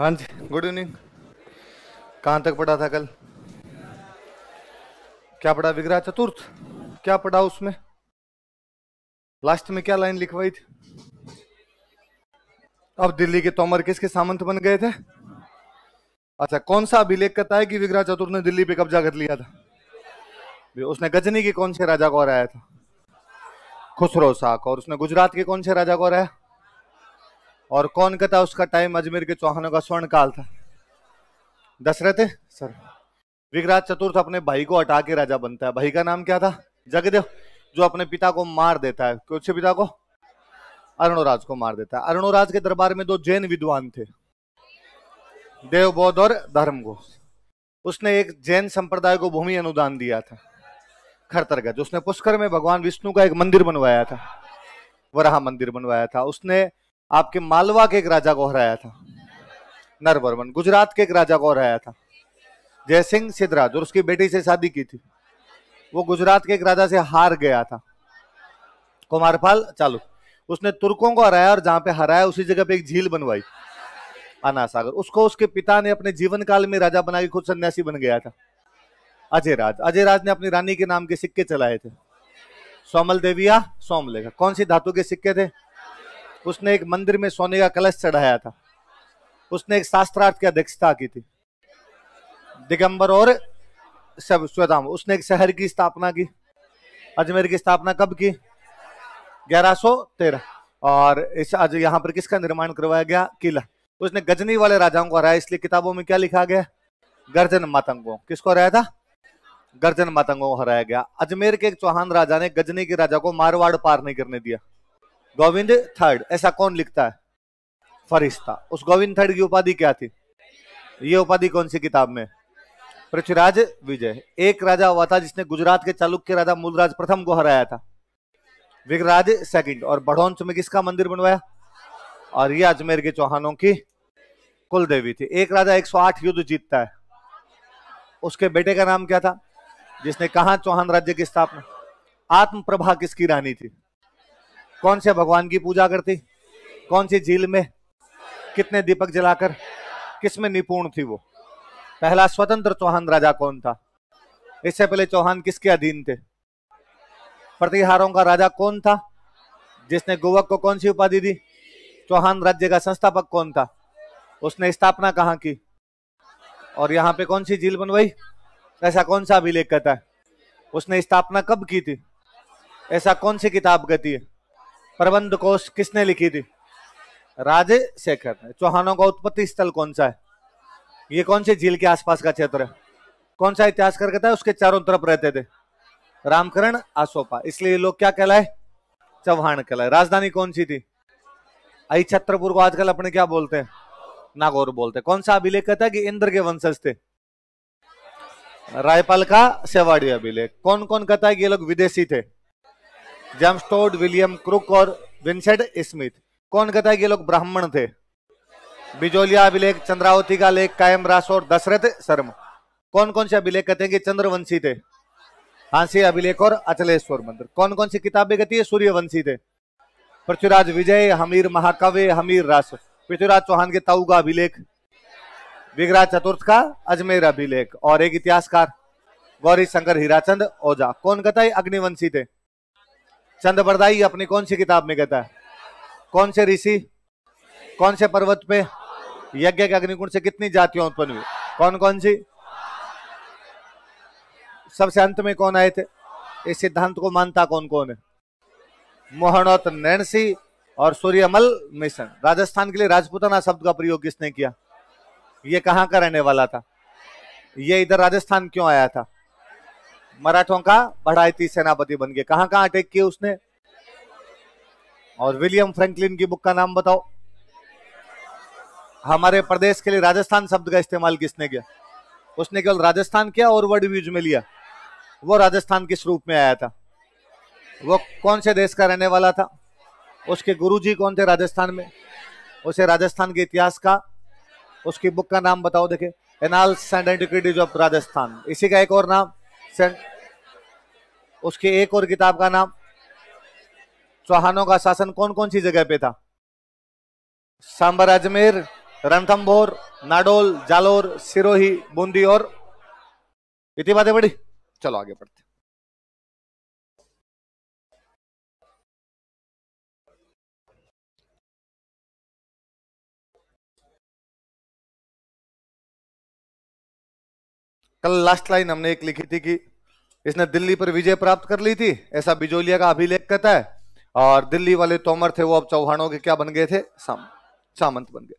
हाँ जी good evening कहाँ तक पढ़ा था कल? क्या पढ़ा विग्रह चतुर्थ? क्या पढ़ा उसमें? लास्ट में क्या लाइन लिखवाई थी? अब दिल्ली के तोमर किसके सामंत बन गए थे? अच्छा कौन सा अभिलेख कहता है कि विग्रह चतुर्थ ने दिल्ली पे कब्जा कर लिया था? उसने गजनी के कौन से राजा को हराया था? खुसरो साक और उसने गुजरात के कौन से राजा को हराया? और कौन कहता उसका टाइम अजमेर के चौहानों का स्वर्ण काल था? दशरथ सर। विग्राज चतुर्थ अपने भाई को हटा के राजा बनता है। भाई का नाम क्या था? जगदेव जो अपने पिता को मार देता है। कौन से पिता को? अरुणोराज को मार देता है। अरुणोराज के दरबार में दो जैन विद्वान थे। देव बौद्ध और धर्म घोष उसने एक जैन संप्रदाय को भूमि अनुदान दिया था। खरतरगज उसने पुष्कर में भगवान विष्णु का एक मंदिर बनवाया था। वराह मंदिर बनवाया था। उसने आपके मालवा के एक राजा को हराया था। नरवर्मन, गुजरात के एक राजा को हराया था। जयसिंह सिद्धराज, और उसकी बेटी से शादी की थी। वो गुजरात के एक राजा से हार गया था। कुमारपाल, चालू। उसने तुर्कों को हराया और जहाँ पे हराया, उसी जगह पे एक झील बनवाई, अनासागर। उसको उसके पिता ने अपने जीवन काल में राजा बना के खुद सन्यासी बन गया था। अजय राज अजय राज ने अपनी रानी के नाम के सिक्के चलाए थे। सोमल देविया, सोमलेखा। कौन सी धातु के सिक्के थे? उसने एक मंदिर में सोने का कलश चढ़ाया था। उसने एक शास्त्रार्थ की अध्यक्षता की थी। दिगंबर और सब स्वदाम उसने एक शहर की स्थापना की। अजमेर की स्थापना कब की? ग्यारह सौ तेरह। और इस आज यहाँ पर किसका निर्माण करवाया गया? किला। उसने गजनी वाले राजाओं को हराया, इसलिए किताबों में क्या लिखा गया? गर्जन मातंगों। किसको हराया था? गर्जन मातंगों को हराया गया। अजमेर के एक चौहान राजा ने गजनी के राजा को मारवाड़ पार नहीं करने दिया। गोविंद थर्ड, ऐसा कौन लिखता है? फरिश्ता। उस गोविंद थर्ड की उपाधि क्या थी? ये उपाधि कौन सी किताब में? पृथ्वीराज विजय। एक राजा हुआ था जिसने गुजरात के चालुक्य राजा मूलराज प्रथम को हराया था। विगराज सेकंड। और बढ़ौंच में किसका मंदिर बनवाया? और ये अजमेर के चौहानों की कुल देवी थी। एक राजा 108 युद्ध जीतता है। उसके बेटे का नाम क्या था? जिसने कहा चौहान राज्य की स्थापना? आत्म प्रभा किसकी रानी थी? कौन से भगवान की पूजा करती? कौन सी झील में? कितने दीपक जलाकर? किसमें निपुण थी वो? पहला स्वतंत्र चौहान राजा कौन था? इससे पहले चौहान किसके अधीन थे? प्रतिहारों का राजा कौन था? जिसने गोवक को कौन सी उपाधि दी? चौहान राज्य का संस्थापक कौन था? उसने स्थापना कहाँ की? और यहाँ पे कौन सी झील बनवाई? ऐसा कौन सा अभिलेख कहता है? उसने स्थापना कब की थी? ऐसा कौन सी किताब कहती है? प्रबंध कोश किसने लिखी थी? राजे शेखर ने। चौहानों का उत्पत्ति स्थल कौन सा है? ये कौन से झील के आसपास का क्षेत्र है? कौन सा इतिहासकार कहता है उसके चारों तरफ़ रहते थे। रामकरण आसोपा। इसलिए लोग क्या कहलाए? चौहान कहलाए। राजधानी कौन सी थी? आई छत्रपुर को आजकल अपने क्या बोलते हैं? नागौर बोलते हैं। कौन सा अभिलेख कहता है कि इंद्र के वंशज थे? रायपाल का सेवाड़ी अभिलेख। कौन कौन कहता है कि ये लोग विदेशी थे? जेम्स विलियम क्रुक और विंसेंट स्मिथ कौन कहता है कि ये लोग ब्राह्मण थे? बिजोलिया अभिलेख, चंद्रावती का लेख, कायम रास और दशरथ शर्म। कौन कौन से अभिलेख कहते हैं कि चंद्रवंशी थे? हांसी अभिलेख और अचलेश्वर मंदिर। कौन कौन सी किताबें कहती है? सूर्यवंशी थे। पृथ्वीराज विजय, हमीर महाकाव्य, हमीर रास। पृथ्वीराज चौहान के ताऊ का अभिलेख विग्राज चतुर्थ का अजमेर अभिलेख और एक इतिहासकार गौरी शंकर हीराचंद ओझा कौन कहता है अग्निवंशी थे? चंद बरदाई अपनी कौन सी किताब में कहता है कौन से ऋषि? कौन से पर्वत पे? यज्ञ के अग्निकुंड से कितनी जातियाँ उत्पन्न हुई? कौन कौन सी? सबसे अंत में कौन आए थे? इस सिद्धांत को मानता कौन कौन है? मोहनोत नैणसी और सूर्यमल मिशन राजस्थान के लिए राजपुताना शब्द का प्रयोग किसने किया? ये कहाँ का रहने वाला था? ये इधर राजस्थान क्यों आया था? मराठों का बढ़ाई सेनापति बन गया। कहाँ कहाँ अटैक किए उसने? और विलियम फ्रैंकलिन की बुक का नाम बताओ। हमारे प्रदेश के लिए राजस्थान शब्द का इस्तेमाल किसने किया? उसने केवल राजस्थान किया और वर्ड यूज़ में लिया। वो राजस्थान किस रूप में आया था? वो कौन से देश का रहने वाला था? उसके गुरुजी कौन थे राजस्थान में? उसे राजस्थान के इतिहास का, उसकी बुक का नाम बताओ देखे Annals and Antiquities of Rajasthan इसी का एक और नाम उसकी एक और किताब का नाम चौहानों का शासन कौन कौन सी जगह पे था? सांबर अजमेर रणथम्भोर नाडोल, जालोर, सिरोही, बूंदी और इतनी बातें बड़ी चलो आगे बढ़ते कल लास्ट लाइन हमने एक लिखी थी कि इसने दिल्ली पर विजय प्राप्त कर ली थी। ऐसा बिजोलिया का अभिलेख कहता है। और दिल्ली वाले तोमर थे वो अब चौहानों के क्या बन गए थे? साम, सामंत बन गए।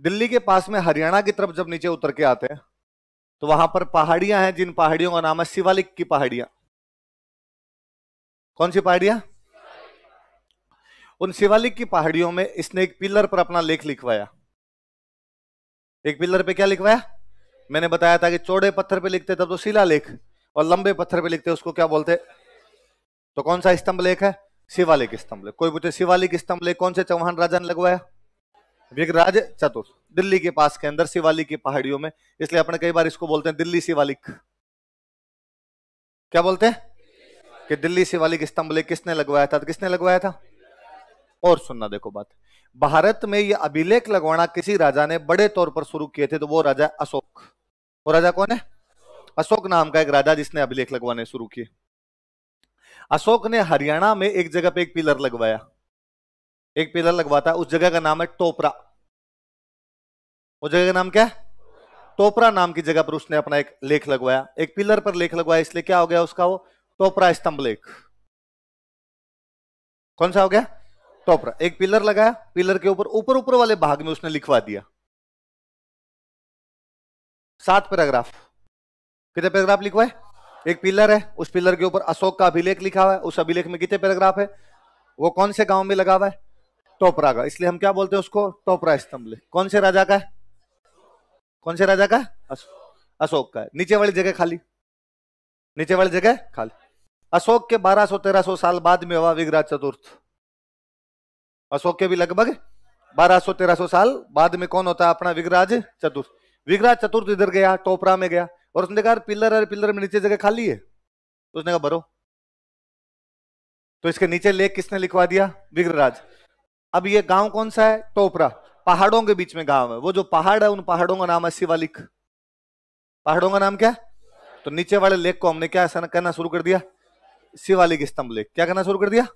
दिल्ली के पास में हरियाणा की तरफ़ जब नीचे उतर के आते हैं तो वहाँ पर पहाड़ियाँ हैं जिन पहाड़ियों का नाम है शिवालिक की पहाड़ियाँ। कौन सी पहाड़ियाँ? उन शिवालिक की पहाड़ियों में इसने एक पिलर पर अपना लेख लिखवाया। एक पिलर पे क्या लिखवाया? मैंने बताया था कि चौड़े पत्थर पे लिखते तब तो शिला लेख और लंबे पत्थर पे लिखते हैं, उसको क्या बोलते हैं? तो कौन सा स्तंभ लेख है? शिवालिक स्तंभ लेख। कोई पूछे, शिवालिक स्तंभ लेख कौन से चौहान राजा ने लगवाया? विगराज चतुर, दिल्ली के पास के अंदर, शिवालिक की पहाड़ियों में। इसलिए अपने कई बार इसको बोलते हैं दिल्ली शिवालिक। क्या बोलते हैं? कि दिल्ली शिवालिक स्तंभ लेख किसने लगवाया था? तो किसने लगवाया था? और सुनना देखो बात। भारत में ये अभिलेख लगवाना किसी राजा ने बड़े तौर पर शुरू किए थे तो वो राजा अशोक। वो राजा कौन है? अशोक नाम का एक राजा जिसने अभिलेख लगवाने शुरू किए। अशोक ने हरियाणा में एक जगह पे एक पिलर लगवाया। एक पिलर लगवाता, उस जगह का नाम है टोपरा। उस जगह का नाम क्या है? टोपरा नाम की जगह पर उसने अपना एक लेख लगवाया। एक पिलर पर लेख लगवाया, इसलिए क्या हो गया उसका वो? टोपरा स्तंभ लेख। कौन सा हो गया? टोपरा। एक पिलर लगाया, पिलर के ऊपर ऊपर ऊपर वाले भाग में उसने लिखवा दिया। सात पैराग्राफ। कितने पैराग्राफ लिखवाए? एक पिलर है, उस पिलर के ऊपर अशोक का अभिलेख लिखा हुआ है, उस अभिलेख में कितने पैराग्राफ है? वो कौन से गाँव में लगा हुआ है? टोपरा का इसलिए हम क्या बोलते हैं उसको? टोपरा स्तंभ कौन से राजा का है? कौन से राजा का? अशोक का है। नीचे वाली जगह खाली। नीचे वाली जगह खाली। अशोक के 1200-1300 साल बाद में हुआ विग्राज चतुर्थ। अशोक के भी लगभग 1200-1300 साल बाद में कौन होता है अपना विग्राज चतुर्थ। विग्राज चतुर्थ इधर गया, टोपरा में गया। और उसने कहा पिलर और पिलर में नीचे जगह खाली है। तो उसने कहा भरो तो इसके नीचे लेख किसने लिखवा दिया? विग्रराज अब ये गाँव कौन सा है? टोपरा। पहाड़ों के बीच में गाँव है। वो जो पहाड़ है, उन पहाड़ों का नाम है शिवालिक। पहाड़ों का नाम क्या तो नीचे वाले लेख को हमने क्या कहना शुरू कर दिया? शिवालिक स्तंभ लेख क्या करना शुरू कर दिया?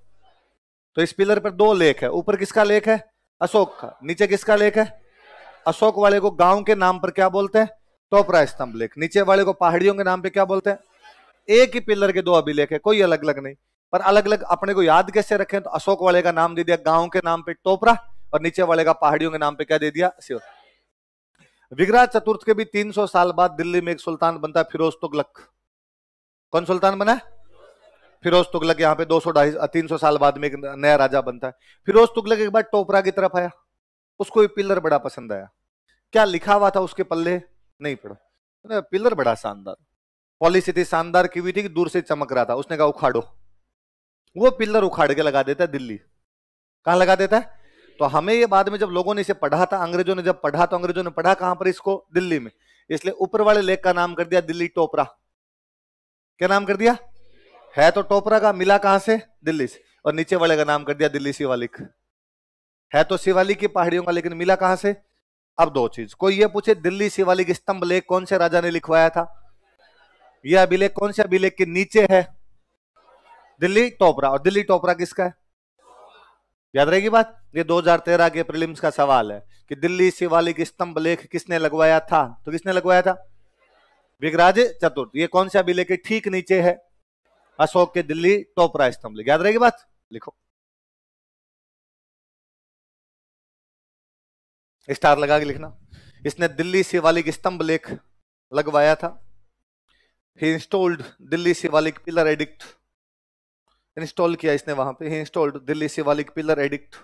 तो इस पिलर पर दो लेख है। ऊपर किसका लेख है? अशोक का। नीचे किसका लेख है? अशोक वाले को गाँव के नाम पर क्या बोलते हैं? टोपरा स्तंभ लेख। नीचे वाले को पहाड़ियों के नाम पे क्या बोलते हैं? एक ही पिलर के दो अभिलेख है, कोई अलग अलग नहीं। पर अलग अलग अपने को याद कैसे रखें तो अशोक वाले का नाम दे दिया, गाँव के नाम पे टोपरा, और नीचे वाले का पहाड़ियों के नाम पे क्या दे दिया? विग्राज चतुर्थ के भी 300 साल बाद दिल्ली में एक सुल्तान बनता है, फिरोज तुगलक। कौन सुल्तान बना फिरोज तुगलक यहाँ पे 200 ढाई तीन सौ साल बाद में एक नया राजा बनता है। फिरोज तुगलक एक बार टोपरा की तरफ़ आया। उसको पिलर बड़ा पसंद आया। क्या लिखा हुआ था उसके पल्ले? नहीं पड़ा। पिलर बड़ा शानदार। पॉलिसी थी शानदार की हुई थी कि दूर से चमक रहा था। उसने कहा, उखाड़ो। वो पिलर उखाड़ के लगा देता है दिल्ली। कहाँ लगा देता है? तो हमें ये बाद में जब लोगों ने इसे पढ़ा था, अंग्रेज़ों ने जब पढ़ा तो अंग्रेज़ों ने पढ़ा कहाँ पर इसको? दिल्ली में। इसलिए ऊपर वाले लेख का नाम कर दिया दिल्ली टोपरा। क्या नाम कर दिया? है तो टोपरा का, मिला कहाँ से? दिल्ली से। और नीचे वाले का नाम कर दिया दिल्ली शिवालिक। है तो शिवालिक की पहाड़ियों का, लेकिन मिला कहाँ से? अब दो चीज़। कोई ये पूछे, दिल्ली शिवालिक स्तंभ लेख कौन से राजा ने लिखवाया था? यह अभिलेख कौन से अभिलेख के नीचे है? दिल्ली टोपरा। और दिल्ली टोपरा किसका है? याद रहेगी बात? ये 2013 के प्रीलिम्स का सवाल है कि दिल्ली शिवालिक स्तंभ लेख किसने लगवाया था? तो किसने लगवाया था? विगराज चतुर्थ। ये कौन सा अभिलेख के ठीक नीचे है? अशोक के दिल्ली टोपरा स्तंभ लेख याद रहेगी बात? लिखो। स्टार लगा के लिखना। इसने दिल्ली शिवालिक स्तंभ लेख लगवाया था। He installed Delhi Shivalik pillar edict install किया इसने वहाँ पे। He installed Delhi Shivalik pillar edict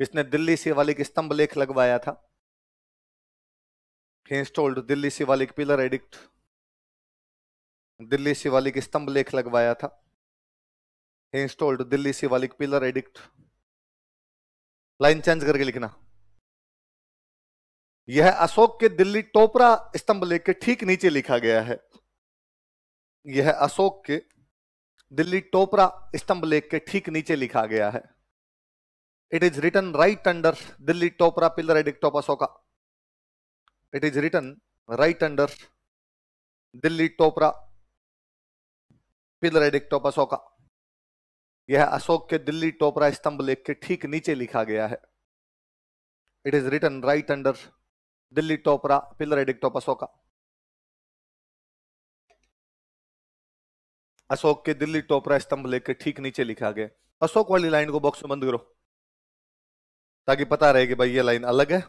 इसने दिल्ली शिवालिक स्तंभ लेख लगवाया था। He installed Delhi Shivalik pillar edict Delhi Shivalik स्तंभ लेख लगवाया था। He installed Delhi Shivalik pillar edict line change करके लिखना। यह अशोक के दिल्ली टोपरा स्तंभ लेख के ठीक नीचे लिखा गया है। यह अशोक के दिल्ली टोपरा स्तंभ लेख के ठीक नीचे लिखा गया है। It is written right under Delhi Topra pillar edict of Ashoka. It is written right under Delhi Topra pillar edict of Ashoka. यह अशोक के दिल्ली टोपरा स्तंभ लेख के ठीक नीचे लिखा गया है। It is written right under Delhi Topra pillar edict of Ashoka. Ashoka के दिल्ली टोपरा स्तंभ के ठीक नीचे लिखा गया। अशोक वाली लाइन को बॉक्स में बंद करो, ताकि पता रहे कि भाई ये लाइन अलग है।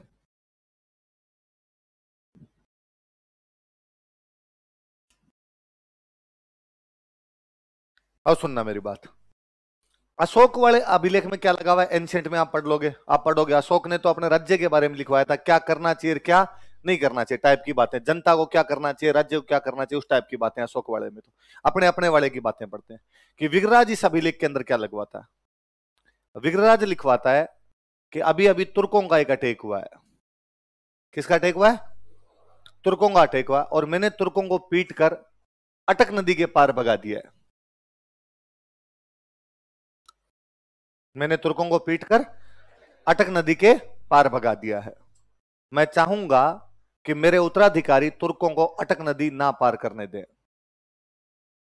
अब सुनना मेरी बात। अशोक वाले अभिलेख में क्या लगा हुआ है? एंशियंट में आप पढ़ लोगे, आप पढ़ोगे। अशोक ने तो अपने राज्य के बारे में लिखवाया था, क्या करना चाहिए, क्या नहीं करना चाहिए टाइप की बातें। जनता को क्या करना चाहिए, राज्य को क्या करना चाहिए, उस टाइप की बातें अशोक वाले में तो। अपने अपने वाले की बातें पढ़ते हैं। कि विग्रराज इस अभिलेख के अंदर क्या लगवाता है? विग्रराज लिखवाता है कि अभी अभी तुर्कों का एक अटैक हुआ है। किसका अटैक हुआ है? तुर्कों का अटैक हुआ और मैंने तुर्कों को पीट कर अटक नदी के पार भगा दिया है। मैंने तुर्कों को पीट कर अटक नदी के पार भगा दिया है। मैं चाहूँगा कि मेरे उत्तराधिकारी तुर्कों को अटक नदी ना पार करने दें।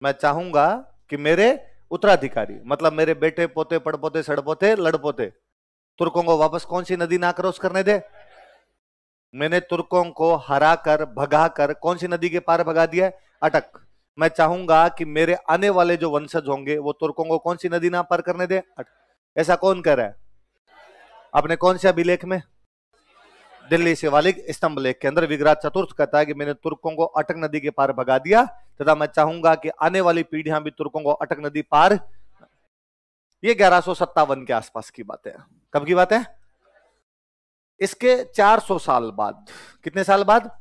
मैं चाहूँगा कि मेरे उत्तराधिकारी मतलब मेरे बेटे, पोते, पड़पोते, सड़पोते, लड़पोते, तुर्कों को वापस कौन सी नदी ना क्रॉस करने दे? मैंने तुर्कों को हरा कर भगा कर कौन सी नदी के पार भगा दिया है? अटक। मैं चाहूँगा कि मेरे आने वाले जो वंशज होंगे, वो तुर्कों को कौन सी नदी ना पार करने दे? ऐसा कौन कर रहा है? अपने कौन से अभिलेख में? दिल्ली शिवालिक स्तंभ लेख के अंदर विगराज चतुर्थ कहता है कि मैंने तुर्कों को अटक नदी के पार भगा दिया, तथा मैं चाहूँगा कि आने वाली पीढ़ियाँ भी तुर्कों को अटक नदी पार ये ग्यारह के आसपास की बात है। कब की बात है? इसके 400 साल बाद। कितने साल बाद?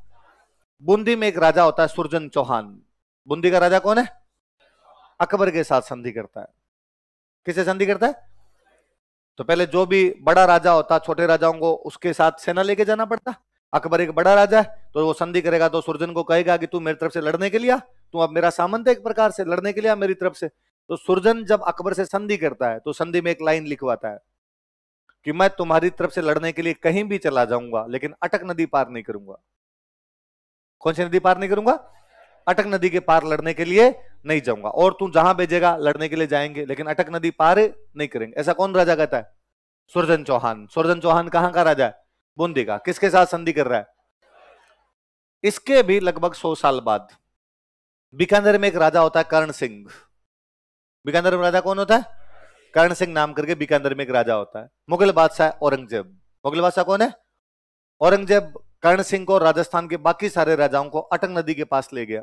बूंदी में एक राजा होता है सुरजन चौहान। बूंदी का राजा कौन है? अकबर के साथ संधि करता है। किसे संधि करता है? तो पहले जो भी बड़ा राजा होता, छोटे राजाओं को उसके साथ सेना लेके जाना पड़ता। अकबर एक बड़ा राजा है तो वो संधि करेगा तो सुरजन को कहेगा कि तू मेरी तरफ़ से लड़ने के लिए तू अब मेरा सामंत है एक प्रकार से, लड़ने के लिए मेरी तरफ़ से। तो सुरजन जब अकबर से संधि करता है तो संधि में एक लाइन लिखवाता है कि मैं तुम्हारी तरफ़ से लड़ने के लिए कहीं भी चला जाऊँगा, लेकिन अटक नदी पार नहीं करूँगा। कौन सी नदी पार नहीं करूँगा? अटक नदी के पार लड़ने के लिए नहीं जाऊँगा। और तू जहाँ भेजेगा, लड़ने के लिए जाएँगे, लेकिन अटक नदी पार नहीं करेंगे। ऐसा कौन राजा कहता है? सुरजन चौहान। सुरजन चौहान कहाँ का राजा है? बूंदी का। किसके साथ संधि कर रहा है? इसके भी लगभग सौ साल बाद। बीकानेर में एक राजा होता है कर्ण सिंह। बीकानेर में राजा कौन होता है? कर्ण सिंह नाम करके बीकानेर में एक राजा होता है। मुगल बादशाह औरंगज़ेब। मुगल बादशाह कौन है? औरंगज़ेब कर्ण सिंह को राजस्थान के बाकी सारे राजाओं को अटक नदी के पास ले गया।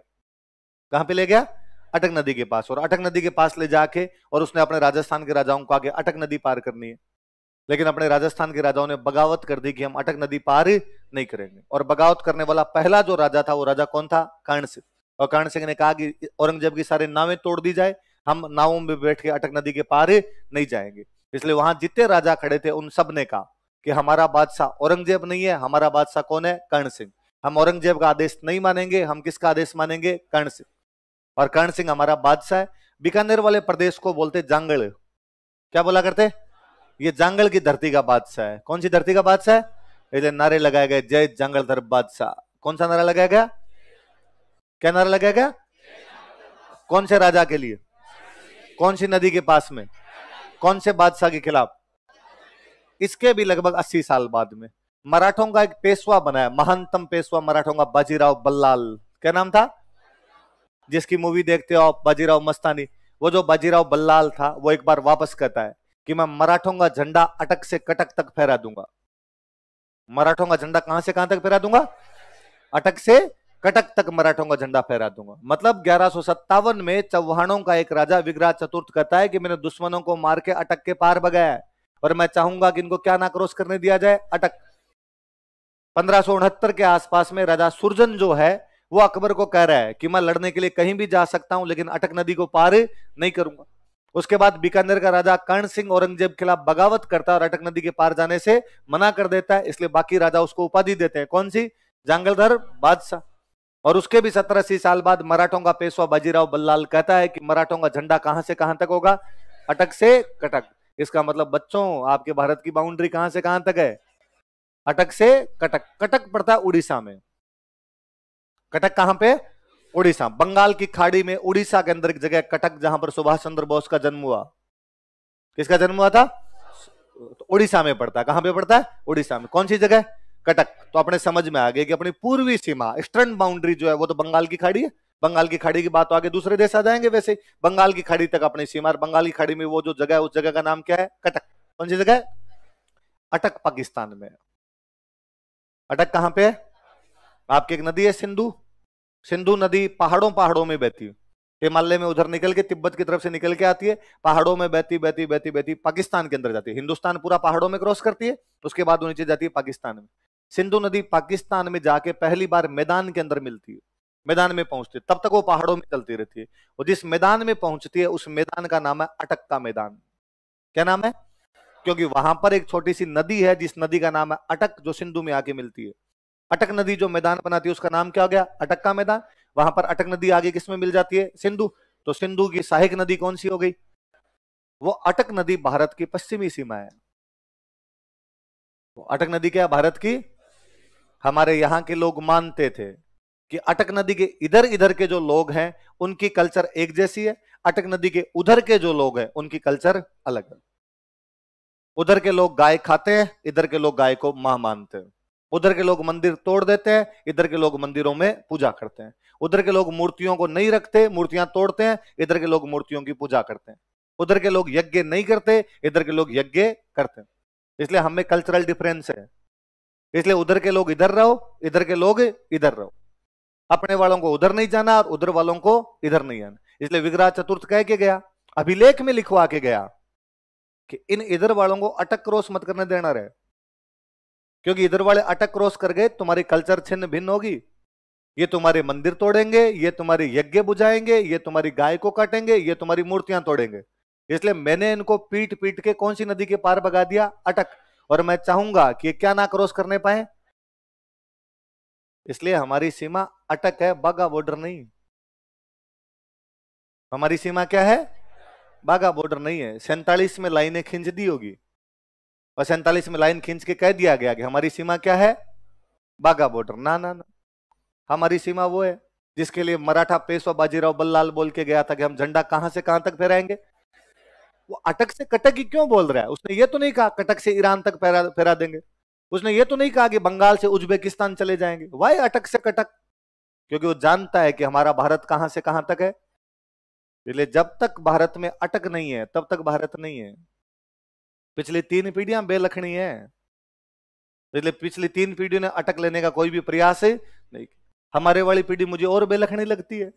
कहाँ पे ले गया? अटक नदी के पास। और अटक नदी के पास ले जाके और उसने अपने राजस्थान के राजाओं को आगे अटक नदी पार करनी है। लेकिन अपने राजस्थान के राजाओं ने बगावत कर दी कि हम अटक नदी पार नहीं करेंगे। और बगावत करने वाला पहला जो राजा था वो राजा कौन था? कर्ण सिंह। और कर्ण सिंह ने कहा कि औरंगज़ेब की सारे नावें तोड़ दी जाए, हम नावों में बैठ के अटक नदी के पार नहीं जाएँगे। इसलिए वहाँ जितने राजा खड़े थे उन सबने कहा कि हमारा बादशाह औरंगज़ेब नहीं है, हमारा बादशाह कौन है? कर्ण सिंह। हम औरंगज़ेब का आदेश नहीं मानेंगे, हम किसका आदेश मानेंगे? कर्ण सिंह। और कर्ण सिंह हमारा बादशाह है। बीकानेर वाले प्रदेश को बोलते जांगड़ क्या बोला करते? ये जांगल की धरती का बादशाह है। कौन सी धरती का बादशाह है? ये नारे लगाए गए, जय जंगल धर बादशाह। कौन सा नारा लगाया गया? क्या नारा लगाया गया? कौन से राजा के लिए? कौन सी नदी के पास में? कौन से बादशाह के खिलाफ? इसके भी लगभग 80 साल बाद में। मराठों का एक पेशवा बनाया महानतम पेशवा मराठों का, बाजीराव बल्लाल। क्या नाम था? जिसकी मूवी देखते हो आप, बाजीराव मस्तानी। वो जो बाजीराव बल्लाल था, वो एक बार वापस कहता है कि मैं मराठों का झंडा अटक से कटक तक फहरा दूँगा। मराठों का झंडा कहाँ से, कहाँ तक फहरा दूँगा? अटक से कटक तक मराठों का झंडा फहरा दूँगा। मतलब ग्यारह में चौहानों का एक राजा विग्रह चतुर्थ कहता है कि मैंने दुश्मनों को मार के अटक के पार बगाया और मैं चाहूँगा कि इनको क्या ना क्रॉस करने दिया जाए, अटक। पंद्रह के आसपास में राजा सुरजन जो है, वो अकबर को कह रहा है कि मैं लड़ने के लिए कहीं भी जा सकता हूँ, लेकिन अटक नदी को पार नहीं करूँगा। उसके बाद बीकानेर का राजा कर्ण सिंह औरंगज़ेब के खिलाफ बगावत करता है और अटक नदी के पार जाने से मना कर देता है, इसलिए बाकी राजा उसको उपाधि देते हैं। कौन सी? जांगलधर बादशाह। और उसके भी सत्रह अस्सी साल बाद मराठों का पेशवा बाजीराव बल्लाल कहता है कि मराठों का झंडा कहाँ से कहाँ तक होगा? अटक से कटक। इसका मतलब बच्चों, आपके भारत की बाउंड्री कहाँ से कहाँ तक है? अटक से कटक। कटक पड़ता है उड़ीसा में। कटक कहाँ पे? उड़ीसा। बंगाल की खाड़ी में उड़ीसा के अंदर एक जगह कटक, जहाँ पर सुभाष चंद्र बोस का जन्म हुआ। किसका जन्म हुआ था? तो उड़ीसा में पड़ता है। कहाँ पे पड़ता है? उड़ीसा में। कौन सी जगह? कटक। तो अपने समझ में आ गया कि अपनी पूर्वी सीमा ईस्टर्न बाउंड्री जो है, वो तो बंगाल की खाड़ी है। बंगाल की खाड़ी की बात तो आगे दूसरे देश आ जाएँगे वैसे। बंगाल की खाड़ी तक अपनी सीमा, बंगाल की खाड़ी में वो जो जगह है, उस जगह का नाम क्या है? कटक। कौन सी जगह अटक, पाकिस्तान में। अटक कहाँ पे है? आपकी एक नदी है सिंधु। सिंधु नदी पहाड़ों पहाड़ों में बहती है हिमालय में उधर निकल के, तिब्बत की तरफ़ से निकल के आती है। पहाड़ों में बहती बहती बहती बहती पाकिस्तान के अंदर जाती है। हिंदुस्तान पूरा पहाड़ों में क्रॉस करती है, उसके बाद वो नीचे जाती है पाकिस्तान में। सिंधु नदी पाकिस्तान में जाके पहली बार मैदान के अंदर मिलती है। मैदान में पहुँचती है तब तक वो पहाड़ों में चलती रहती है। और जिस मैदान में पहुँचती है, उस मैदान का नाम है अटक का मैदान। क्या नाम है? क्योंकि वहाँ पर एक छोटी सी नदी है, जिस नदी का नाम है अटक, जो सिंधु में आके मिलती है। अटक नदी जो मैदान बनाती है, उसका नाम क्या हो गया? अटक का मैदान। वहाँ पर अटक नदी आगे किसमें मिल जाती है? सिंधु। तो सिंधु की सहायक नदी कौन सी हो गई? वो अटक नदी भारत की पश्चिमी सीमा है। अटक नदी क्या भारत की? हमारे यहाँ के लोग मानते थे। कि अटक नदी के इधर इधर के जो लोग हैं उनकी कल्चर एक जैसी है अटक नदी के उधर के जो लोग हैं उनकी कल्चर अलग है उधर के लोग गाय खाते हैं इधर के लोग गाय को माँ मानते हैं उधर के लोग मंदिर तोड़ देते हैं इधर के लोग मंदिरों में पूजा करते हैं उधर के लोग मूर्तियों को नहीं रखते मूर्तियाँ तोड़ते हैं इधर के लोग मूर्तियों की पूजा करते हैं उधर के लोग यज्ञ नहीं करते इधर के लोग यज्ञ करते हैं इसलिए हमें कल्चरल डिफरेंस है इसलिए उधर के लोग इधर रहो इधर के लोग इधर रहो अपने वालों को उधर नहीं जाना और उधर वालों को इधर नहीं आना। इसलिए विग्रह चतुर्थ कह के गया, अभिलेख में लिखवा के गया कि इन इधर वालों को अटक क्रॉस मत करने देना रहे। क्योंकि इधर वाले अटक क्रॉस कर गए, तुम्हारी कल्चर छिन्न भिन्न होगी। ये तुम्हारे मंदिर तोड़ेंगे, ये तुम्हारे यज्ञ बुझाएँगे, ये तुम्हारी गाय को काटेंगे, ये तुम्हारी मूर्तियाँ तोड़ेंगे। इसलिए मैंने इनको पीट पीट के कौन सी नदी के पार भगा दिया? अटक। और मैं चाहूँगा कि क्या ना क्रॉस करने पाए? इसलिए हमारी सीमा अटक है, बागा बॉर्डर नहीं। हमारी सीमा क्या है? बागा बॉर्डर नहीं है। सैतालीस में लाइनें खींच दी होगी। और सैतालीस में लाइन खींच के कह दिया गया कि हमारी सीमा क्या है? बागा बॉर्डर ना ना ना। हमारी सीमा वो है, जिसके लिए मराठा पेशवा बाजीराव बल्लाल बोल के गया था कि हम झंडा कहाँ से कहाँ तक फहराएँगे। वो अटक से कटक ही क्यों बोल रहा है? उसने ये तो नहीं कहा, कटक से ईरान तक फहरा देंगे। उसने ये तो नहीं कहा कि बंगाल से उज्बेकिस्तान चले जाएँगे। वाई अटक से कटक? क्योंकि वो जानता है कि हमारा भारत कहाँ से कहाँ तक है। इसलिए जब तक भारत में अटक नहीं है, तब तक भारत नहीं है। पिछली तीन पीढ़ियाँ बेलखनी है। इसलिए पिछली तीन पीढ़ियों ने अटक लेने का कोई भी प्रयास है नहीं हमारे वाली पीढ़ी मुझे और बेलखनी लगती है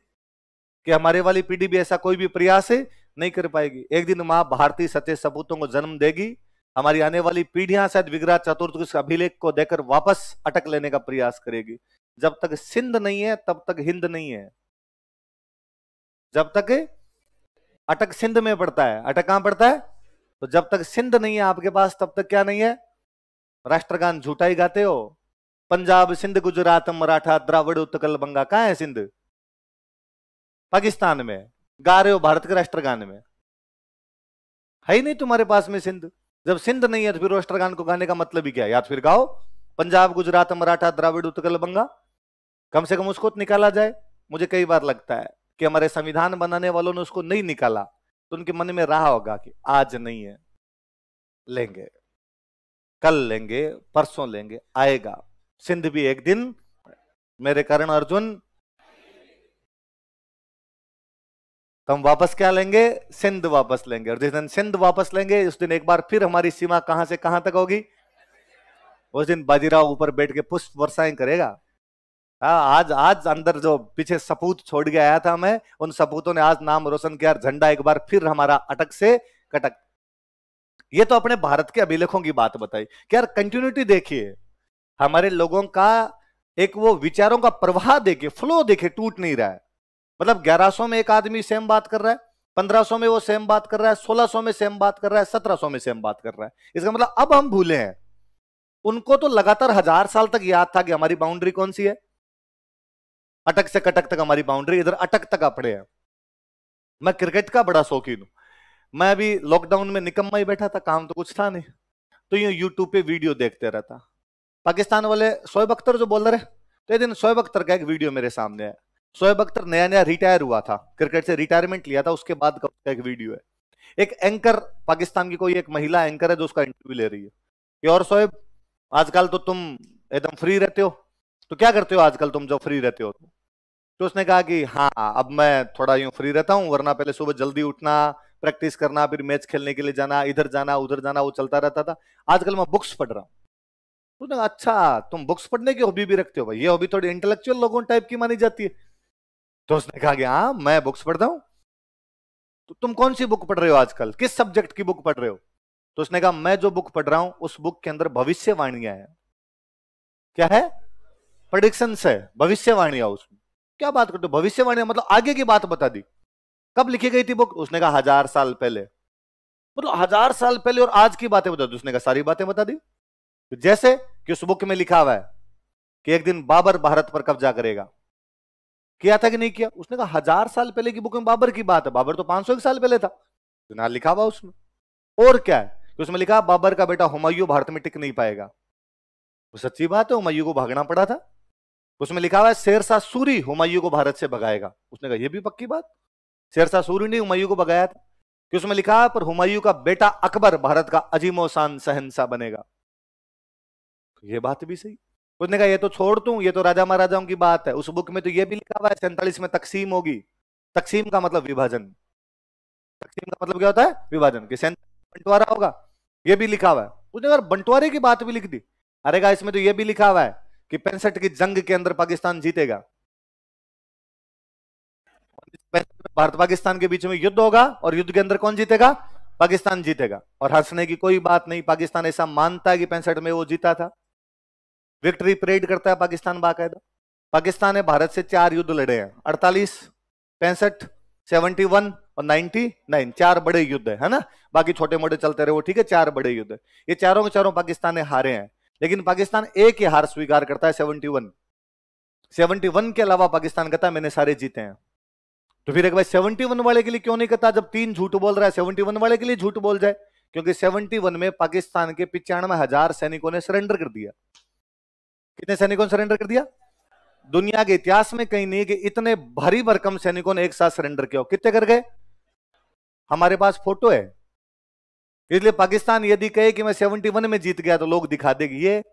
कि हमारे वाली पीढ़ी भी ऐसा कोई भी प्रयास है नहीं कर पाएगी। एक दिन माँ भारतीय सत्य सपूतों को जन्म देगी। हमारी आने वाली पीढ़ियाँ शायद विग्रह चतुर्थ अभिलेख को देकर वापस अटक लेने का प्रयास करेगी। जब तक सिंध नहीं है, तब तक हिंद नहीं है। जब तक अटक सिंध में पड़ता है। अटक कहाँ पड़ता है? तो जब तक सिंध नहीं है आपके पास, तब तक क्या नहीं है? राष्ट्रगान झूठा ही गाते हो। पंजाब, सिंध, गुजरात, मराठा, द्राविड़, उत्कल, बंगा, कहा है सिंध? पाकिस्तान में। गा रहे हो भारत के राष्ट्रगान में। है ही नहीं तुम्हारे पास में सिंध। जब सिंध नहीं है तो फिर राष्ट्रगान को गाने का मतलब ही क्या है? या फिर गाओ। पंजाब, गुजरात, मराठा, द्राविड़, उत्कल, बंगा। कम से कम उसको तो निकाला जाए। मुझे कई बार लगता है कि हमारे संविधान बनाने वालों ने उसको नहीं निकाला तो उनके मन में रहा होगा कि आज नहीं है। लेंगे, कल लेंगे, परसों लेंगे, आएगा। सिंध भी एक दिन, मेरे कारण अर्जुन तो हम वापस क्या लेंगे? सिंध वापस लेंगे। और जिस दिन सिंध वापस लेंगे, उस दिन एक बार फिर हमारी सीमा कहाँ से कहाँ तक होगी? उस दिन बाजीराव ऊपर बैठ के पुष्प वर्षाएँ करेगा। आज आज अंदर जो पीछे सपूत छोड़ के आया था मैं, उन सपूतों ने आज नाम रोशन किया झंडा एक बार फिर हमारा अटक से कटक। ये तो अपने भारत के अभिलेखों की बात बताई। कि यार कंटिन्यूटी देखिए। हमारे लोगों का एक वो विचारों का प्रवाह देखे फ्लो देखे टूट नहीं रहा है। मतलब 1100 में एक आदमी सेम बात कर रहा है 1500 में वो सेम बात कर रहा है 1600 में सेम बात कर रहा है 1700 में सेम बात कर रहा है। इसका मतलब अब हम भूले हैं। उनको तो लगातार हज़ार साल तक याद था कि हमारी बाउंड्री कौन सी है। अटक से कटक तक हमारी बाउंड्री इधर अटक तक अपने हैं। मैं क्रिकेट का बड़ा शौकीन हूँ। मैं अभी लॉकडाउन में निकम्मा ही बैठा था, काम तो कुछ था नहीं। तो यूँ यूट्यूब पे वीडियो देखते रहता। पाकिस्तान वाले शोएब अख्तर जो बोल रहे तो एक दिन शोएब अख्तर का एक वीडियो मेरे सामने है। शोएब अख्तर नया नया रिटायर हुआ था। क्रिकेट से रिटायरमेंट लिया था, उसके बाद का एक वीडियो है। एक एंकर पाकिस्तान की कोई एक महिला एंकर है जो उसका इंटरव्यू ले रही है। कि और शोएब, आजकल तो तुम एकदम फ्री रहते हो। तो क्या करते हो आजकल तुम जो फ्री रहते हो तो? उसने कहा कि हाँ अब मैं थोड़ा यूँ फ्री रहता हूँ, वरना पहले सुबह जल्दी उठना, प्रैक्टिस करना, फिर मैच खेलने के लिए जाना, इधर जाना, उधर जाना, वो चलता रहता था। आजकल मैं बुक्स पढ़ रहा हूँ। उसने कहा अच्छा तुम बुक्स पढ़ने की हॉबी भी रखते हो भाई? ये हॉबी थोड़ी इंटेलेक्चुअल लोगों टाइप की मानी जाती है। तो उसने कहा कि हाँ मैं बुक्स पढ़ता हूँ। तो तुम कौन सी बुक पढ़ रहे हो आजकल? किस सब्जेक्ट की बुक पढ़ रहे हो? तो उसने कहा, मैं जो बुक पढ़ रहा हूँ, उस बुक के अंदर भविष्यवाणियाँ है। क्या है? प्रडिक्शन है भविष्यवाणियाँ उसमें। क्या बात करते हो? भविष्यवाणियाँ मतलब आगे की बात बता दी। कब लिखी गई थी बुक उसने कहा हज़ार साल पहले। मतलब हज़ार साल पहले और आज की बातें बता दी। उसने कहा सारी बातें बता दी। तो जैसे कि उस बुक में लिखा हुआ है कि एक दिन बाबर भारत पर कब्जा करेगा। किया था कि नहीं किया? उसने कहा हज़ार साल पहले की बुक में बाबर की बात है। बाबर तो पाँच सौ साल पहले था। तो ना लिखा हुआ उसमें। और क्या है? कि उसमें लिखा बाबर का बेटा हुमायूं भारत में टिक नहीं पाएगा। वो सच्ची बात है, हुमायूं को भागना पड़ा था। उसमें लिखा हुआ है, शेरशाह सूरी हुमायूं को भारत से भगाएगा। उसने कहा यह भी पक्की बात? शेरशाह सूरी ने हुमायूं को भगाया था? कि उसमें लिखा है, पर हुमायूं का बेटा अकबर भारत का अजीमोसान सहनसा बनेगा। यह बात भी सही। उसने कहा, ये तो छोड़ तू ये तो राजा महाराजाओं की बात है। उस बुक में तो यह भी लिखा हुआ है, सैंतालीस में तकसीम होगी। तकसीम का मतलब विभाजन। तकसीम का मतलब क्या होता है? विभाजन, कि बंटवारा होगा। यह भी लिखा हुआ है। उसने कहा, बंटवारे की बात भी लिख दी? अरे इसमें तो यह भी लिखा हुआ है कि पैंसठ की जंग के अंदर पाकिस्तान जीतेगा। भारत पाकिस्तान के बीच में युद्ध होगा और युद्ध के अंदर कौन जीतेगा? पाकिस्तान जीतेगा। और हंसने की कोई बात नहीं, पाकिस्तान ऐसा मानता है कि पैंसठ में वो जीता था। विक्ट्री परेड करता है पाकिस्तान बाकायदा। पाकिस्तान ने भारत से चार युद्ध लड़े हैं। अड़तालीस, पैंसठ सेवेंटी वन और नाइनटी नाइन। चार बड़े युद्ध है ना? बाकी छोटे मोटे चलते रहे वो ठीक है? चार बड़े युद्ध। ये चारों के चारों पाकिस्तान ने हारे हैं। लेकिन पाकिस्तान एक ही हार स्वीकार करता है सेवेंटी वन सेवेंटी वन के अलावा पाकिस्तान कहता है, मैंने सारे जीते हैं। तो फिर एक भाई सेवेंटी वन वाले के लिए क्यों नहीं कहता? जब तीन झूठ बोल रहा है सेवेंटी वन वाले के लिए झूठ बोल जाए। क्योंकि सेवेंटी वन में पाकिस्तान के पिचानवे हज़ार सैनिकों ने सरेंडर कर दिया। कितने सैनिकों ने सरेंडर कर दिया? दुनिया के इतिहास में कहीं नहीं कि इतने भारी भरकम सैनिकों ने एक साथ सरेंडर किया कितने कर गए? हमारे पास फ़ोटो है। इसलिए पाकिस्तान यदि कहे कि मैं सेवेंटी वन में जीत गया तो लोग दिखा देगी, ये।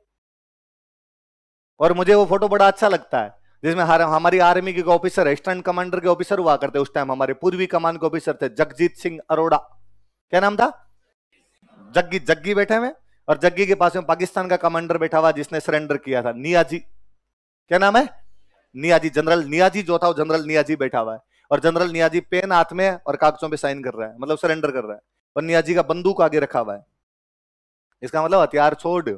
और मुझे वो फ़ोटो बड़ा अच्छा लगता है, जिसमें हमारी आर्मी के ऑफिसर स्टैंड कमांडर के ऑफिसर हुआ करते उस टाइम, हमारे पूर्वी कमान के ऑफिसर थे जगजीत सिंह अरोड़ा। क्या नाम था? जग्गी जग्गी बैठे हुए और जग्गी के पास में पाकिस्तान का कमांडर बैठा हुआ जिसने सरेंडर किया था, नियाजी। क्या नाम है? नियाजी, जनरल नियाजी जो था वो जनरल नियाजी बैठा हुआ है, और जनरल नियाजी पेन हाथ में और कागजों पे साइन कर रहा है मतलब सरेंडर कर रहा है। और नियाजी का बंदूक आगे रखा हुआ है। इसका मतलब हथियार छोड़।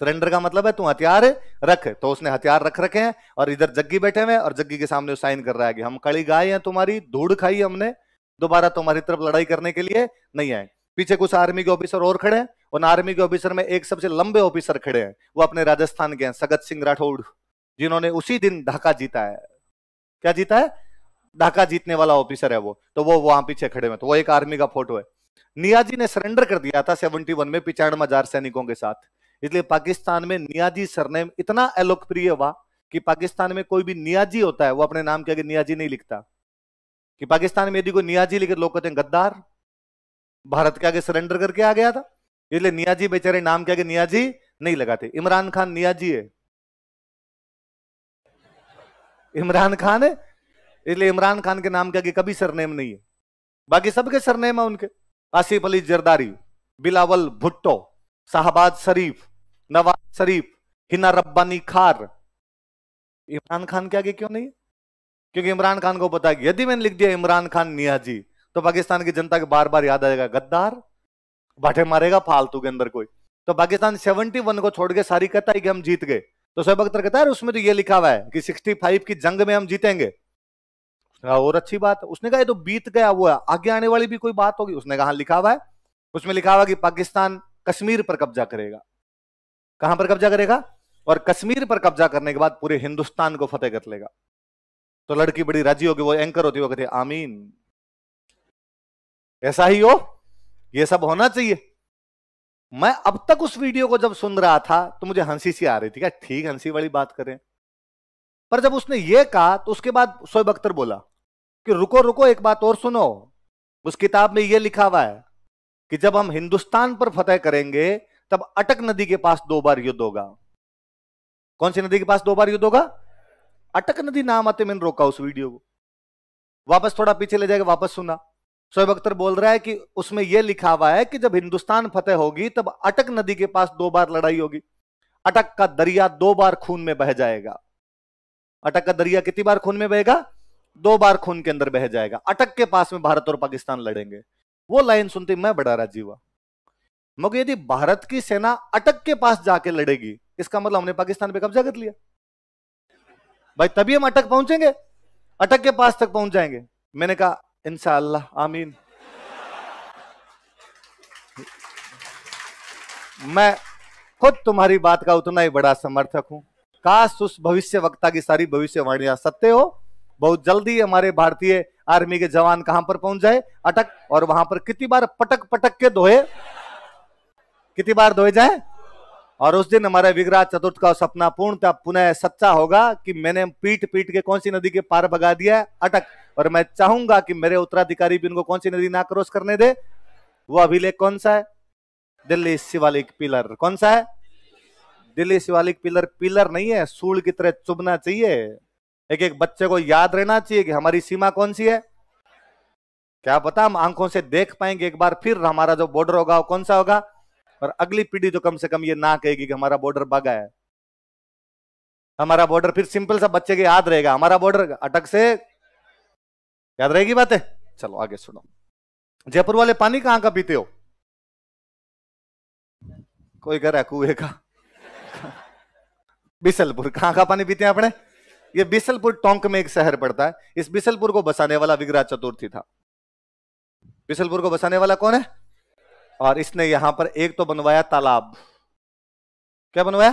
सरेंडर का मतलब है तू हथियार रख। तो उसने हथियार रख रखे हैं और इधर जग्गी बैठे हुए और जग्गी के सामने साइन कर रहा है कि हम कड़ी गाय हैं, तुम्हारी धूड़ खाई हमने। दोबारा तुम्हारी तरफ़ लड़ाई करने के लिए नहीं आए। पीछे कुछ आर्मी के ऑफिसर और खड़े हैं। और आर्मी के ऑफिसर में एक सबसे लंबे ऑफिसर खड़े हैं। वो अपने राजस्थान के हैं, सगत सिंह राठौड़, जिन्होंने उसी दिन ढाका जीता है। क्या जीता है? ढाका जीतने वाला ऑफिसर है वो। तो वो वहाँ पीछे खड़े हुए तो वो एक आर्मी का फ़ोटो है। नियाजी ने सरेंडर कर दिया था सेवेंटी वन में पिचानवे हज़ार सैनिकों के साथ। इसलिए पाकिस्तान में नियाजी सरनेम इतना अलोकप्रिय हुआ कि पाकिस्तान में कोई भी नियाजी होता है, वो अपने नाम के आगे नियाजी नहीं लिखता। कि पाकिस्तान में यदि कोई नियाजी लिखे लोग कहते हैं, गद्दार, भारत के आगे सरेंडर करके आ गया था। इसलिए नियाजी बेचारे नाम के आगे नियाजी नहीं लगाते। इमरान खान नियाजी है। इमरान खान है इसलिए इमरान खान के नाम के आगे कभी सरनेम नहीं है। बाकी सबके सरनेम है उनके। आसिफ अली जरदारी, बिलावल भुट्टो, शाहबाज शरीफ, नवाज़ शरीफ, हिना रब्बानी खार। इमरान खान के आगे क्यों नहीं? क्योंकि इमरान खान को पता है यदि मैंने लिख दिया इमरान खान नियाजी तो पाकिस्तान की जनता के बार बार याद आएगा, गद्दार बाटे मारेगा फालतू के अंदर कोई। तो पाकिस्तान 71 को छोड़ के सारी कहता है कि हम जीत गए। तो शोएब अख्तर कहता है उसमें तो ये लिखा हुआ है कि 65 की जंग में हम जीतेंगे। और अच्छी बात है उसने कहा ये तो बीत गया वो है। आगे आने वाली भी कोई बात होगी। उसने कहा हाँ, लिखा हुआ है उसमें लिखा हुआ कि पाकिस्तान कश्मीर पर कब्जा करेगा। कहाँ पर कब्जा करेगा? और कश्मीर पर कब्जा करने के बाद पूरे हिंदुस्तान को फतेह कर लेगा। तो लड़की बड़ी राज़ी होगी वो एंकर होती वो कहती आमीन। ऐसा ही हो ये सब होना चाहिए। मैं अब तक उस वीडियो को जब सुन रहा था तो मुझे हँसी सी आ रही थी क्या ठीक हँसी वाली बात करें पर जब उसने ये कहा तो उसके बाद शोएब अख्तर बोला कि रुको रुको, एक बात और सुनो। उस किताब में यह लिखा हुआ है कि जब हम हिंदुस्तान पर फतेह करेंगे, तब अटक नदी के पास दो बार युद्ध होगा। कौन सी नदी के पास दो बार युद्ध होगा? अटक नदी नाम आते मैंने रोका उस वीडियो को। वापस थोड़ा पीछे ले जाएगा, वापस सुना। शोएब अख्तर बोल रहा है कि उसमें यह लिखा हुआ है कि जब हिंदुस्तान फतेह होगी, तब अटक नदी के पास दो बार लड़ाई होगी। अटक का दरिया दो बार खून में बह जाएगा। अटक का दरिया कितनी बार खून में बहेगा? दो बार खून के अंदर बह जाएगा। अटक के पास में भारत और पाकिस्तान लड़ेंगे। वो लाइन सुनते मैं बड़ा राज़ी हुआ। मगर यदि भारत की सेना अटक के पास जाके लड़ेगी, इसका मतलब हमने पाकिस्तान पे कब्जा कर लिया। भाई, तभी हम अटक पहुँचेंगे। अटक के पास तक पहुँच जाएँगे। मैंने कहा इंशाल्लाह आमीन। मैं खुद तुम्हारी बात का उतना ही बड़ा समर्थक हूँ। काश उस भविष्य वक्ता की सारी भविष्यवाणियाँ सत्य हो बहुत जल्दी हमारे भारतीय आर्मी के जवान कहाँ पर पहुँच जाए? अटक। और वहाँ पर कितनी बार पटक पटक के धोए कितनी बार धोए जाए? और उस दिन हमारे विग्राज चतुर्थ का सपना पूर्णतः पुनः सच्चा होगा कि मैंने पीट पीट के कौन सी नदी के पार भगा दिया है? अटक। और मैं चाहूँगा कि मेरे उत्तराधिकारी भी उनको कौन सी नदी ना क्रॉस करने दे। वो अभिलेख कौन सा है? दिल्ली शिवालिक पिलर। कौन सा है? दिल्ली शिवालिक पिलर। पिलर नहीं है। सूल की तरह चुभना चाहिए। एक एक बच्चे को याद रहना चाहिए कि हमारी सीमा कौन सी है। क्या पता हम आँखों से देख पाएँगे एक बार फिर हमारा जो बॉर्डर होगा वो कौन सा होगा। और अगली पीढ़ी तो कम से कम ये ना कहेगी कि हमारा बॉर्डर बागा है। हमारा बॉर्डर फिर सिंपल सा बच्चे के याद रहेगा। हमारा बॉर्डर अटक से याद रहेगी बातें? चलो आगे सुनो। जयपुर वाले पानी कहाँ का पीते हो? कोई घर है कुएँ का? बिसलपुर। कहाँ का पानी पीते हैं अपने? ये बिसलपुर टोंक में एक शहर पड़ता है। इस बिसलपुर को बसाने वाला विग्राज चतुर्थी था। बिसलपुर को बसाने वाला कौन है? और इसने यहाँ पर एक तो बनवाया तालाब। क्या बनवाया?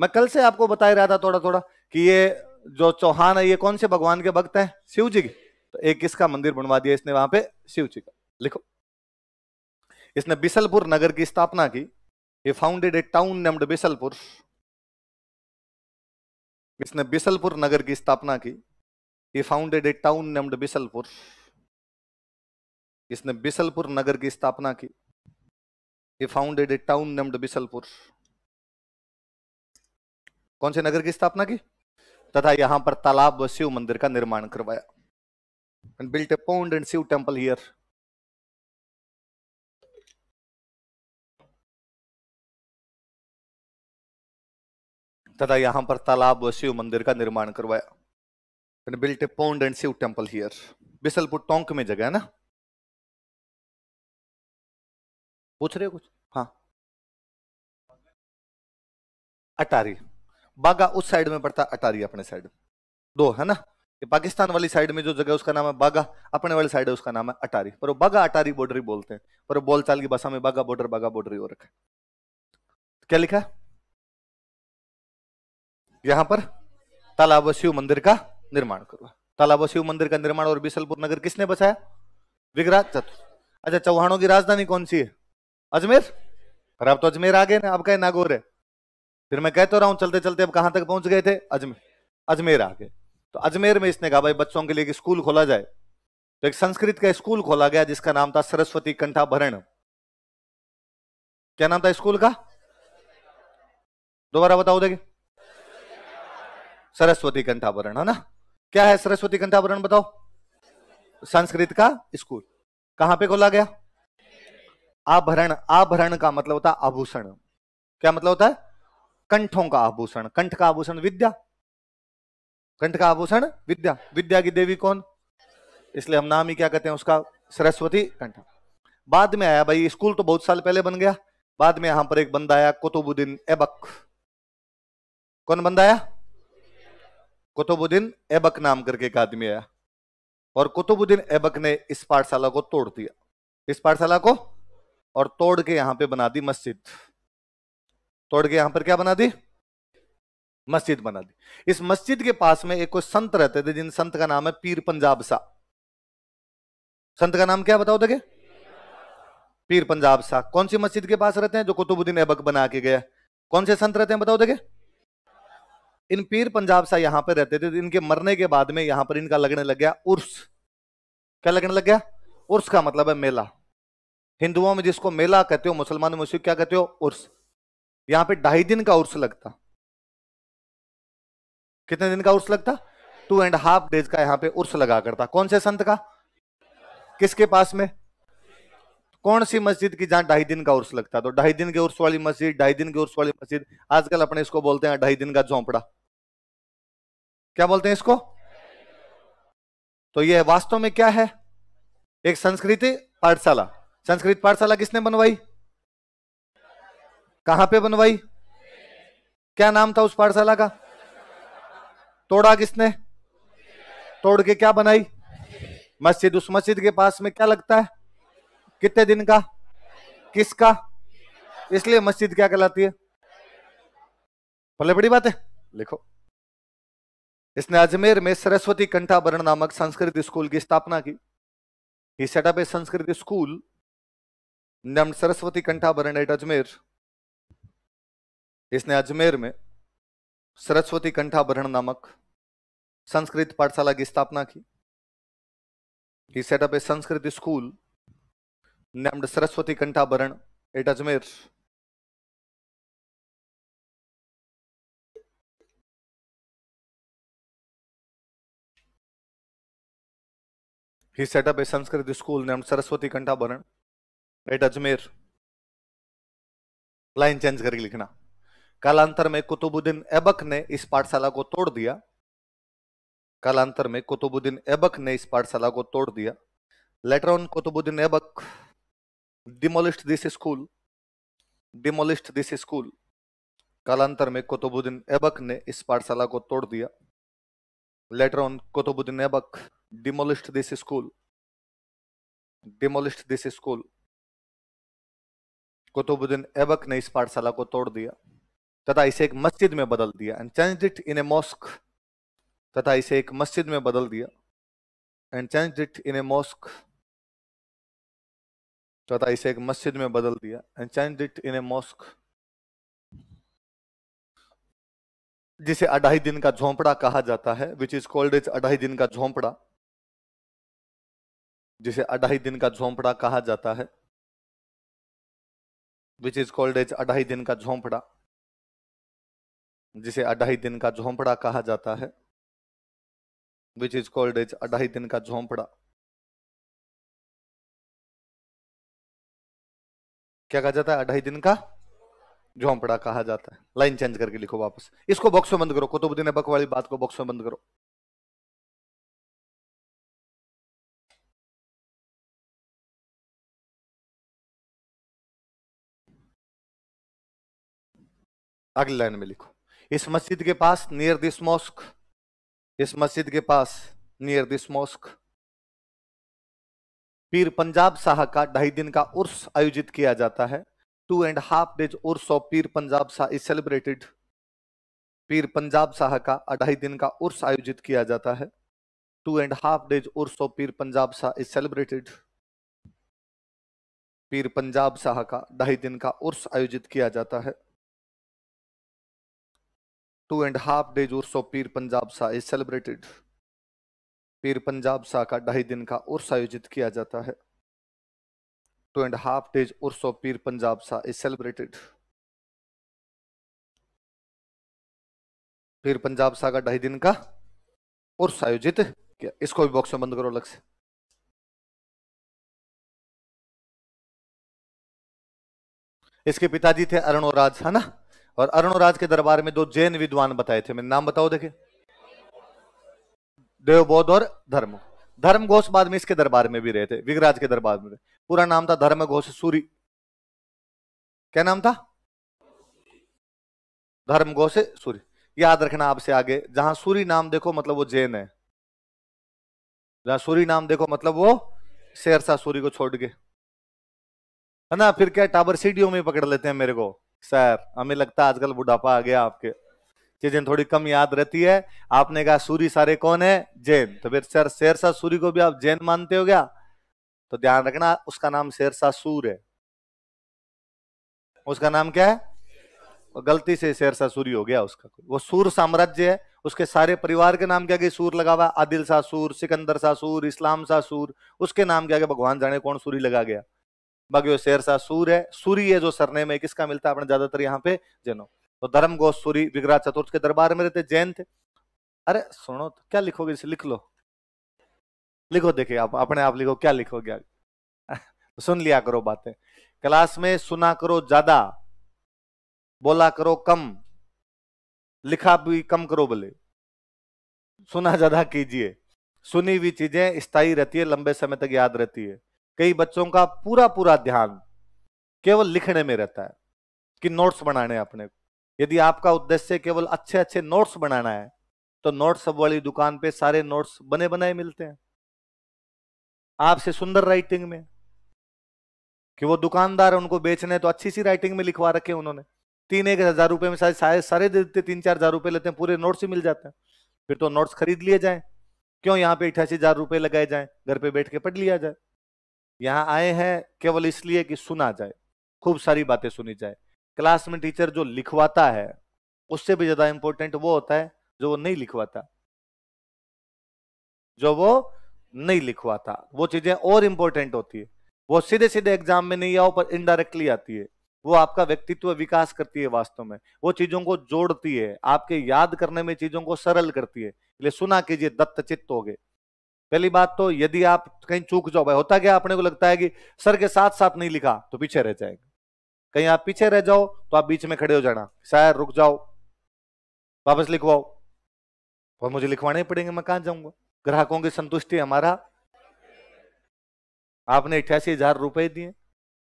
मैं कल से आपको बता रहा था थोड़ा थोड़ा कि ये जो चौहान है, ये कौन से भगवान के भक्त हैं? शिव जी तो एक किसका मंदिर बनवा दिया इसने वहाँ पे शिव जी का। लिखो। इसने बिसलपुर नगर की स्थापना की। ये founded a town named Bisalpur. इसने बिसलपुर नगर की स्थापना की। ये founded a town named Bisalpur. इसने बिसलपुर नगर की स्थापना की। ये founded a town named Bisalpur. कौन से नगर की स्थापना की? तथा यहाँ पर तालाब व शिव मंदिर का निर्माण करवाया। And built a pond and Shiva temple here. तथा यहाँ पर तालाब व शिव मंदिर का निर्माण करवाया। Built a pond and Shiv temple here. Bisalpur Tonk में जगह है ना? पूछ रहे हो कुछ? हाँ। अटारी। बागा उस साइड में पड़ता अटारी अपने साइड दो है ना? ये पाकिस्तान वाली साइड में जो जगह उसका नाम है बागा, अपने वाली साइड है उसका नाम है अटारी। पर वो बागा अटारी बॉर्डरी बोलते हैं। पर वो बोलचाल की भाषा में बागा बॉर्डर बागा बॉर्डर ही हो रखा है। क्या लिखा यहाँ पर तालाब शिव मंदिर का निर्माण करवा तालाब शिव मंदिर का निर्माण और बिसलपुर नगर किसने बचाया विगराज चतुर। अच्छा चौहानों की राजधानी कौन सी है? अजमेर? और अब तो अजमेर आ गए ना अब कहे नागौर है। फिर मैं कहता रहा हूँ चलते चलते अब कहाँ तक पहुँच गए थे? अजमेर। अजमेर आ गए तो अजमेर में इसने कहा, भाई, बच्चों के लिए स्कूल खोला जाए। तो एक संस्कृत का स्कूल खोला गया, जिसका नाम था सरस्वती कंठाभरण क्या नाम था स्कूल का? दोबारा बताओ देखिए सरस्वती कंठाभरण है ना? क्या है सरस्वती कंठाभरण बताओ? संस्कृत का स्कूल। कहाँ पे खोला गया? आभरण आभरण का मतलब होता है आभूषण। क्या मतलब होता है? कंठों का आभूषण, कंठ का आभूषण विद्या। कंठ का आभूषण विद्या। विद्या की देवी कौन? इसलिए हम नाम ही क्या कहते हैं उसका? सरस्वती कंठ। बाद में आया भाई, स्कूल तो बहुत साल पहले बन गया। बाद में यहाँ पर एक बंदा आया, कुतुबुद्दीन एबक कौन बंदा आया? कुतुबुद्दीन एबक नाम करके एक आदमी आया और कुतुबुद्दीन एबक ने इस पाठशाला को तोड़ दिया। इस पाठशाला को और तोड़ के यहाँ पे बना दी मस्जिद। तोड़ के यहाँ पर क्या बना दी? मस्जिद बना दी। इस मस्जिद के पास में एक कोई संत रहते थे, जिन संत का नाम है पीर पंजाब सा संत का नाम क्या बताओ देखे। पीर पंजाब शाह। कौन सी मस्जिद के पास रहते हैं जो कुतुबुद्दीन ऐबक बना के गया कौन से संत रहते हैं, बताओ देखे। इन पीर पंजाब शाह यहाँ पर रहते थे इनके मरने के बाद में यहाँ पर इनका लगने लग गया उर्स। क्या लगने लग गया? उर्स का मतलब है मेला। हिंदुओं में जिसको मेला कहते हो, मुसलमानों में क्या कहते हो? उर्स। यहाँ पे ढाई दिन का उर्स लगता। कितने दिन का उर्स लगता? टू एंड हाफ़ डेज़ का यहाँ पे उर्स लगा करता। कौन से संत का? किसके पास में? कौन सी मस्जिद की जहाँ ढाई दिन का उर्स लगता? तो ढाई दिन के उर्स वाली मस्जिद, ढाई दिन के उर्स वाली मस्जिद। आजकल अपने इसको बोलते हैं ढाई दिन का झोंपड़ा। क्या बोलते हैं इसको? तो यह वास्तव में क्या है? एक संस्कृति पाठशाला। संस्कृत पाठशाला किसने बनवाई? कहाँ पे बनवाई? क्या नाम था उस पाठशाला का? तोड़ा किसने? तोड़ के क्या बनाई? मस्जिद। उस मस्जिद के पास में क्या लगता है? कितने दिन का? किसका? इसलिए मस्जिद क्या कहलाती है? भले बड़ी बात है। लिखो। इसने अजमेर में सरस्वती कंठाभरण नामक संस्कृत स्कूल की स्थापना की। He set up a Sanskrit school named Saraswati Kanthabharan at Ajmer. इसने अजमेर में सरस्वती कंठाभरण नामक संस्कृत पाठशाला की स्थापना की। He set up a Sanskrit school named Saraswati Kanthabharan at Ajmer. He set up a Sanskrit school named Saraswati Kantabaran at Ajmer. Line change करके लिखना। कालांतर में कुतुबुद्दीन ऐबक ने इस पाठशाला को तोड़ दिया। कालांतर में कुतुबुद्दीन ऐबक ने इस पाठशाला को तोड़ दिया। Later on Qutubuddin Aibak demolished this school demolished this school कालांतर में कुतुबुद्दीन ऐबक ने इस पाठशाला को तोड़ दिया। Later on Qutubuddin Aibak demolished this school. Demolished this school. Qutubuddin Aibak ने इस पाठशाला को तोड़ दिया, तथा इसे एक मस्जिद में बदल दिया। And change it in a mosque तथा इसे एक मस्जिद में बदल दिया। And change it in a mosque तथा इसे एक मस्जिद में बदल दिया। And change it in a mosque जिसे अढ़ाई दिन का झोंपड़ा कहा जाता है विच इज़ कॉल्ड इज़ अढ़ाई दिन का झोंपड़ा, जिसे अढ़ाई दिन का झोंपड़ा कहा जाता है विच इज़ कॉल्ड एज अढ़ाई दिन का झोंपड़ा, जिसे अढ़ाई दिन का झोंपड़ा कहा जाता है विच इज़ कॉल्ड एज अढ़ाई दिन का झोंपड़ा। क्या कहा जाता है? अढ़ाई दिन का? झोंपड़ा कहा जाता है। लाइन चेंज करके लिखो वापस। इसको बॉक्स में बंद करो। कुतुबुद्दीन बक वाली बात को बॉक्स में बंद करो। अगली लाइन में लिखो। इस मस्जिद के पास नियर दिस मॉस्क इस मस्जिद के पास नियर दिस मॉस्क पीर पंजाब शाह का ढाई दिन का उर्स आयोजित किया जाता है। Two and half days Urs of Pir Punjab Shah is celebrated पीर पंजाब शाह का अढ़ाई दिन का उर्स आयोजित किया जाता है। Two and half days Urs of Pir Punjab Shah is celebrated पीर पंजाब शाह का ढाई दिन का उर्स आयोजित किया जाता है। Two and half days Urs of Pir Punjab Shah is celebrated पीर पंजाब शाह का ढाई दिन का उर्स आयोजित किया जाता है। Two and half days Urs of Pir Punjab Shah is celebrated पीर पंजाब शाह का ढाई दिन का उर्स आयोजित किया इसको भी बॉक्स में बंद करो अलग से इसके पिताजी थे अरुण राज है ना और अरुणराज के दरबार में दो जैन विद्वान बताए थे मैंने नाम बताओ देखे देवबोध और धर्म धर्म घोष बाद में इसके दरबार में भी रहे थे विगराज के दरबार में पूरा नाम था धर्म घोष सूरी। क्या नाम था? धर्म घोष सूरी। याद रखना आपसे आगे, जहाँ सूरी नाम देखो मतलब वो जैन है। जहाँ सूरी नाम देखो मतलब वो शेरशाह सूरी को छोड़ के। है ना, फिर क्या टावर सीडियो में पकड़ लेते हैं मेरे को। सर, हमें लगता है आजकल बुढ़ापा आ गया आपके। चीज़ें थोड़ी कम याद रहती है। आपने कहा, सूरी सारे कौन है? जैन। तो फिर सर, शेरशाह सूरी को भी आप जैन मानते हो क्या? तो ध्यान रखना, उसका नाम शेरशाह सूर है। उसका नाम क्या है? गलती से शेरशाह सूरी हो गया उसका वो सूर साम्राज्य है, उसके सारे परिवार के नाम क्या सूर लगा हुआ आदिल शाह सूर, सिकंदर शाह सूर, इस्लाम शाह सूर, उसके नाम क्या भगवान जाने कौन सूरी लगा गया। बाकी वो शेर शाह सूर है, सूरी है जो सरने में, किसका मिलता है? अपने ज़्यादातर यहाँ पे जैनो। तो धर्म गोष सूरी, विग्रह चतुर्थ के दरबार में रहते, जैन थे। अरे सुनो तो क्या लिखोगे इसे? लिख लो। लिखो, देखिए, आप अपने आप लिखो, क्या लिखोगे सुन लिया करो बातें। क्लास में सुना करो ज़्यादा, बोला करो कम, लिखा भी कम करो बोले सुना ज़्यादा कीजिए। सुनी हुई चीज़ें स्थायी रहती है, लंबे समय तक याद रहती है। कई बच्चों का पूरा पूरा ध्यान केवल लिखने में रहता है कि नोट्स बनाने अपने। यदि आपका उद्देश्य केवल अच्छे अच्छे नोट्स बनाना है तो नोट्स वाली दुकान पे सारे नोट्स बने बनाए मिलते हैं। आपसे सुंदर राइटिंग में कि वो दुकानदार उनको बेचने तो अच्छी सी राइटिंग में लिखवा रखे उन्होंने। तीन एक हज़ार रुपए में सारे सारे दे देते, तीन चार हज़ार रुपए लेते हैं, पूरे नोट्स ही मिल जाते हैं। फिर तो नोट्स खरीद लिए जाए। क्यों यहाँ पे अठासी हज़ार रुपए लगाए जाए, घर पे बैठ के पढ़ लिया जाए? यहाँ आए हैं केवल इसलिए कि सुना जाए, खूब सारी बातें सुनी जाए। क्लास में टीचर जो लिखवाता है, उससे भी ज़्यादा इंपॉर्टेंट वो होता है, जो वो नहीं लिखवाता। जो वो नहीं लिखवाता वो चीज़ें और इंपॉर्टेंट होती है। वो सीधे सीधे एग्ज़ाम में नहीं आओ, पर इनडायरेक्टली आती है। वो आपका व्यक्तित्व विकास करती है वास्तव में। वो चीज़ों को जोड़ती है। आपके याद करने में चीज़ों को सरल करती है। इसलिए सुना कीजिए दत्त चित्त हो गए। पहली बात तो यदि आप कहीं चूक जाओ, भाई, होता क्या अपने को लगता है कि सर के साथ साथ नहीं लिखा तो पीछे रह जाएगा। कहीं आप पीछे रह जाओ तो आप बीच में खड़े हो जाना। शायद रुक जाओ, वापस लिखवाओ। और मुझे लिखवाने पड़ेंगे, मैं कहाँ जाऊँगा? ग्राहकों की संतुष्टि हमारा। आपने अठासी हज़ार रुपए दिए,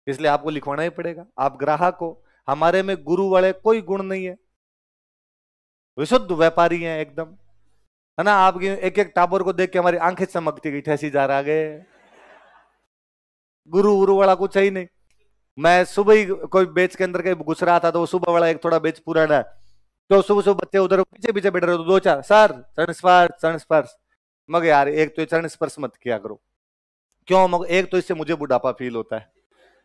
इसलिए आपको लिखवाना ही पड़ेगा। आप ग्राहक हो, हमारे में गुरु वाले कोई गुण नहीं है। विशुद्ध व्यापारी हैं एकदम। है ना आपकी एक एक टाबर को देख के हमारी आँखें चमकती गई ठैसी जा रहा गए। गुरु गुरु वाला कुछ है नहीं। मैं सुबह ही कोई बेच के अंदर कहीं घुस रहा था तो सुबह वाला एक थोड़ा बेच पुराना है। तो सुबह सुबह बच्चे उधर पीछे पीछे बैठ रहे दो चार सर चरण स्पर्श मगर यार, एक तो चरण स्पर्श मत किया करो. क्यों? मगर एक तो इससे मुझे बुढ़ापा फील होता है.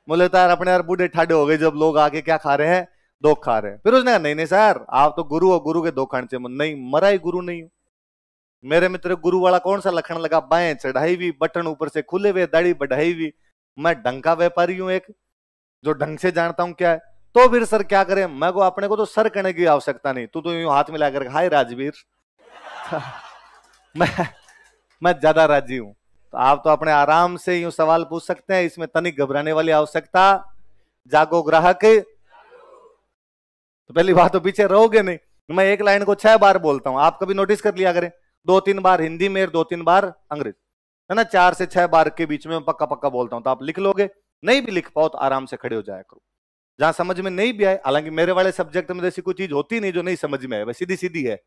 बोले तो यार, अपने यार बूढ़े ठाडे हो गए, जब लोग आके क्या खा रहे हैं? दो खा रहे हैं. फिर उसने कहा, नहीं नहीं सर, आप तो गुरु हो, गुरु के दो खाने चाहिए नहीं, मरा ही गुरु नहीं मेरे मित्र, गुरु वाला कौन सा लखन लगा? बाएँ चढ़ाई हुई बटन ऊपर से खुले हुए, दाढ़ी बढ़ाई हुई मैं ढंग का व्यापारी हूँ एक, जो ढंग से जानता हूँ क्या है। तो फिर सर क्या करें? मैं को अपने को तो सर करने की आवश्यकता नहीं। तू तो यूँ हाथ मिलाकर, हाय राजवीर। मैं मैं ज़्यादा राज़ी हूँ। तो आप तो अपने आराम से यूँ सवाल पूछ सकते हैं, इसमें तनिक घबराने वाली आवश्यकता। जागो ग्राहक। तो पहली बात तो पीछे रहोगे नहीं। मैं एक लाइन को छह बार बोलता हूँ। आप कभी नोटिस कर लिया करें। दो तीन बार हिंदी में, दो तीन बार अंग्रेज़। है ना? चार से छह बार के बीच में पक्का पक्का बोलता हूँ। तो आप लिख लोगे। नहीं भी लिख पाओ तो आराम से खड़े हो जाया करो। जहाँ समझ में नहीं भी आए, हालाँकि मेरे वाले सब्जेक्ट में जैसी कोई चीज़ होती नहीं जो नहीं समझ में आए। वह सीधी सीधी है।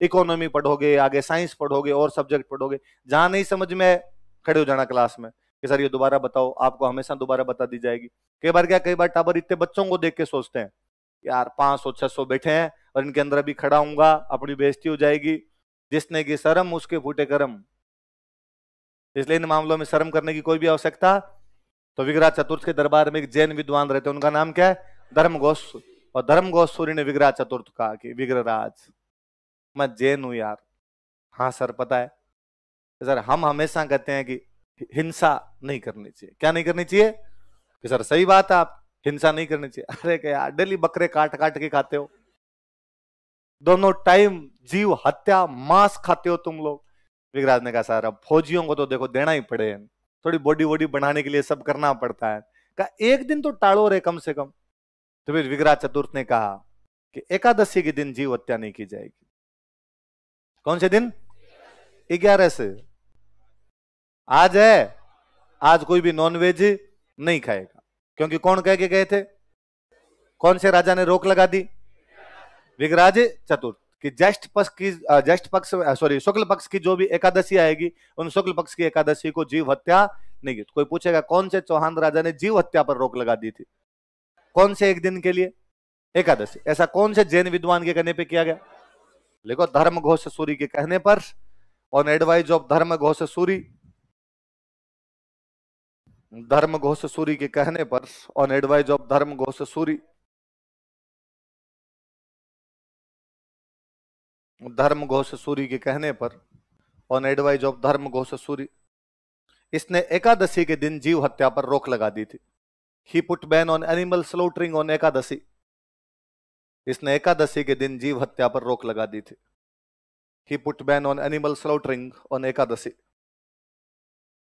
इकोनॉमी पढ़ोगे, आगे साइंस पढ़ोगे, और सब्जेक्ट पढ़ोगे। जहाँ नहीं समझ में खड़े हो जाना क्लास में कि सर ये दोबारा बताओ, आपको हमेशा दोबारा बता दी जाएगी। कई बार क्या, कई बार टाबर इतने बच्चों को देख के सोचते हैं, यार, पाँच सौ, छह सौ बैठे हैं और इनके अंदर अभी खड़ा हूँगा, अपनी बेइज्जती हो जाएगी। जिसने की शर्म, उसके फूटे कर्म। इसलिए इन मामलों में शर्म करने की कोई भी आवश्यकता तो विग्रह चतुर्थ के दरबार में एक जैन विद्वान रहते उनका नाम क्या है? धर्म और धर्म घोषूरी ने विग्रह चतुर्थ कहा कि विग्रहराज मैं जैन हूँ यार। हाँ सर, पता है। सर, हम हमेशा कहते हैं कि हिंसा नहीं करनी चाहिए। क्या नहीं करनी चाहिए? कि सर, सही बात है आप, हिंसा नहीं करनी चाहिए। अरे, क्या यार, डेली बकरे काट काट के खाते हो। दोनों टाइम जीव, हत्या, मांस खाते हो तुम लोग। विगराज ने कहा, सर, अब फौजियों को तो देखो, देना ही पड़े थोड़ी बॉडी वॉडी बनाने के लिए सब करना पड़ता है। कहा, एक दिन तो टाड़ो रहे कम से कम। तो फिर विगराज चतुर्थ ने कहा कि एकादशी के दिन जीव हत्या नहीं की जाएगी। कौन से दिन? ग्यारह से। आज है, आज कोई भी नॉनवेज नहीं खाएगा। क्योंकि कौन कह के गए थे? कौन से राजा ने रोक लगा दी? विगराज चतुर्थ कि ज्येष्ठ पक्ष की ज्येष्ठ पक्ष सॉरी शुक्ल पक्ष की जो भी एकादशी आएगी, उन शुक्ल पक्ष की एकादशी को जीव हत्या नहीं की। कोई पूछेगा, कौन से चौहान राजा ने जीव हत्या पर रोक लगा दी थी? कौन से एक दिन के लिए? एकादशी। ऐसा कौन से जैन विद्वान के कहने पे किया गया? देखो धर्म घोष सूरी के कहने पर ऑन एडवाइज ऑफ़ धर्म घोष सूरी, धर्म घोष सूरी के कहने पर ऑन एडवाइज ऑफ़ धर्म घोष सूरी, धर्म घोष सूरी के कहने पर ऑन एडवाइज ऑफ़ धर्म घोष सूरी, इसने एकादशी के दिन जीव हत्या पर रोक लगा दी थी। He put ban on animal slaughtering on Ekadashi. इसने एकादशी के दिन जीव हत्या पर रोक लगा दी थी। He put ban on animal slaughtering on Ekadashi.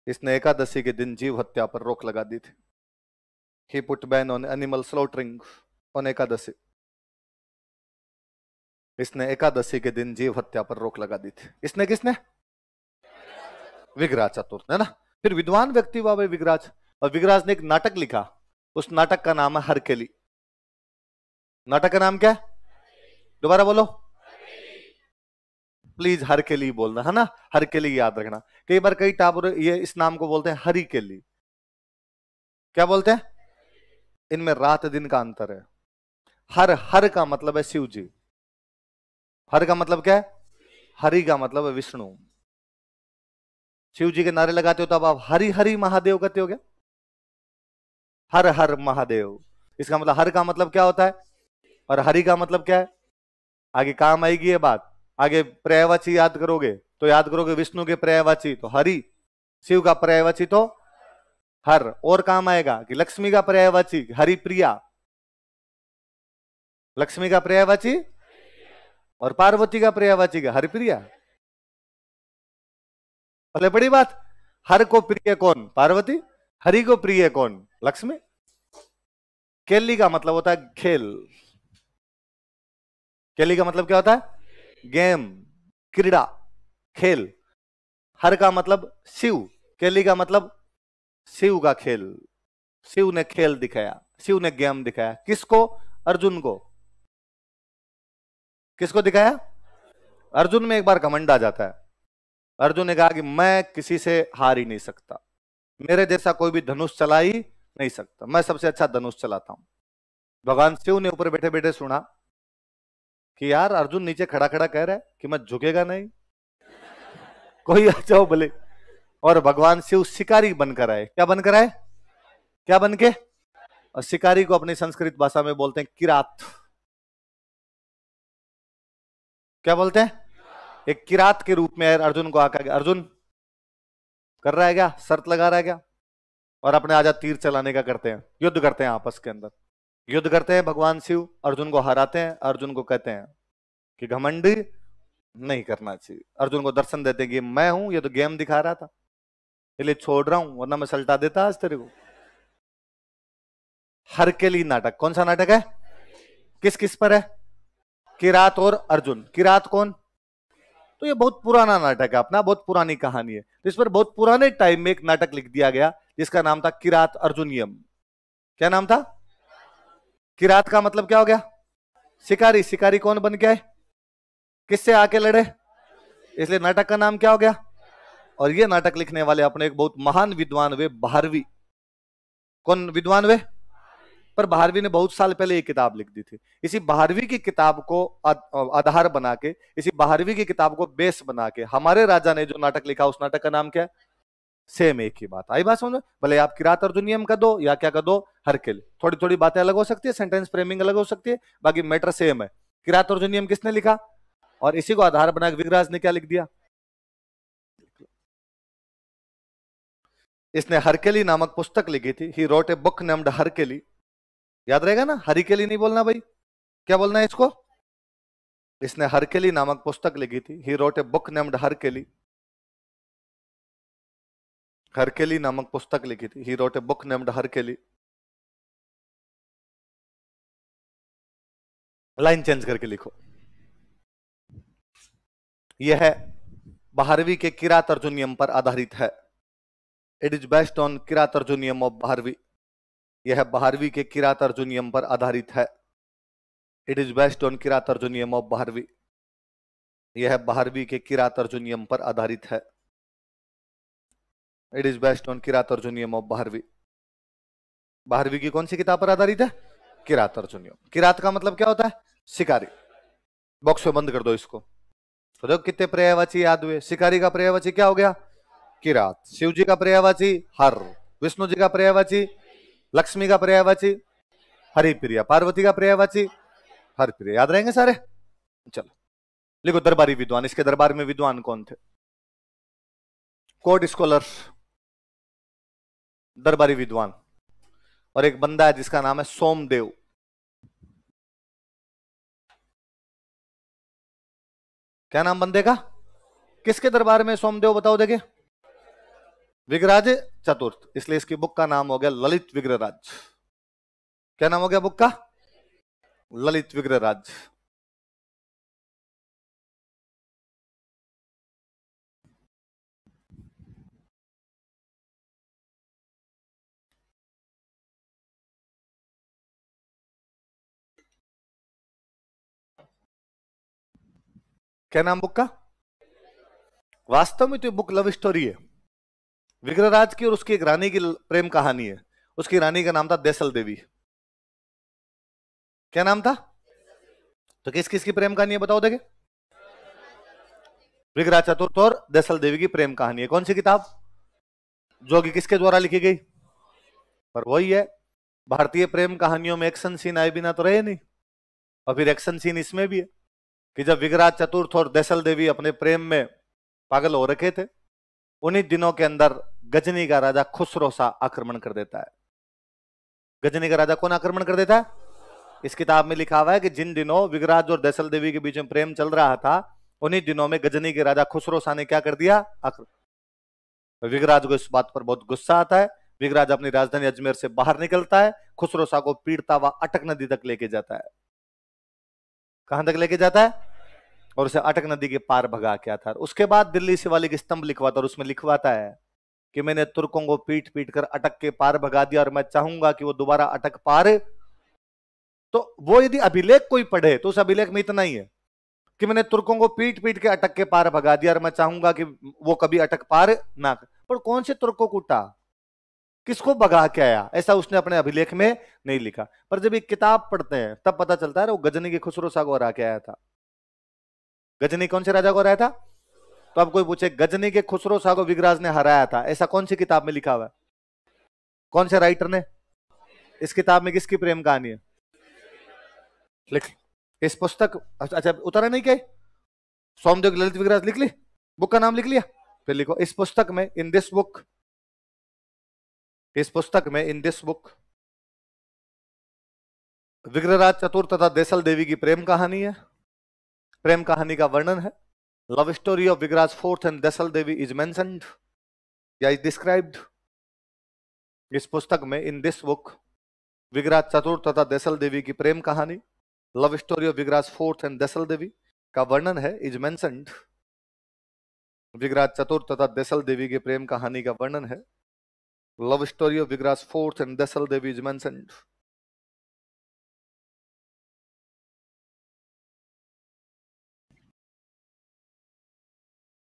इसने एकादशी के दिन जीव हत्या पर रोक लगा दी थी। He put ban on animal slaughtering on Ekadashi. इसने एकादशी के दिन जीव हत्या पर रोक लगा दी थी। इसने किसने? विग्राज चतुर्थ है ना? फिर विद्वान व्यक्ति हुआ विग्राज और विग्राज ने एक नाटक लिखा। उस नाटक का नाम है हरकेली। नाटक का नाम क्या? है दोबारा बोलो। प्लीज़ हर के लिए बोलना, है ना? हर के लिए याद रखना। कई बार कई टावर ये इस नाम को बोलते हैं, हरी के लिए। क्या बोलते हैं? इनमें रात दिन का अंतर है। हर हर का मतलब है शिव जी हर का मतलब क्या है? हरि का मतलब है विष्णु। शिव जी के नारे लगाते हो तो अब आप हरि हरि महादेव कहते हो क्या? हर हर महादेव। इसका मतलब हर का मतलब क्या होता है? और हरि का मतलब क्या है? आगे काम आएगी ये बात। आगे पर्यायवाची याद करोगे तो याद करोगे विष्णु के पर्यायवाची तो हरि, शिव का पर्यायवाची तो हर। और काम आएगा कि लक्ष्मी का पर्यायवाची हरि प्रिया लक्ष्मी का पर्यायवाची और पार्वती का पर्यायवाची का हरिप्रिया। पहले बड़ी बात, हर को प्रिय कौन? पार्वती। हरि को प्रिय कौन? लक्ष्मी। केली का मतलब होता है खेल। केली का मतलब क्या होता है? गेम क्रीड़ा, खेल। हर का मतलब शिव। केली का मतलब शिव का खेल। शिव ने खेल दिखाया, शिव ने गेम दिखाया। किसको? अर्जुन को। किसको दिखाया? अर्जुन में एक बार घमंड आ जाता है। अर्जुन ने कहा कि मैं किसी से हार ही नहीं सकता। मेरे जैसा कोई भी धनुष चला ही नहीं सकता। मैं सबसे अच्छा धनुष चलाता हूँ। भगवान शिव ने ऊपर बैठे बैठे सुना। कि यार अर्जुन नीचे खड़ा खड़ा कह रहा है कि मैं झुकेगा नहीं। कोई आ जाओ बोले और भगवान शिव शिकारी बनकर आए। क्या बनकर आए? क्या बन के और शिकारी को अपनी संस्कृत भाषा में बोलते हैं किरात। क्या बोलते हैं? एक किरात के रूप में अर्जुन को आकर अर्जुन, कर रहा है क्या? शर्त लगा रहा है क्या? और अपने आजा तीर चलाने का करते हैं। युद्ध करते हैं आपस के अंदर। युद्ध करते हैं, भगवान शिव अर्जुन को हराते हैं, अर्जुन को कहते हैं कि घमंड नहीं करना चाहिए। अर्जुन को दर्शन देते कि मैं हूँ, ये तो गेम दिखा रहा था, इसलिए छोड़ रहा हूँ, वरना मैं सल्टा देता आज तेरे को। हर के लिए नाटक। कौन सा नाटक है? किस किस पर है? किरात और अर्जुन। किरात कौन? तो ये बहुत पुराना नाटक है अपना, बहुत पुरानी कहानी है। तो इस पर बहुत पुराने टाइम में एक नाटक लिख दिया गया, जिसका नाम था किरात अर्जुनियम। क्या नाम था? किरात का मतलब क्या हो गया? शिकारी शिकारी कौन बन गया है? किससे आके लड़े? इसलिए नाटक का नाम क्या हो गया? और ये नाटक लिखने वाले अपने एक बहुत महान विद्वान वे बारहवीं कौन विद्वान वे पर बारहवीं ने बहुत साल पहले ये किताब लिख दी थी। इसी बारहवीं की किताब को आधार बना के इसी बारहवीं की किताब को बेस बना के हमारे राजा ने जो नाटक लिखा, उस नाटक का नाम क्या है? सेम एक ही बात आई। बात समझो भले आप किरात अर्जुनियम का दो या क्या कर दो हर के लिए। थोड़ी थोड़ी बातें अलग हो सकती है सेंटेंस फ्रेमिंग अलग हो सकती है, बाकी मैटर सेम है। किरात अर्जुनियम किसने लिखा? और इसी को आधार बना विग्राज ने क्या लिख दिया? इसने हरकेली नामक पुस्तक लिखी थी। He wrote a book named Harkeli याद रहेगा ना? हरी के नहीं बोलना भाई। क्या बोलना है इसको? इसने हरकेली नामक पुस्तक लिखी थी। He wrote a book named Harkeli Harkeli नामक पुस्तक लिखी थी। He wrote a book named Harkeli. Line change करके लिखो। यह है, बारहवीं के किरात अर्जुनियम पर आधारित है। It is based on Kirat अर्जुनियम of बारहवीं। यह बारहवीं के किरात अर्जुनियम पर आधारित है। It is based on Kirat अर्जुनियम of बारहवीं। यह बारहवीं के किरात अर्जुनियम पर आधारित है। It is based on Kirat अर्जुनियम of बारहवीं बारहवीं की कौन सी किताब पर आधारित है? किरात अर्जुनियम किरात का मतलब क्या होता है? शिकारी. बॉक्स में बंद कर दो इसको. तो देखो कितने पर्यायवाची याद हुए? शिकारी का पर्यायवाची क्या हो गया? किरात शिव जी का पर्यायवाची हर. विष्णु जी का पर्यायवाची लक्ष्मी का पर्यायवाची हरिप्रिया. पार्वती का पर्यायवाची हरिप्रिया. याद रहेंगे सारे? चलो. लिखो दरबारी विद्वान. इसके दरबार में विद्वान कौन थे? कोर्ट स्कॉलर दरबारी विद्वान। और एक बंदा है जिसका नाम है सोमदेव। क्या नाम बंदे का? किसके दरबार में सोमदेव बताओ देखे? विग्रराज चतुर्थ। इसलिए इसकी बुक का नाम हो गया ललित विग्रराज क्या नाम हो गया बुक का? ललित विग्रराज क्या नाम बुक का? वास्तव में तो बुक लव स्टोरी है। विग्रहराज की और उसकी एक रानी की प्रेम कहानी है। उसकी रानी का नाम था देसल देवी। क्या नाम था? तो किस किस की प्रेम कहानी है बताओ देखे। विग्रह चतुर्थ और देसल देवी की प्रेम कहानी है। कौन सी किताब? जो कि किसके द्वारा लिखी गई? पर वही है, भारतीय प्रेम कहानियों में एक्शन सीन आए बिना तो रहे नहीं। और फिर एक्शन सीन इसमें भी है। कि जब विग्राज चतुर्थ और देसल देवी अपने प्रेम में पागल हो रखे थे, उन्हीं दिनों के अंदर गजनी का राजा खुसरो सा आक्रमण कर देता है। गजनी का राजा कौन आक्रमण कर देता है? इस किताब में लिखा हुआ है कि जिन दिनों विग्राज और देसल देवी के बीच में प्रेम चल रहा था, उन्हीं दिनों में गजनी के राजा खुसरो ने क्या कर दिया? विग्राज को इस बात पर बहुत गुस्सा आता है। विग्राज अपनी राजधानी अजमेर से बाहर निकलता है। खुसरो को पीड़ता व अटक नदी तक लेके जाता है। कहाँ तक लेके जाता है? और उसे अटक नदी के पार भगा के आता है। उसके बाद दिल्ली शिवालिक स्तंभ लिखवाता और उसमें लिखवाता है कि मैंने तुर्कों को पीट पीट कर अटक के पार भगा दिया और मैं चाहूँगा कि वो दोबारा अटक पार। तो वो यदि अभिलेख कोई पढ़े तो उस अभिलेख में इतना ही है कि मैंने तुर्कों को पीट पीट के अटक के पार भगा दिया और मैं चाहूँगा कि वो कभी अटक पार ना पर कौन से तुर्कों को कूटा किसको बगा के आया? ऐसा उसने अपने अभिलेख में नहीं लिखा। पर जब एक किताब पढ़ते हैं, तब पता चलता है वो गजनी के खुसरो सा को हरा के आया था। गजनी कौन से राजा को हराया था? तो अब कोई पूछे, गजनी के खुसरो शाह को विगराज ने हराया था। ऐसा कौन सी किताब में लिखा हुआ है? कौन से राइटर ने? इस किताब में किसकी प्रेम कहानी है? लिख इस पुस्तक अच्छा उतरा नहीं क्या? सोमदेव, ललित विगराज लिख ली? बुक का नाम लिख लिया? फिर लिखो, इस पुस्तक में इन दिस बुक इस पुस्तक में, इन दिस बुक विग्रहराज चतुर तथा देसल देवी की प्रेम कहानी है। प्रेम कहानी का वर्णन है। Love story of Vigraj fourth and Desal Devi is mentioned या इज़ डिस्क्राइब्ड इस पुस्तक में, इन दिस बुक विग्राज चतुर तथा देसल देवी की प्रेम कहानी love story of Vigraj fourth and Desal Devi का वर्णन है इज़ मेंशनड विग्राज चतुर तथा देसल देवी की प्रेम कहानी का वर्णन है। Love story of Vigra's fourth and Desal Devi is mentioned.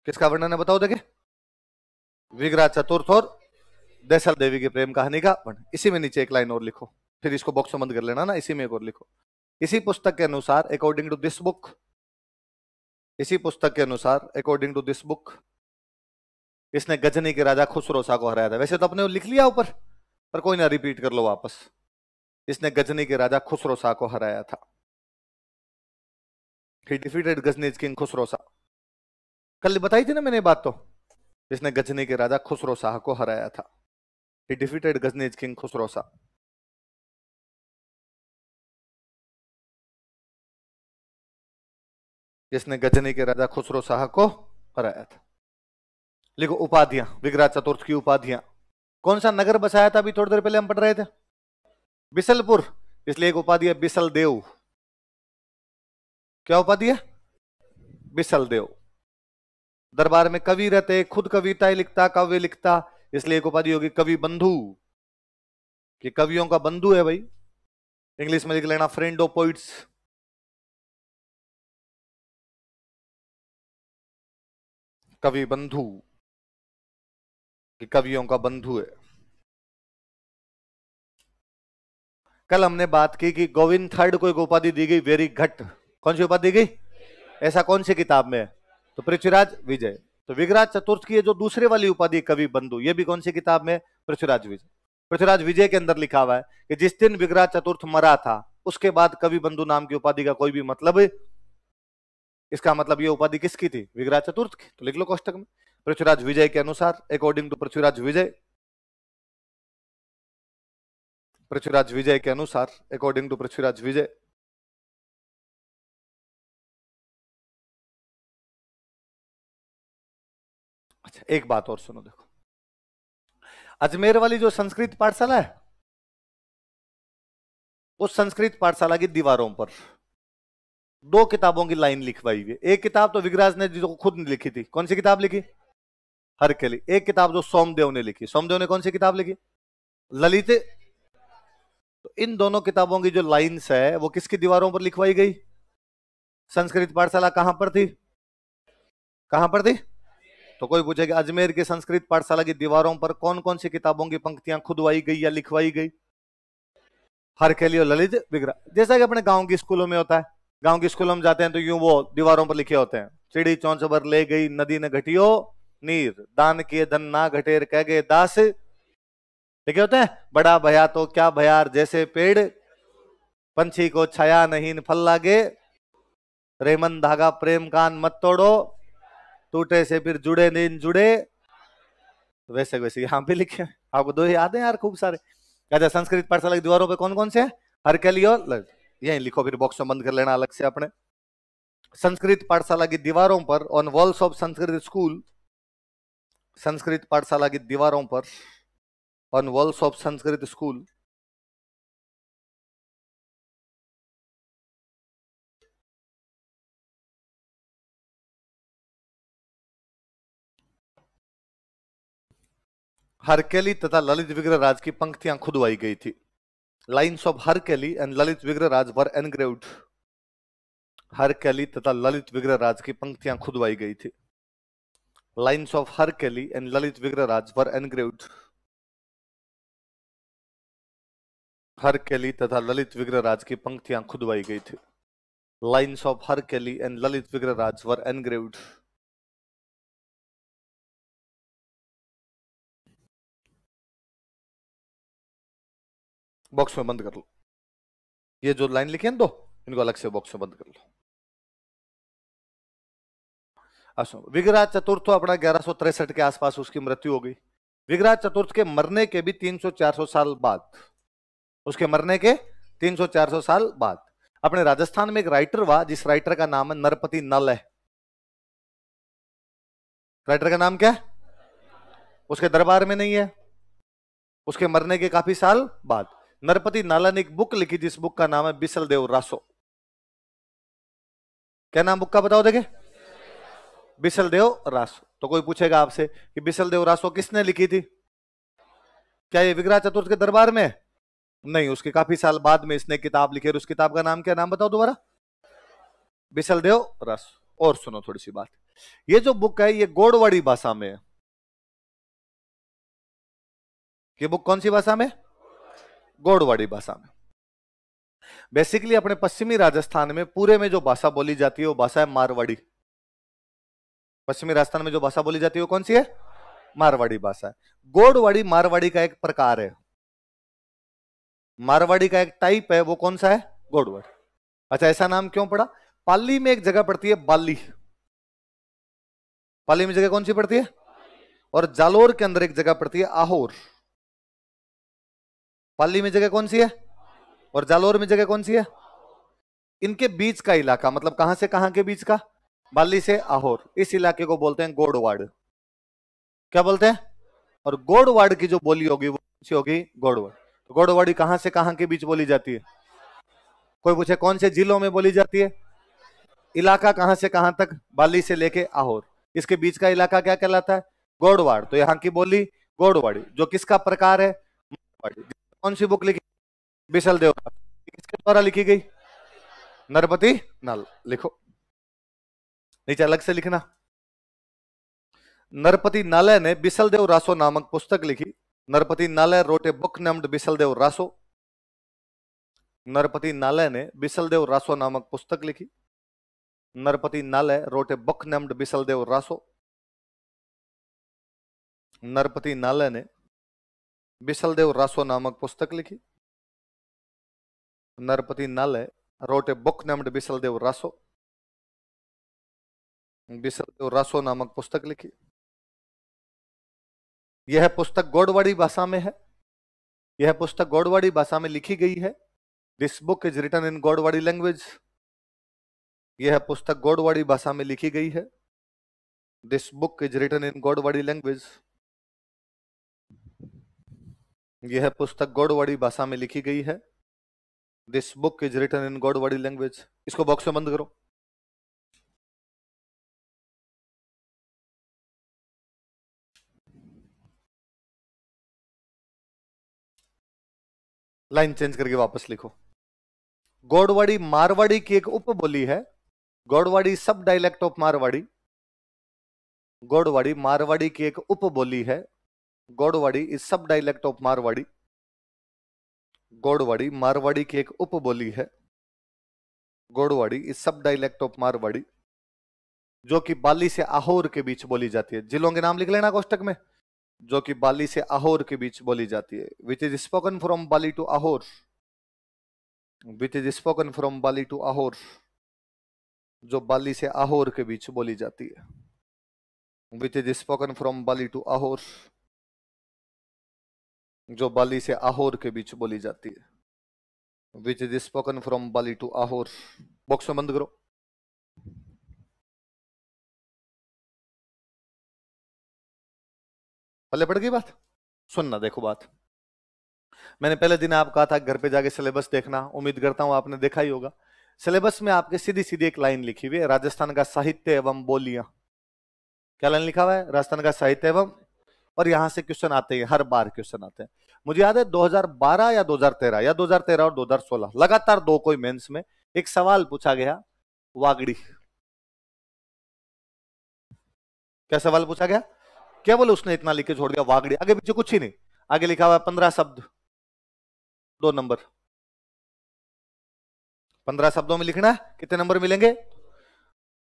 किसका वर्णन है बताओ देखे? विग्रा चतुर्थ और देसल देवी के प्रेम कहानी का वर्णन। इसी में नीचे एक लाइन और लिखो। फिर इसको बॉक्स बंद कर लेना ना, इसी में एक और लिखो। इसी पुस्तक के अनुसार अकॉर्डिंग टू दिस बुक इसी पुस्तक के अनुसार अकॉर्डिंग टू दिस बुक इसने गजनी के राजा खुसरो को हराया था। वैसे तो अपने लिख लिया ऊपर, पर कोई ना रिपीट कर लो वापस। इसने गजनी के राजा खुसरो शाह को हराया था। डिफीटेड गजनीज किंग खुसरो कल बताई थी ना मैंने बात तो? इसने गजनी के राजा खुसरो शाह को हराया था। डिफीटेड गजनीज किंग खुसरो शाह इसने गजनी के राजा खुसरो शाह को हराया था। लिखो, उपाधियाँ, विग्रह चतुर्थ की उपाधियाँ। कौन सा नगर बसाया था अभी थोड़ी देर पहले हम पढ़ रहे थे? बिसलपुर, इसलिए एक उपाधि है बिसल देव क्या उपाधि है? बिसल देव दरबार में कवि रहते, खुद कविताएँ लिखता, काव्य लिखता, इसलिए एक उपाधि होगी कवि बंधु। कि कवियों का बंधु है भाई। इंग्लिश में लिख लेना फ्रेंड ऑफ़ पोइट्स कवि बंधु। कि कवियों का बंधु है। कल हमने बात की कि गोविंद थर्ड को एक उपाधि दी गई, वेरी घट। कौन सी उपाधि दी गई? ऐसा कौन सी किताब में तो पृथ्वीराज विजय। तो विग्राज चतुर्थ की जो दूसरे वाली उपाधि कवि बंधु। ये भी कौन सी किताब में पृथ्वीराज विजय। पृथ्वीराज विजय के अंदर लिखा हुआ है कि जिस दिन विग्रह चतुर्थ मरा था, उसके बाद कवि बंधु नाम की उपाधि का कोई भी मतलब इसका मतलब ये उपाधि किसकी थी? विग्रह चतुर्थ की। तो लिख लो कोष्टक में। पृथ्वीराज विजय के अनुसार अकॉर्डिंग टू पृथ्वीराज विजय पृथ्वीराज विजय के अनुसार अकॉर्डिंग टू पृथ्वीराज विजय अच्छा एक बात और सुनो देखो अजमेर वाली जो संस्कृत पाठशाला है उस संस्कृत पाठशाला की दीवारों पर दो किताबों की लाइन लिखवाई हुई है एक किताब तो विगराज ने जो खुद लिखी थी कौन सी किताब लिखी हर के लिए। एक किताब जो सोमदेव ने लिखी। सोमदेव ने कौन सी किताब लिखी? ललित। तो इन दोनों किताबों की जो लाइंस है, वो किसकी दीवारों पर लिखवाई गई? संस्कृत पाठशाला कहाँ पर थी? कहाँ पर थी? तो कोई पूछेगा, अजमेर के संस्कृत पाठशाला की दीवारों पर कौन कौन सी किताबों की पंक्तियाँ खुदवाई गई या लिखवाई गई? हर के लिए ललित विग्रह जैसा कि अपने गाँव के स्कूलों में होता है। गाँव के स्कूलों में जाते हैं तो यूँ वो दीवारों पर लिखे होते हैं। चिड़ी चौंचबर ले गई, नदी ने घटियो नीर, दान किए धन ना घटेर कह गए दास लिखे होते हैं? बड़ा भया तो क्या भयार, जैसे पेड़। पंछी को छाया नहीं फल लागे। रेमन धागा प्रेम कान मत तोड़ो। टूटे से फिर जुड़े नहीं जुड़े। वैसे वैसे, यहाँ पे लिखे आपको दो याद है यार, खूब सारे। अच्छा संस्कृत पाठशाला की दीवारों पे कौन कौन से हर के लिए यही लिखो, फिर बॉक्स में बंद कर लेना अलग से अपने। संस्कृत पाठशाला की दीवारों पर on walls of Sanskrit school Sanskrit पाठशाला की दीवारों पर on walls of Sanskrit school Harkeli तथा ललित विग्रह राज की पंक्तियाँ खुदवाई गई थी। Lines of Harkeli and Lalit Vigraha Raj were engraved हरकेली तथा ललित विग्रह राज की पंक्तियाँ खुदवाई गई थी। ऑफ़ हरकेली एंड ललित विग्रह राज वर एनग्रेव्ड हरकेली तथा विग्रह राज की पंक्तियाँ खुदवाई गई थी। लाइन्स ऑफ़ हरकेली ललित विग्रह राज वर एनग्रेव्ड बॉक्स में बंद कर लो। ये जो लाइन लिखे हैं दो, इनको अलग से बॉक्स में बंद कर लो। विग्राज चतुर्थ अपना ग्यारह के आसपास उसकी मृत्यु हो गई। विग्राज चतुर्थ के मरने के भी 300-400 साल बाद। उसके मरने के 300-400 साल बाद। अपने राजस्थान में एक राइटर हुआ, जिस राइटर का नाम है नरपति नल है। राइटर का नाम क्या उसके दरबार में नहीं है। उसके मरने के काफ़ी साल बाद। नरपति नाला ने एक बुक लिखी, जिस बुक का नाम है बिसल देव रासो। क्या नाम बुक का, बताओ देखे? बिसल देव रासो। तो कोई पूछेगा आपसे कि बिसल देव रासो किसने लिखी थी? क्या ये विग्रह चतुर्थ के दरबार में नहीं, उसके काफ़ी साल बाद में इसने किताब लिखी और उस किताब का नाम क्या नाम बताओ दोबारा। बिसल देव रस। और सुनो थोड़ी सी बात। ये जो बुक है, ये गोड़वाड़ी भाषा में है। ये बुक कौन सी भाषा में? गोड़वाड़ी भाषा में। बेसिकली अपने पश्चिमी राजस्थान में पूरे में जो भाषा बोली जाती है, वो भाषा है मारवाड़ी। पश्चिमी राजस्थान में जो भाषा बोली जाती है, वो कौन सी है? मारवाड़ी भाषा है। गोड़वाड़ी मारवाड़ी का एक प्रकार है। मारवाड़ी का एक टाइप है, वो कौन सा है? गोड़वाड़ी। अच्छा ऐसा नाम क्यों पड़ा? पाली में एक जगह पड़ती है, बाली। पाली में जगह कौन सी पड़ती है? और जालोर के अंदर एक जगह पड़ती है, आहोर। पाली में जगह कौन सी है? और जालोर में जगह कौन सी है? इनके बीच का इलाका मतलब कहाँ से कहाँ के बीच का? बाली से आहोर। इस इलाके को बोलते हैं गोड़वाड़। क्या बोलते हैं? और गोड़वाड़ की जो बोली होगी, वो कौन सी होगी? गोड़वाड़। तो गोड़वाड़ी कहाँ से कहाँ के बीच बोली जाती है? कोई पूछे कौन से जिलों में बोली जाती है? इलाका कहाँ से कहाँ तक? बाली से लेके आहोर। इसके बीच का इलाका क्या कहलाता है? गोड़वाड़। तो यहाँ की बोली गोड़वाड़ी, जो किसका प्रकार है? कौन सी बुक लिखी? बिसल देव किसके द्वारा लिखी गई? नरपति नल। लिखो। नीचे अलग से लिखना। नरपति नालय ने बिसल देव रासो नामक पुस्तक लिखी। Narpati Nalay wrote a book named Bisal Dev Raso. Narpati Nalay ने बिसल देव रासो नामक पुस्तक लिखी। Narpati Nalay wrote a book named Bisal Dev Raso. Narpati Nalay ने बिसलदेव रासो नामक पुस्तक लिखी। नरपति नल है wrote a book named Bisaldev Raso. Bisaldev Raso नामक पुस्तक लिखी। यह पुस्तक गोडवाड़ी भाषा में है। यह पुस्तक गोडवाड़ी भाषा में लिखी गई है। This book is written in Godwadi language यह पुस्तक गोडवाड़ी भाषा में लिखी गई है। This book is written in Godwadi language यह पुस्तक गोडवाड़ी भाषा में लिखी गई है। This book is written in Godwadi language इसको बॉक्स में बंद करो। लाइन चेंज करके वापस लिखो। गोडवाड़ी मारवाड़ी की एक उपबोली है। Godwadi sub dialect of Marwari. Godwadi Marwari की एक उपबोली है। Godwadi is sub dialect of Marwari. Godwadi Marwari की एक उपबोली है। Godwadi is sub dialect of Marwari. जो कि बाली से आहोर के बीच बोली जाती है। जिलों के नाम लिख लेना कोष्टक में। जो कि बाली से आहोर के बीच बोली जाती है। Which is spoken from Bali to Ahor which is spoken from Bali to Ahor जो बाली से आहोर के बीच बोली जाती है। Which is spoken from Bali to Ahor जो बाली से आहोर के बीच बोली जाती है। Which is spoken from Bali to Ahor box में बंद करो। पहले पड़ गई बात? सुनना, देखो बात। मैंने पहले दिन आप कहा था घर पे जाके सिलेबस देखना, उम्मीद करता हूँ आपने देखा ही होगा। सिलेबस में आपके सीधी सीधी एक लाइन लिखी हुई है, राजस्थान का साहित्य एवं बोलियाँ। क्या लाइन लिखा हुआ है? राजस्थान का साहित्य एवं, और यहाँ से क्वेश्चन आते हैं, हर बार क्वेश्चन आते हैं। मुझे याद है 2012 या 2013 या 2013 और 2016 लगातार दो कोई मेंस में एक सवाल पूछा गया, वागड़ी। क्या सवाल पूछा गया? केवल उसने इतना लिख के छोड़ दिया वागड़ी। आगे पीछे कुछ ही नहीं। आगे लिखा हुआ पंद्रह शब्द। दो नंबर। पंद्रह शब्दों में लिखना है। कितने नंबर मिलेंगे?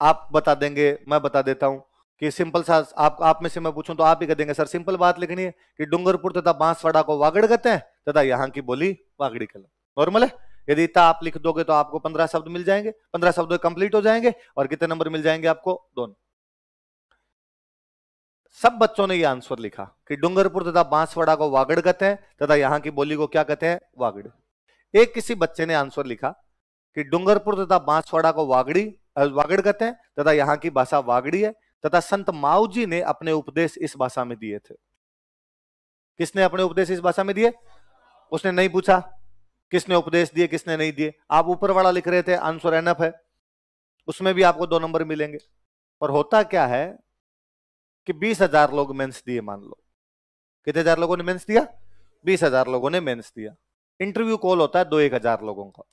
आप बता देंगे, मैं बता देता हूँ कि सिंपल सा आप आप में से मैं पूछूँ तो आप ही कह देंगे, सर, सिंपल बात लिखनी है कि डूंगरपुर तथा बांसवाड़ा को वागड़ कहते हैं तथा यहाँ की बोली वागड़ी कल नॉर्मल है? यदि इतना आप लिख दोगे तो आपको पंद्रह शब्द मिल जाएँगे। पंद्रह शब्द कंप्लीट हो जाएँगे और कितने नंबर मिल जाएँगे आपको? दोनों। सब बच्चों ने ये आंसर लिखा कि डूंगरपुर तथा बांसवाड़ा को वागड़ कहते हैं तथा यहाँ की बोली को क्या कहते हैं? वागड़। एक किसी बच्चे ने आंसर लिखा कि डूंगरपुर तथा बांसवाड़ा को वागड़ी वागड़ कहते हैं तथा यहाँ की भाषा वागड़ी है तथा संत माऊ जी ने अपने उपदेश इस भाषा में दिए थे। किसने अपने उपदेश इस भाषा में दिए? उसने नहीं पूछा। किसने उपदेश दिए, किसने नहीं दिए? आप ऊपर वाला लिख रहे थे, आंसर एनफ है। उसमें भी आपको दो नंबर मिलेंगे। और होता क्या है कि बीस हज़ार लोग मेंस दिए, मान लो। कितने हज़ार लोगों ने मेंस दिया? बीस हज़ार लोगों ने मेंस दिया। इंटरव्यू कॉल होता है दो एक हज़ार लोगों का।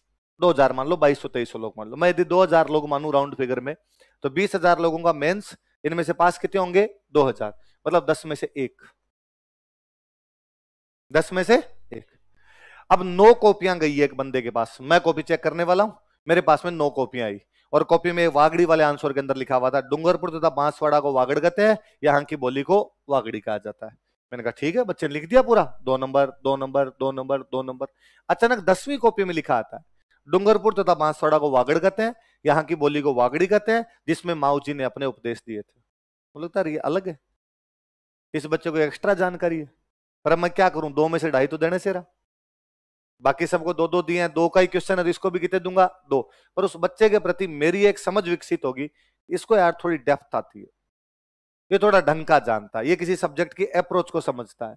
दो हज़ार मान लो, बाईस सौ, तेईस सौ लोग मान लो। मैं यदि दो हज़ार लोग मानू राउंड फिगर में तो बीस हज़ार लोगों का मेंस, इनमें से पास कितने होंगे? दो हज़ार। मतलब दस में से एक। दस में से एक। अब नौ कॉपियाँ गई है एक बंदे के पास। मैं कॉपी चेक करने वाला हूँ। मेरे पास में नौ कॉपियाँ आई। और कॉपी में वागड़ी वाले आंसर के अंदर लिखा हुआ था, डूंगरपुर तथा बांसवाड़ा को वागड़ कहते हैं यहाँ की बोली को वागड़ी कहा जाता है। मैंने कहा, ठीक है, बच्चे ने लिख दिया पूरा, दो नंबर दो नंबर दो नंबर दो नंबर। अचानक दसवीं कॉपी में लिखा आता है, डूंगरपुर तथा बांसवाड़ा को वागड़ कहते हैं यहाँ की बोली को वागड़ी कहते हैं, जिसमें माऊ जी ने अपने उपदेश दिए थे। लगता है ये अलग है। इस बच्चे को एक्स्ट्रा जानकारी है। पर मैं क्या करूँ, दो में से ढाई तो देने से रहा। बाकी सबको दो दो दिए हैं, दो का ही क्वेश्चन है तो इसको भी कितने दूँगा? दो। पर उस बच्चे के प्रति मेरी एक समझ विकसित होगी, इसको यार थोड़ी डेप्थ आती है। ये थोड़ा ढंग का जानता है, ये किसी सब्जेक्ट की अप्रोच को समझता है।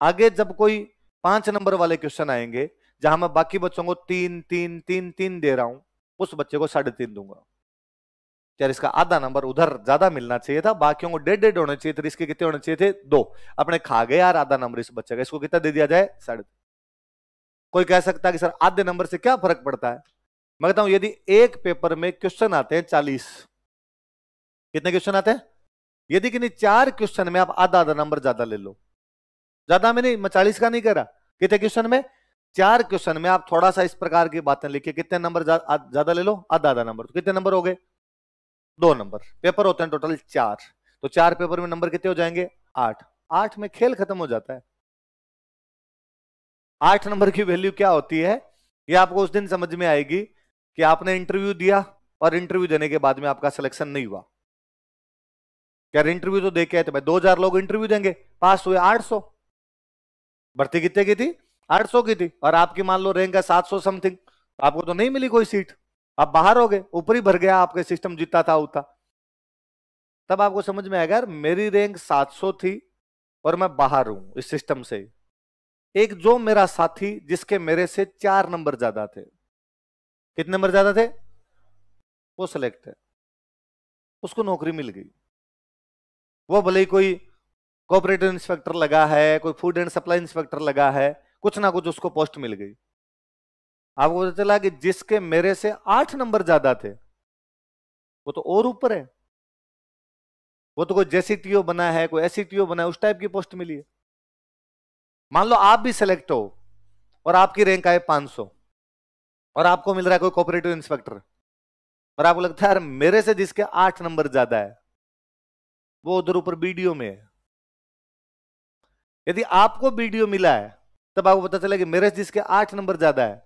आगे जब कोई पाँच नंबर वाले क्वेश्चन आएँगे, जहाँ मैं बाकी बच्चों को तीन तीन तीन तीन दे रहा हूँ, उस बच्चे को साढ़े तीन दूँगा। यार इसका आधा नंबर उधर ज़्यादा मिलना चाहिए था, बाकियों को डेढ़ डेढ़ होने चाहिए थे इसके कितने होने चाहिए थे? दो। अपने खा गए यार आधा नंबर इस बच्चे का, इसको कितना दे दिया जाए? साढ़े कोई कह सकता है कि सर, आधे नंबर से क्या फ़र्क पड़ता है? मैं कहता हूँ, यदि एक पेपर में क्वेश्चन आते हैं चालीस, कितने क्वेश्चन आते हैं? यदि कि नहीं, चार क्वेश्चन में आप आधा आधा नंबर ज़्यादा ले लो। ज़्यादा में नहीं, मैं चालीस का नहीं कह रहा। कितने क्वेश्चन में? चार क्वेश्चन में आप थोड़ा सा इस प्रकार की बातें लिखिए, कितने नंबर ज़्यादा ले लो? आधा आधा नंबर। तो कितने नंबर हो गए? दो नंबर। पेपर होते हैं टोटल चार। तो चार पेपर में नंबर कितने हो जाएँगे? आठ। आठ में खेल खत्म हो जाता है। आठ नंबर की वैल्यू क्या होती है? ये आपको उस दिन समझ में आएगी कि आपने इंटरव्यू दिया और इंटरव्यू देने के बाद में आपका सिलेक्शन नहीं हुआ। क्या इंटरव्यू तो दे के आए थे भाई, दो हज़ार लोग इंटरव्यू देंगे, पास हुए आठ सौ। भर्ती कितने की थी? आठ सौ की थी। और आपकी मान लो रैंक है सात सौ समथिंग आपको तो नहीं मिली कोई सीट आप बाहर हो गए, ऊपर ही भर गया आपके सिस्टम जीता था उता तब आपको समझ में आएगा, यार मेरी रैंक 700 थी और मैं बाहर हूँ इस सिस्टम से एक जो मेरा साथी जिसके मेरे से चार नंबर ज़्यादा थे। कितने नंबर ज़्यादा थे? वो सिलेक्ट है उसको नौकरी मिल गई। वो भले ही कोई कोऑपरेटिव इंस्पेक्टर लगा है, कोई फ़ूड एंड सप्लाई इंस्पेक्टर लगा है, कुछ ना कुछ उसको पोस्ट मिल गई। आपको पता चला कि जिसके मेरे से आठ नंबर ज़्यादा थे, वो तो और ऊपर है। वो तो कोई जेसीटीओ बना है, कोई एसीटीओ बना है, उस टाइप की पोस्ट मिली है। मान लो आप भी सिलेक्ट हो और आपकी रैंक आए 500 और आपको मिल रहा है कोई कोऑपरेटिव इंस्पेक्टर और आपको लगता है, यार, मेरे से जिसके आठ नंबर ज़्यादा है, वो उधर ऊपर बीडीओ में है। यदि आपको बीडीओ मिला है, तब आपको पता चला कि मेरे से जिसके आठ नंबर ज़्यादा है,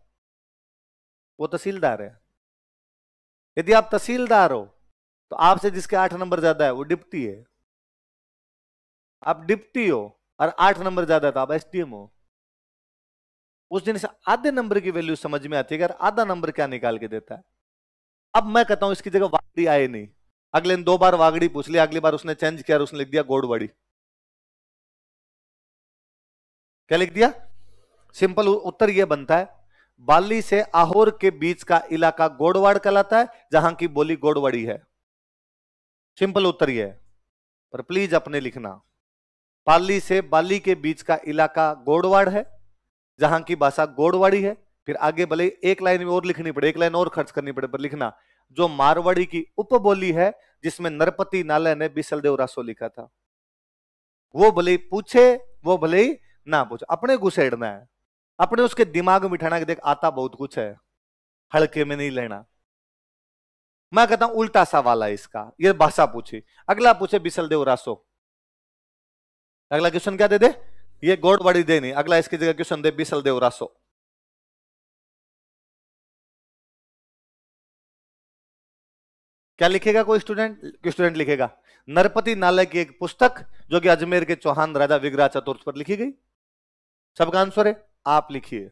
वो तहसीलदार है। यदि आप तहसीलदार हो तो आपसे जिसके आठ नंबर ज़्यादा है, वो डिप्टी है। आप डिप्टी हो और आठ नंबर ज़्यादा तो आप एसडीएम हो। उस दिन से आधे नंबर की वैल्यू समझ में आती है अगर आधा नंबर क्या निकाल के देता है। अब मैं कहता हूँ, इसकी जगह वागड़ी आए नहीं। अगले दो बार वागड़ी पूछ लिया अगली बार उसने चेंज किया उसने लिख दिया गोड़वाड़ी क्या लिख दिया? सिंपल उत्तर यह बनता है, बाली से आहोर के बीच का इलाका गोड़वाड़ कहलाता है, जहाँ की बोली गोड़वाड़ी है। सिंपल उत्तर यह है, पर प्लीज़ अपने लिखना। पाली से बाली के बीच का इलाका गोड़वाड़ है, जहाँ की भाषा गोड़वाड़ी है। फिर आगे भले एक लाइन में और लिखनी पड़े, एक लाइन और खर्च करनी पड़े, पर लिखना, जो मारवाड़ी की उपबोली है, जिसमें नरपति नालय ने बिसल देव रासो लिखा था। वो भले पूछे, वो भले ही ना पूछे, अपने घुसेड़ना है। अपने उसके दिमाग में बिठाना देख, आता बहुत कुछ है, हड़के में नहीं लेना। मैं कहता हूँ, उल्टा सवाल है इसका, ये भाषा पूछी। अगला पूछे, बिसल देव रासो अगला क्वेश्चन क्या दे दे? ये गोड बड़ी दे नहीं। अगला इसकी जगह क्वेश्चन दे, बिसल देव रासो। क्या लिखेगा कोई स्टूडेंट? स्टूडेंट लिखेगा। नरपति नालय की एक पुस्तक, जो कि अजमेर के चौहान राजा विग्रह चतुर्थ पर लिखी गई। सबका आंसर है? आप लिखिए।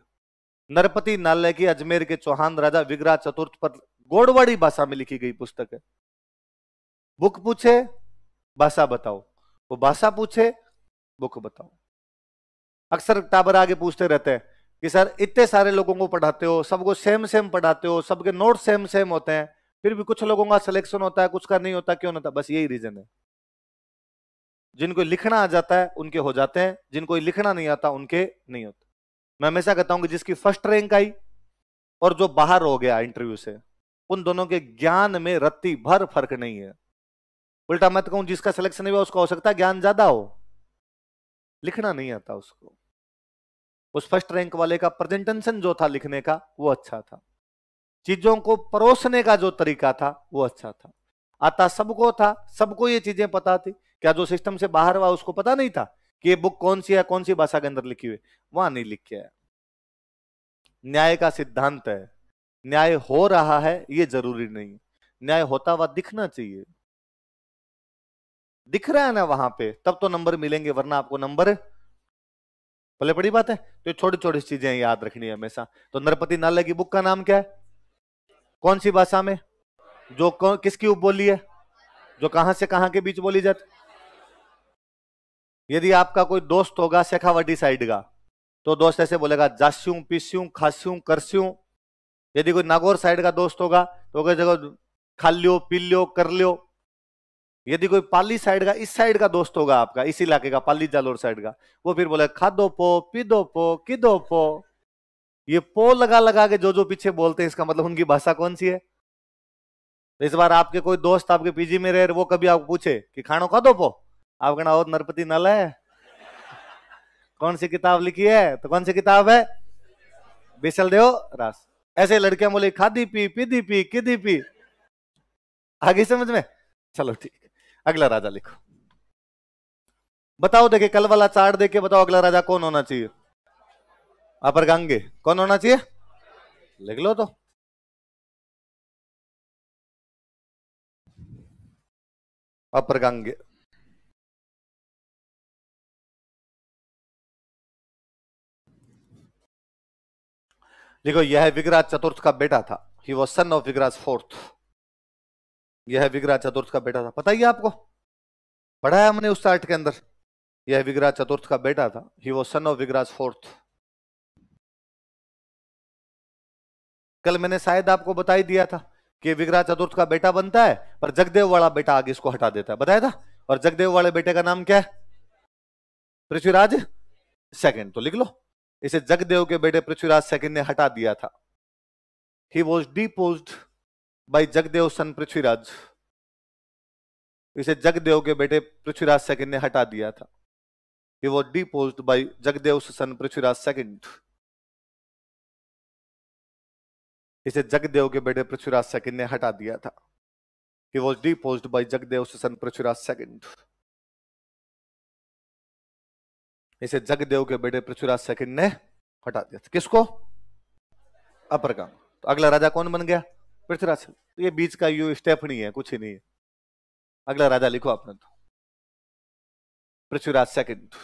नरपति नालय की अजमेर के चौहान राजा विग्रह चतुर्थ पर गोड़वाड़ी भाषा में लिखी गई पुस्तक है। बुक पूछे, भाषा बताओ। वो भाषा पूछे बुक बताओ अक्सर टाबर आगे पूछते रहते हैं कि, सर, इतने सारे लोगों को पढ़ाते हो, सबको सेम सेम पढ़ाते हो, सबके नोट सेम सेम होते हैं, फिर भी कुछ लोगों का सिलेक्शन होता है, कुछ का नहीं होता, क्यों नहीं होता? बस यही रीजन है। जिनको लिखना आ जाता है, उनके हो जाते हैं, जिनको लिखना नहीं आता, उनके नहीं होते। मैं हमेशा कहता हूँ कि जिसकी फ़र्स्ट रैंक आई और जो बाहर हो गया इंटरव्यू से, उन दोनों के ज्ञान में रत्ती भर फ़र्क नहीं है। उल्टा मत कहूँ, जिसका सिलेक्शन नहीं हुआ, उसका हो सकता है ज्ञान ज़्यादा हो। लिखना नहीं आता उसको। उस फ़र्स्ट रैंक वाले का प्रेजेंटेशन जो था लिखने का, वो अच्छा था। चीज़ों को परोसने का जो तरीका था, वो अच्छा था। आता सबको था, सबको ये चीज़ें पता थी। क्या जो सिस्टम से बाहर हुआ उसको पता नहीं था कि ये बुक कौन सी है, कौन सी भाषा के अंदर लिखी हुई वहाँ नहीं लिखे है न्याय का सिद्धांत है। न्याय हो रहा है, ये ज़रूरी नहीं न्याय होता हुआ दिखना चाहिए। दिख रहा है ना वहाँ पे, तब तो नंबर मिलेंगे, वरना आपको नंबर भले बड़ी बात है? तो छोटी छोटी चीज़ें याद रखनी है हमेशा। तो नरपति नालय की बुक का नाम क्या है? कौन सी भाषा में? जो किसकी उप बोली है? जो कहाँ से कहाँ के बीच बोली जाती? यदि आपका कोई दोस्त होगा शेखावटी साइड का तो दोस्त ऐसे बोलेगा, जास्यू, पीस्यू, खास्यू, करस्यू। यदि कोई नागौर साइड का दोस्त होगा तो जगह खा लियो, पी लियो, कर लियो। यदि कोई पाली साइड का, इस साइड का दोस्त होगा आपका, इस इलाके का, पाली जालोर साइड का, वो फिर बोले, खादो पो, पीदो पो, किदो पो। ये पो लगा लगा के जो जो पीछे बोलते हैं, इसका मतलब उनकी भाषा कौन सी है? इस बार आपके कोई दोस्त आपके पीजी में रहे, वो कभी आपको पूछे कि खानो खा दो पो? आप कहना और नरपति नल है? कौन सी किताब लिखी है? तो कौन सी किताब है? बिसल देव रास। ऐसे लड़कियाँ बोले, खादी पी, पीदी पी, किदी पी? आगे समझ में? चलो ठीक। अगला राजा लिखो। बताओ देखे, कल वाला चार्ट देखे, बताओ अगला राजा कौन होना चाहिए? अपर गांगे, कौन होना चाहिए? लिख लो तो। अपर गांगे। देखो यह विग्राज चतुर्थ का बेटा था। He was son of Vigraj fourth यह विग्राज चतुर्थ का बेटा था। पता ही आपको? पढ़ा है हमने उस चार्ट के अंदर। यह विग्राज चतुर्थ का बेटा था। He was son of Vigraj fourth कल मैंने शायद आपको बता ही दिया था कि विग्रह चतुर्थ का बेटा बनता है, पर जगदेव वाला बेटा आगे इसको हटा देता है। बताया था? और जगदेव वाले बेटे का नाम क्या है? पृथ्वीराज? सेकंड तो लिख लो। इसे जगदेव के बेटे पृथ्वीराज सेकंड ने हटा दिया था। He was depose by Jagdev son Prithviraj. इसे जगदेव के बेटे पृथ्वीराज सेकंड ने हटा दिया था। He was depose by Jagdev son Prithviraj second इसे जगदेव के बेटे पृथ्वीराज सेकंड ने हटा दिया था। He was depose by Jagdev son Prithviraj second इसे जगदेव के बेटे पृथ्वीराज सेकंड ने हटा दिया था। किसको? अपर का तो अगला राजा कौन बन गया? पृथ्वीराज तो ये बीच का यू स्टेप नहीं है, कुछ ही नहीं है। अगला राजा लिखो आपने तो पृथ्वीराज सेकंड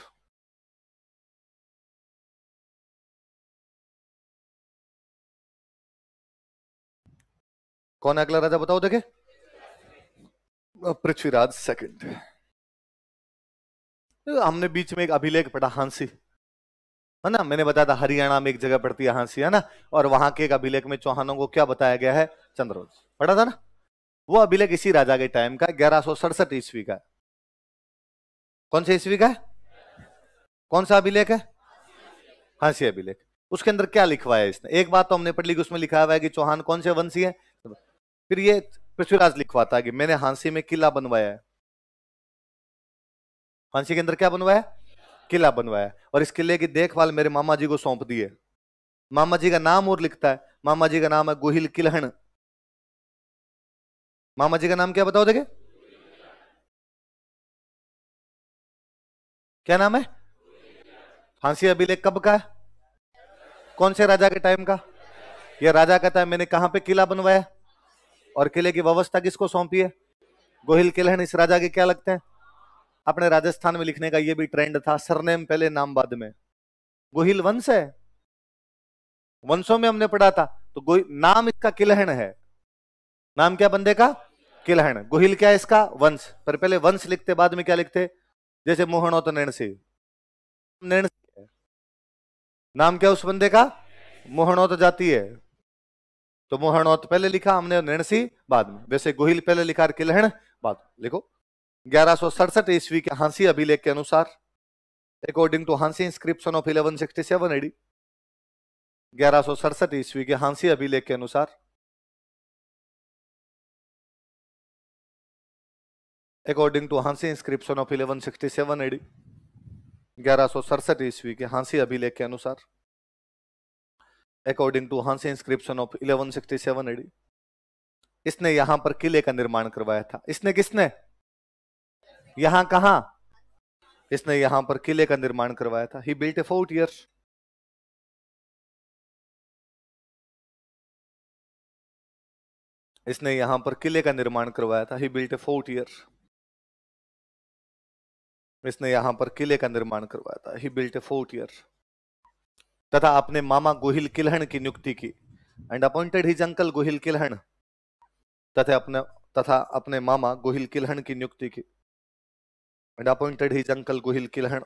कौन है अगला राजा, बताओ देखे? पृथ्वीराज सेकंड हमने बीच में एक अभिलेख पढ़ा, हांसी। है ना? मैंने बताया था हरियाणा में एक जगह पड़ती है हांसी है ना? और वहाँ के एक अभिलेख में चौहानों को क्या बताया गया है? चंद्रोज पढ़ा था ना? वो अभिलेख इसी राजा के टाइम का ग्यारह सौ सड़सठ ईस्वी का कौन से ईस्वी का है? कौन सा अभिलेख है? हांसी अभिलेख। उसके अंदर क्या लिखवाया इसने? एक बात तो हमने पढ़ ली उसमें लिखा हुआ है कि चौहान कौन से वंशी है? फिर ये पृथ्वीराज लिखवाता है कि मैंने हांसी में किला बनवाया है। हांसी के अंदर क्या बनवाया? किला बनवाया और इस किले की देखभाल मेरे मामा जी को सौंप दी है। मामा जी का नाम और लिखता है। मामा जी का नाम है गोहिल किलहन मामा जी का नाम क्या बताओ देखे? क्या नाम है? हांसी अभिलेख कब का है? कौन से राजा के टाइम का? यह राजा कहता है, मैंने कहाँ पे किला बनवाया? और किले की व्यवस्था किसको सौंपी है? गोहिल किलहन इस राजा के क्या लगते हैं? अपने राजस्थान में लिखने का ये भी ट्रेंड था, सरनेम पहले, नाम बाद में। गोहिल वंश है। वंशों में हमने पढ़ा था तो नाम इसका किलहन है। नाम क्या बंदे का? किलहण। गोहिल क्या है इसका? वंश। पर पहले वंश लिखते, बाद में क्या लिखते? जैसे मोहनो तो नैणसी नाम क्या उस बंदे का? मोहनो तो जाती है। तो मोहनौत पहले लिखा हमने नैणसी बाद में। वैसे गोहिल पहले लिखा किलहण, बाद लिखो। ग्यारह ईस्वी के हांसी अभिलेख के अनुसार according to Hansi inscription of eleven sixty seven AD ग्यारह ईस्वी के हांसी अभिलेख के अनुसार according to Hansi inscription of eleven sixty seven AD ग्यारह ईस्वी के हांसी अभिलेख के अनुसार according to Hansi inscription of 1167 AD इसने यहाँ पर किले का निर्माण करवाया था। इसने किसने? यहाँ कहा? इसने यहाँ पर किले का निर्माण करवाया था। He built a fort here इसने यहाँ पर किले का निर्माण करवाया था। He built a fort here इसने यहाँ पर किले का निर्माण करवाया था। He built a fort here तथा अपने मामा गोहिल किलहन की नियुक्ति की। And appointed his uncle Gohil Kilhan तथा अपने तथा अपने मामा गोहिल किलहन की नियुक्ति की। And appointed his uncle Gohil Kilhan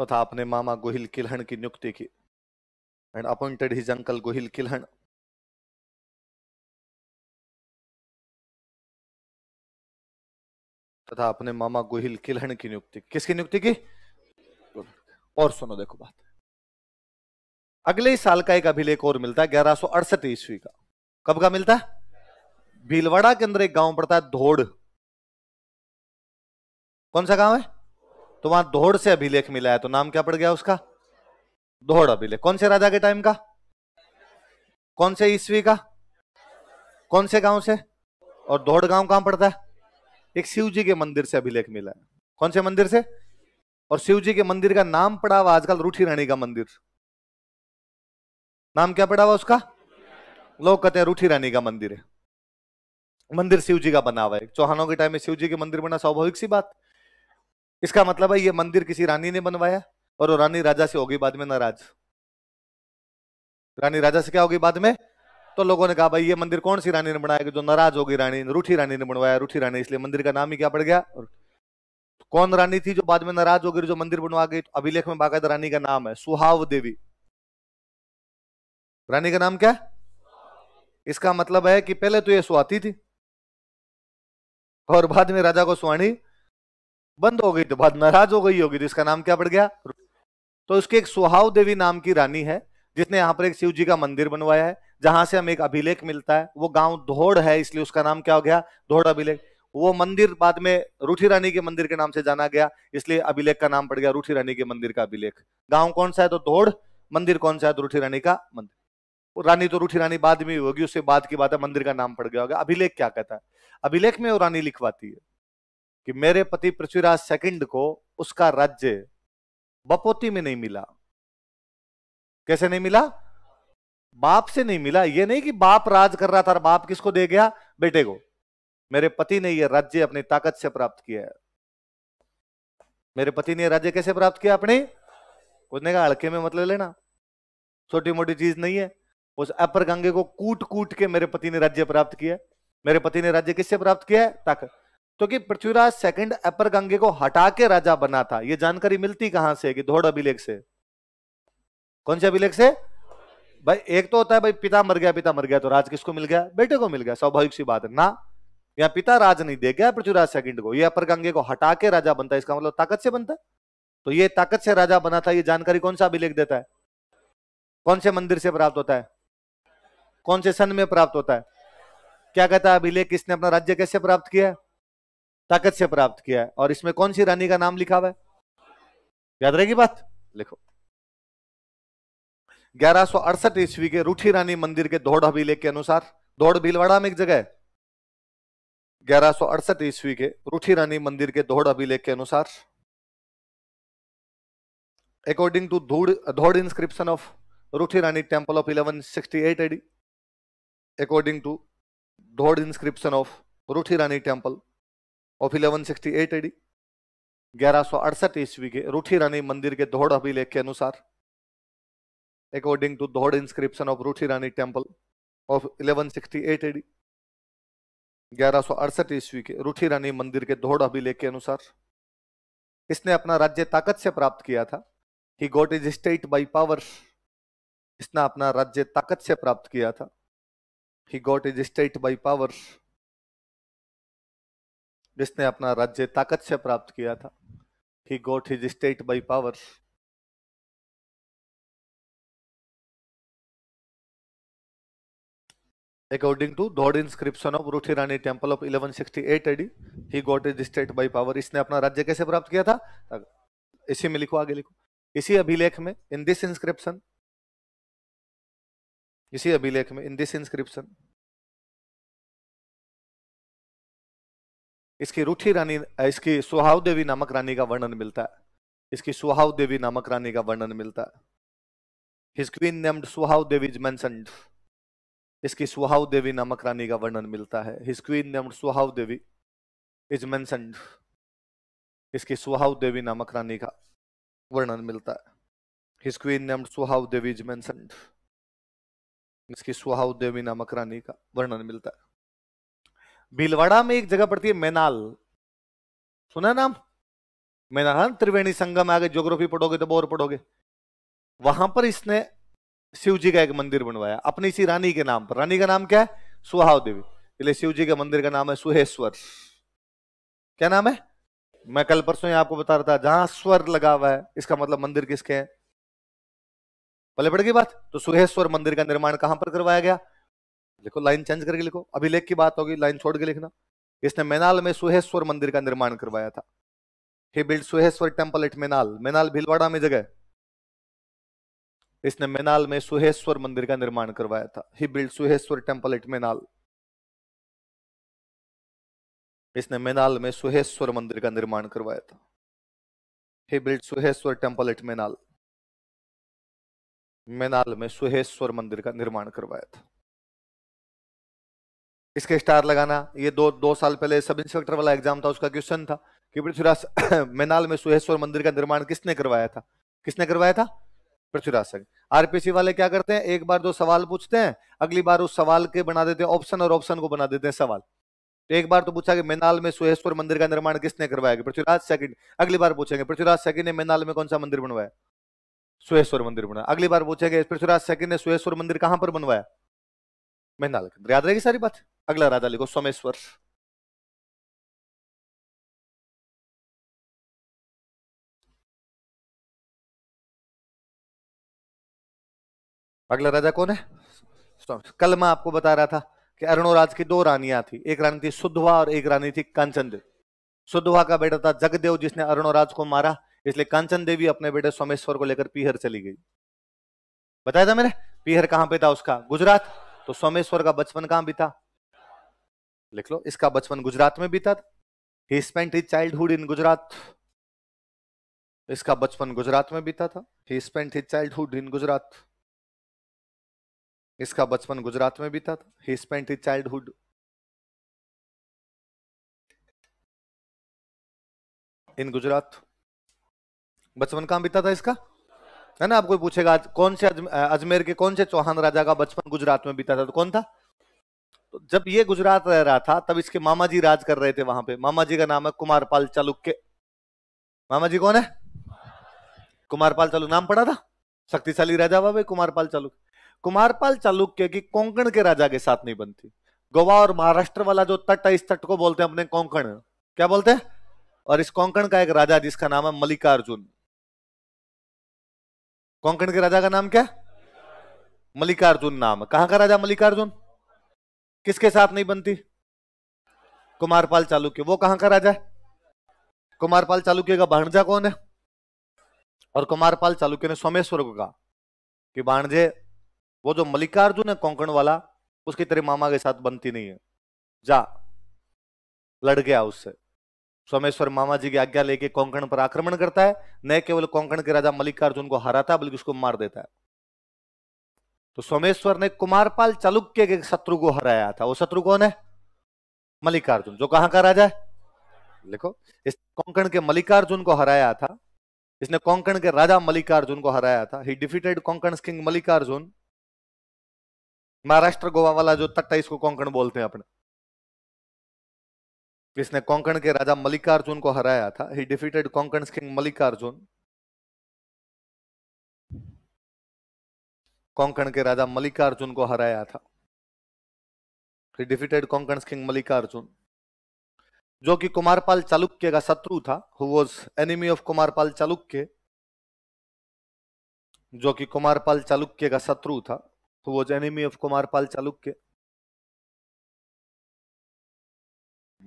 तथा अपने मामा गोहिल किलहन की नियुक्ति की। And appointed his uncle Gohil Kilhan तथा अपने मामा गोहिल किलहन की नियुक्ति। किसकी नियुक्ति की? और सुनो, देखो बात। अगले साल का एक अभिलेख और मिलता है, ग्यारह ईस्वी का। कब का मिलता है? भीलवाड़ा के अंदर एक गाँव पड़ता है धोड़। कौन सा गाँव है? तो वहाँ धोड़ से अभिलेख मिला है तो नाम क्या पड़ गया उसका? धोड़ अभिलेख। कौन से राजा के टाइम का? कौन से ईस्वी का? कौन से गाँव से? और धोड़ गाँव कहाँ पड़ता है? एक शिव जी के मंदिर से अभिलेख मिला है। कौन से मंदिर से? और शिव जी के मंदिर का नाम पड़ा हुआ आजकल रूठी रानी का मंदिर। नाम क्या पड़ा हुआ उसका? लोग कहते हैं रूठी रानी का मंदिर है। मंदिर शिव जी का बना हुआ है। चौहानों के टाइम में शिव जी के मंदिर बना, स्वाभाविक सी बात। इसका मतलब है, ये मंदिर किसी रानी ने बनवाया और वो रानी राजा से होगी बाद में नाराज़। रानी राजा से क्या होगी बाद में? तो लोगों ने कहा, भाई, ये मंदिर कौन सी रानी ने बनाया जो नाराज़ होगी रानी, रूठी रानी ने बनवाया, रूठी रानी। इसलिए मंदिर का नाम ही क्या पड़ गया? कौन रानी थी जो बाद में नाराज़ होगी जो मंदिर बनवा गई? तो अभिलेख में बाकायदा रानी का नाम है, सुहाव देवी। रानी का नाम क्या? इसका मतलब है कि पहले तो ये सुहाती थी। और बाद में राजा को सुहानी बंद हो गई तो बाद नाराज़ हो गई होगी तो इसका नाम क्या पड़ गया? तो उसके एक सुहाव देवी नाम की रानी है, जिसने यहाँ पर एक शिव जी का मंदिर बनवाया है, जहाँ से हमें एक अभिलेख मिलता है। वो गाँव धोड़ है, इसलिए उसका नाम क्या हो गया? धोड़ अभिलेख। वो मंदिर बाद में रूठी रानी के मंदिर के नाम से जाना गया, इसलिए अभिलेख का नाम पड़ गया रूठी रानी के मंदिर का अभिलेख। गाँव कौन सा है? तो धोड़। मंदिर कौन सा है? तो रूठी रानी का मंदिर। रानी तो रूठी रानी बाद में होगी, उससे बाद की बात है, मंदिर का नाम पड़ गया होगा। अभिलेख क्या कहता है? अभिलेख में रानी लिखवाती है कि मेरे पति पृथ्वीराज सेकंड को उसका राज्य बपोती में नहीं मिला। कैसे नहीं मिला? बाप से नहीं मिला। ये नहीं कि बाप राज कर रहा था और बाप किसको दे गया? बेटे को। मेरे पति ने यह राज्य अपनी ताकत से प्राप्त किया है। मेरे पति ने राज्य कैसे प्राप्त किया अपने? उसने कहा हड़के में मतलब लेना। छोटी मोटी चीज़ नहीं है। उस अपर गंगे को कूट कूट के मेरे पति ने राज्य प्राप्त किया मेरे पति ने राज्य किससे प्राप्त किया है? ताकत तो कि पृथ्वीराज सेकंड अपर गंगे को हटा के राजा बना था। यह जानकारी मिलती कहाँ से? कि धोड़ अभिलेख से। कौन से अभिलेख से? भाई, एक तो होता है, भाई, पिता मर गया, पिता मर गया तो राज किसको मिल गया? बेटे को मिल गया। स्वाभाविक सी बात है। ना? या पिता राज नहीं दे गया पृथ्वीराज सेकंड को। ये अपर गंगे को हटा के राजा बनता है। इसका मतलब ताकत से बनता है? तो ये ताकत से राजा बना था, ये जानकारी कौन सा अभिलेख देता है? कौन से मंदिर से प्राप्त होता है? कौन से सन में प्राप्त होता है? क्या कहता है अभिलेख किसने अपना राज्य कैसे प्राप्त किया है? ताकत से प्राप्त किया है। और इसमें कौन सी रानी का नाम लिखा हुआ है? याद रहेगी बात? लिखो। ग्यारह ईस्वी के रूठी रानी मंदिर के दौड़ अभिलेख के अनुसार, दौड़ भीलवाड़ा में एक जगह है। ग्यारह ईस्वी के रूठी रानी मंदिर के दौड़ अभिलेख के अनुसार अकॉर्डिंग टू धूड़ Dhod inscription of Ruthi Rani temple of 1168 AD according to Dhod inscription of Ruthi Rani temple of 1168 AD ग्यारह सौ अड़सठ ईस्वी के रूठी रानी मंदिर के दौड़ अभिलेख के अनुसार, according to Dhod inscription of Ruchi Rani temple of 1168 AD. ग्यारह सौ अड़सठ ईस्वी के रूठी रानी मंदिर के धोड़ अभिलेख के अनुसार, इसने अपना राज्य ताकत से प्राप्त किया था he got his state by power इसने अपना राज्य ताकत से प्राप्त किया था he got his state by power जिसने अपना राज्य ताकत से प्राप्त किया था। He got his state by power According to Dhod inscription of Ruthirani temple of 1168 AD, he got his state by power. इसने अपना राज्य कैसे प्राप्त किया था? इसी में लिखो आगे लिखो। इसी अभिलेख में इन दिस इंस्क्रिप्शन इसी अभिलेख में इन दिस इंस्क्रिप्शन इसकी रूठी रानी इसकी सुहाव देवी नामक रानी का वर्णन मिलता है। इसकी सुहाव देवी नामक रानी का वर्णन मिलता है। His queen named Suhav Devi is mentioned इसकी सुहाव देवी नामक रानी का वर्णन मिलता है। His queen named Suhav Devi is mentioned इसकी सुहाव देवी नामक रानी का वर्णन मिलता है। His queen named Suhav Devi is mentioned इसकी सुहाव देवी नामक रानी का वर्णन मिलता है। भीलवाड़ा में एक जगह पड़ती है मैनाल। सुना नाम? मैनाल हाँ, त्रिवेणी संगम आगे ज्योग्राफी पढ़ोगे तो बोर पढ़ोगे। वहाँ पर इसने शिव जी का एक मंदिर बनवाया अपनी सी रानी के नाम पर। रानी का नाम क्या है? सुहाव देवी। इसलिए शिव जी के मंदिर का नाम है सुहेश्वर। क्या नाम है? मैं कल परसों आपको बता रहा था जहाँ स्वर लगा हुआ है इसका मतलब मंदिर किसके हैं? पहले पड़ गई बात? तो सुहेश्वर मंदिर का निर्माण कहाँ पर करवाया गया? लिखो, लाइन चेंज करके लिखो। अभिलेख की बात होगी, लाइन छोड़ के लिखना। इसने मैनाल में सुहेश्वर मंदिर का निर्माण करवाया था। He build Suheshwar temple at Menal Menal Bhilwara में जगह इसने मेनाल में सुहेश्वर मंदिर का निर्माण करवाया था। He build Suheshwar temple at Menal इसने मेनाल में सुहेश्वर मंदिर का निर्माण करवाया था। He build Suheshwar temple at Menal Menal में सुहेश्वर मंदिर का निर्माण करवाया था। इसके स्टार लगाना? ये दो दो साल पहले सब इंस्पेक्टर वाला एग्ज़ाम था, उसका क्वेश्चन था कि पृथ्वीराज, मेनाल में सुहेश्वर मंदिर का निर्माण किसने करवाया था? किसने करवाया था? पृथ्वीराज सिंह। आरपीसी वाले क्या करते हैं? एक बार दो सवाल पूछते हैं, अगली बार उस सवाल के बना देते हैं ऑप्शन और ऑप्शन को बना देते हैं सवाल। तो एक बार तो पूछा कि मेनाल में सुहेश्वर मंदिर का निर्माण किसने करवाया? पृथ्वीराज सेकंड, अगली बार पूछेंगे, पृथ्वीराज सेकंड ने मेनाल में कौन सा मंदिर बनवाया? सुहेश्वर मंदिर बनाया अगली बार पूछेंगे पृथ्वीराज सेकंड ने सुहेश्वर मंदिर कहाँ पर बनवाया? मेनाल याद रहेगी सारी बात? अगला राजा लिखो, सोमेश्वर। अगला राजा कौन है? कल मैं आपको बता रहा था कि अरुणोराज की दो रानियाँ थी। एक रानी थी सुधवा और एक रानी थी कांचन। सुधवा का बेटा था जगदेव, जिसने अरुणोराज को मारा। इसलिए कांचन देवी अपने बेटे सोमेश्वर को लेकर पीहर चली गई। बताया था मैंने? पीहर कहाँ पे था उसका? गुजरात? तो सोमेश्वर का बचपन कहाँ बीता? लिख लो, इसका बचपन गुजरात में बीता था। He spent his childhood in Gujarat. इसका बचपन गुजरात में बीता था। He spent his childhood in Gujarat. इसका बचपन गुजरात में बीता था। He spent his childhood in Gujarat. बचपन कहाँ बीता था इसका? है ना आपको पूछेगा कौन से अजमेर के कौन से चौहान राजा का बचपन गुजरात में बीता था तो कौन था? तो जब ये गुजरात रह रहा था, तब इसके मामा जी राज कर रहे थे वहाँ पे। मामा जी का नाम है कुमारपाल चालुक्य। मामा जी कौन है? कुमारपाल चालुक्य, नाम पड़ा था? शक्तिशाली राजा बाबे कुमारपाल चालुक्य। कुमारपाल चालुक्य की कोंकण के राजा के साथ नहीं बनती। गोवा और महाराष्ट्र वाला जो तट है, इस तट को बोलते हैं अपने कोंकण। क्या बोलते हैं? और इस कोंकण का एक राजा जिसका नाम है मल्लिकार्जुन। कोंकण के राजा का नाम क्या? मल्लिकार्जुन नाम कहाँ का राजा मल्लिकार्जुन? किसके साथ नहीं बनती? कुमारपाल चालुक्य वो कहाँ का राजा है? कुमारपाल चालुक्य का भाणजा कौन है? और कुमारपाल चालुक्य ने सोमेश्वर को कहा कि भाणजे, वो जो मल्लिकार्जुन है कोंकण वाला, उसकी तेरे मामा के साथ बनती नहीं है। जा, लड़ गया उससे। सोमेश्वर मामा जी की आज्ञा लेके कोंकण पर आक्रमण करता है। न केवल कोंकण के राजा मल्लिकार्जुन को हराता, बल्कि उसको मार देता है। तो सोमेश्वर ने कुमारपाल चालुक्य के शत्रु को हराया था। वो शत्रु कौन है? मल्लिकार्जुन। जो कहाँ का राजा है? देखो इस कोंकण के मल्लिकार्जुन को हराया था। इसने कोंकण के राजा मल्लिकार्जुन को हराया था। He defeated Konkan king Mallikarjun. Maharashtra Goa वाला जो तट है इसको कोंकण बोलते हैं अपने। इसने कोंकण के राजा मल्लिकार्जुन को हराया था। He defeated Konkan king Mallikarjun. Konkan के राजा मल्लिकार्जुन को हराया था। He defeated Konkan king Mallikarjun. जो कि कुमारपाल चालुक्य का शत्रु था। Who was enemy of Kumarpal Chalukya. जो कि कुमारपाल चालुक्य का शत्रु था। Who was enemy of Kumarpal Chalukya.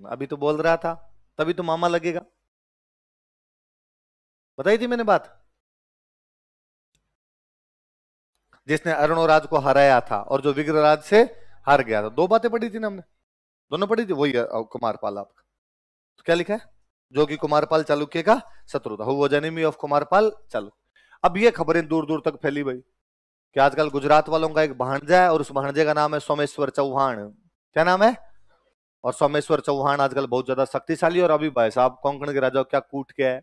अभी तो बोल रहा था, तभी तो मामा लगेगा। बताई थी मैंने बात? जिसने अरुणोराज को हराया था और जो विग्रराज से हार गया था। दो बातें पढ़ी थी ना हमने। दोनों पढ़ी थी? वही कुमारपाल आपका। तो क्या लिखा है? जो कि कुमारपाल चालुक्य का शत्रु था वो एनिमी ऑफ़ कुमारपाल? चालु। अब ये खबरें दूर दूर तक फैली भाई। कि आजकल गुजरात वालों का एक भाणजा है और उस भाणजे का नाम है सोमेश्वर चौहान। क्या नाम है? और सोमेश्वर चौहान आजकल बहुत ज़्यादा शक्तिशाली और अभी भाई साहब, कोंकण के राजा क्या कूट के है?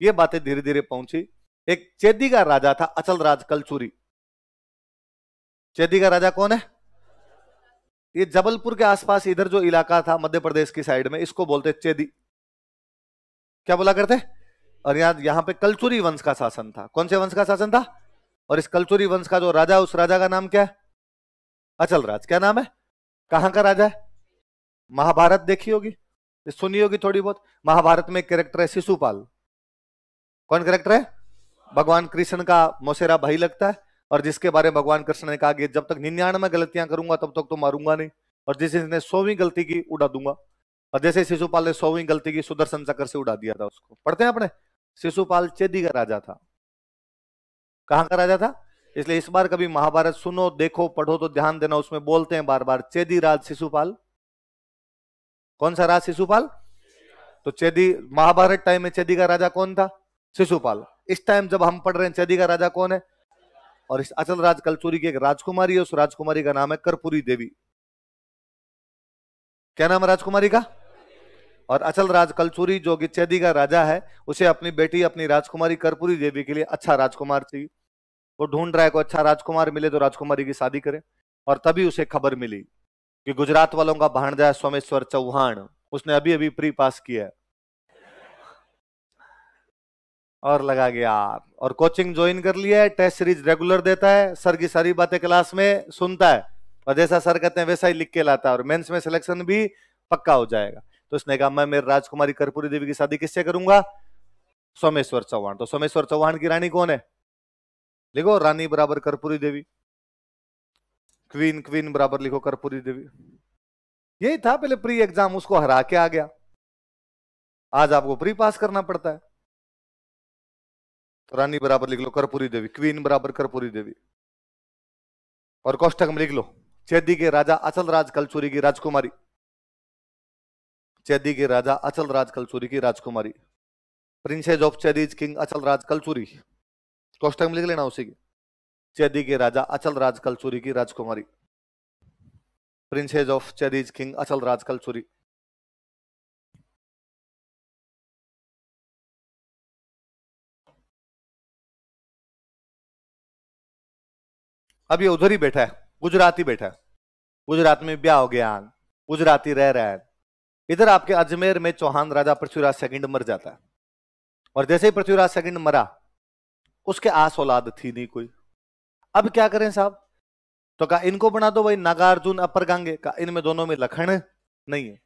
ये बातें धीरे धीरे पहुँची। एक चेदी का राजा था अचल राज कलचुरी चेदी का राजा कौन है? ये जबलपुर के आसपास इधर जो इलाका था मध्य प्रदेश की साइड में, इसको बोलते चेदी। क्या बोला करते? और यहाँ यहाँ पे कलचुरी वंश का शासन था। कौन से वंश का शासन था? और इस कलचुरी वंश का जो राजा उस राजा का नाम क्या है? अचल राज। क्या नाम है? कहाँ का राजा है? महाभारत देखी होगी? सुनी होगी थोड़ी बहुत? महाभारत में कैरेक्टर है शिशुपाल। कौन कैरेक्टर है? भगवान कृष्ण का मोसेरा भाई लगता है, और जिसके बारे में भगवान कृष्ण ने कहा कि जब तक निन्यानवे गलतियाँ करूँगा, तब तक तो मारूँगा नहीं, और जिसने सौवीं गलती की, उड़ा दूँगा। और जैसे शिशुपाल ने सौवीं गलती की, सुदर्शन चक्र से उड़ा दिया था उसको। पढ़ते हैं अपने? शिशुपाल चेदी का राजा था। कहाँ का राजा था? इसलिए इस बार कभी महाभारत सुनो, देखो, पढ़ो तो ध्यान देना, उसमें बोलते हैं बार बार चेदी राज शिशुपाल। कौन सा राज शिशुपाल? तो चेदी, महाभारत टाइम में चेदी का राजा कौन था? शिशुपाल। इस टाइम जब हम पढ़ रहे हैं, चैदी का राजा कौन है? और इस अचल राज कलचूरी की एक राजकुमारी है, उस राजकुमारी का नाम है कर्पूरी देवी। क्या नाम है राजकुमारी का? और अचल राज कलचूरी जो कि चेदी का राजा है, उसे अपनी बेटी, अपनी राजकुमारी कर्पूरी देवी के लिए अच्छा राजकुमार चाहिए। वो ढूंढ रहा है को अच्छा राजकुमार मिले तो राजकुमारी की शादी करे। और तभी उसे खबर मिली। कि गुजरात वालों का भाणजा है सोमेश्वर चौहान उसने अभी अभी प्री पास किया और लगा गया और कोचिंग ज्वाइन कर लिया है टेस्ट सीरीज़ रेगुलर देता है सर की सारी बातें क्लास में सुनता है। और जैसा सर कहते हैं, वैसा ही लिख के लाता है। और मेंस में सिलेक्शन भी पक्का हो जाएगा। तो उसने कहा, मैं मेरे राजकुमारी कर्पूरी देवी की शादी किससे करूँगा? सोमेश्वर चौहान तो सोमेश्वर चौहान की रानी कौन है? लिखो, रानी बराबर कर्पूरी देवी। क्वीन क्वीन बराबर लिखो कर्पूरी देवी। यही था पहले प्री एग्ज़ाम उसको हरा के आ गया। आज आपको प्री पास करना पड़ता है। तो रानी बराबर लिख लो कर्पूरी देवी क्वीन बराबर कर्पूरी देवी। और कोष्टक में लिख लो, चैदी के राजा अचल राज कलचूरी की राजकुमारी। चैदी के राजा अचल राज कलचूरी की राजकुमारी। प्रिंसेज ऑफ़ चैदीज किंग अचल राज कलचूरी। कौष्टक में लिख लेना उसी की। चैदी के राजा अचल राज कलचूरी की राजकुमारी। प्रिंसेज ऑफ़ चैदीज किंग अचल राज कलचूरी अब ये उधर ही बैठा है, गुजराती बैठा है। गुजरात में ब्याह हो गया, गुजराती रह रहा है। इधर आपके अजमेर में चौहान राजा पृथ्वीराज सेकंड मर जाता है। और जैसे ही पृथ्वीराज सेकंड मरा, उसके आस औलाद थी नहीं कोई। अब क्या करें साहब? तो कहा, इनको बना दो भाई, नागार्जुन, अपर गांगे। का इनमें दोनों में लखन नहीं है।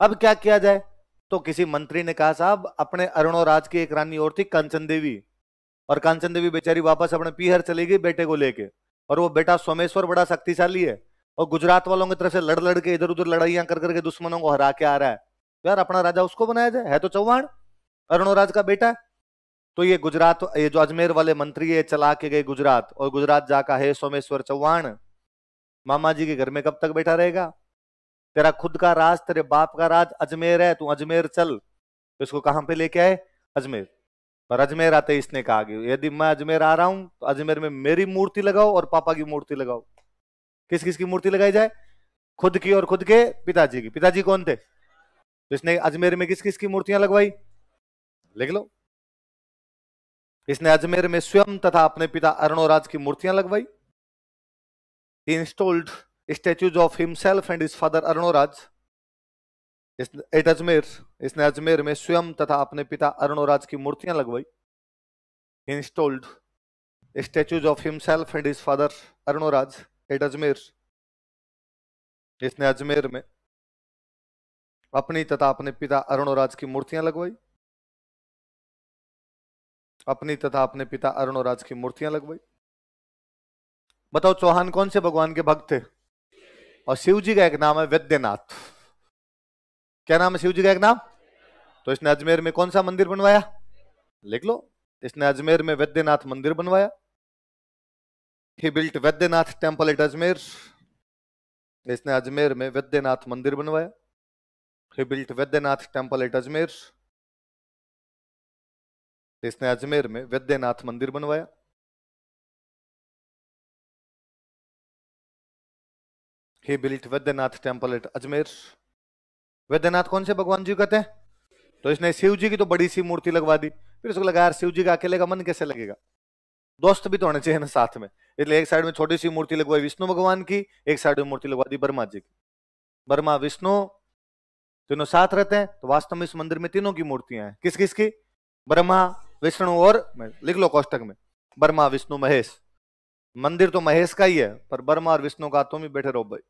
अब क्या किया जाए? तो किसी मंत्री ने कहा, साहब, अपने अरुणो राज की एक रानी और थी, कंचन देवी। और कांचन देवी बेचारी वापस अपने पीहर चली गई बेटे को लेके। और वो बेटा सोमेश्वर बड़ा शक्तिशाली है। और गुजरात वालों की तरफ़ से लड़ लड़ के इधर उधर लड़ाइयाँ कर करके दुश्मनों को हरा के आ रहा है। तो यार, अपना राजा उसको बनाया जाए? है तो चौहान? अरुणोराज का बेटा? है तो ये गुजरात, ये जो अजमेर वाले मंत्री है, चला के गए गुजरात और गुजरात जाका है सोमेश्वर चौहान मामा जी के घर में कब तक बैठा रहेगा? तेरा खुद का राज, तेरे बाप का राज अजमेर है, तू अजमेर चल। तो इसको कहाँ पे लेके आए? अजमेर। पर अजमेर आते इसने कहा कि यदि मैं अजमेर आ रहा हूँ तो अजमेर में मेरी मूर्ति लगाओ और पापा की मूर्ति लगाओ। किस किस की मूर्ति लगाई जाए? खुद की और खुद के पिताजी की। पिताजी कौन थे? तो इसने अजमेर में किस किस की मूर्तियाँ लगवाई? लिख लो। इसने अजमेर में स्वयं तथा अपने पिता अरुणोराज की मूर्तियाँ लगवाई। Installed statues of himself and his father Arunoraj. At Ajmer, इसने अजमेर में स्वयं तथा अपने पिता अरुणोराज की मूर्तियाँ लगवाई। Installed statues of himself and his father Arunoraj, at Ajmer. इसने अजमेर में अपनी तथा अपने पिता अरुणोराज की मूर्तियाँ लगवाई। अपनी तथा अपने पिता अरुण और राज की मूर्तियाँ लगवाई। बताओ, चौहान कौन से भगवान के भक्त थे? और शिव जी का एक नाम है वैद्यनाथ। क्या नाम है शिव जी का एक नाम? तो इसने अजमेर में कौन सा मंदिर बनवाया? लिख लो। इसने अजमेर में वैद्यनाथ मंदिर बनवाया। He built Vaidyanath temple at Ajmer. इसने अजमेर में वैद्यनाथ मंदिर बनवाया। He built Vaidyanath temple at Ajmer. इसने अजमेर में वैद्यनाथ मंदिर बनवाया। He built Vaidyanath temple at Ajmer. Vaidyanath कौन से भगवान जी कहते हैं? तो इसने शिव जी की तो बड़ी सी मूर्ति लगवा दी। फिर उसको लगा, यार शिव जी का अकेले का मन कैसे लगेगा? दोस्त भी तो होने चाहिए ना साथ में। इसलिए एक साइड में छोटी सी मूर्ति लगवाई विष्णु भगवान की, एक साइड में मूर्ति लगवा दी ब्रह्मा जी की। ब्रह्मा, विष्णु, तीनों साथ रहते हैं तो वास्तव में इस मंदिर में तीनों की मूर्तियाँ हैं। किस किस की ब्रह्मा विष्णु और लिख लो कोष्टक में। बर्मा, विष्णु, महेश। मंदिर तो महेश का ही है, पर बर्मा और विष्णु का तुम ही बैठे रहो भाई।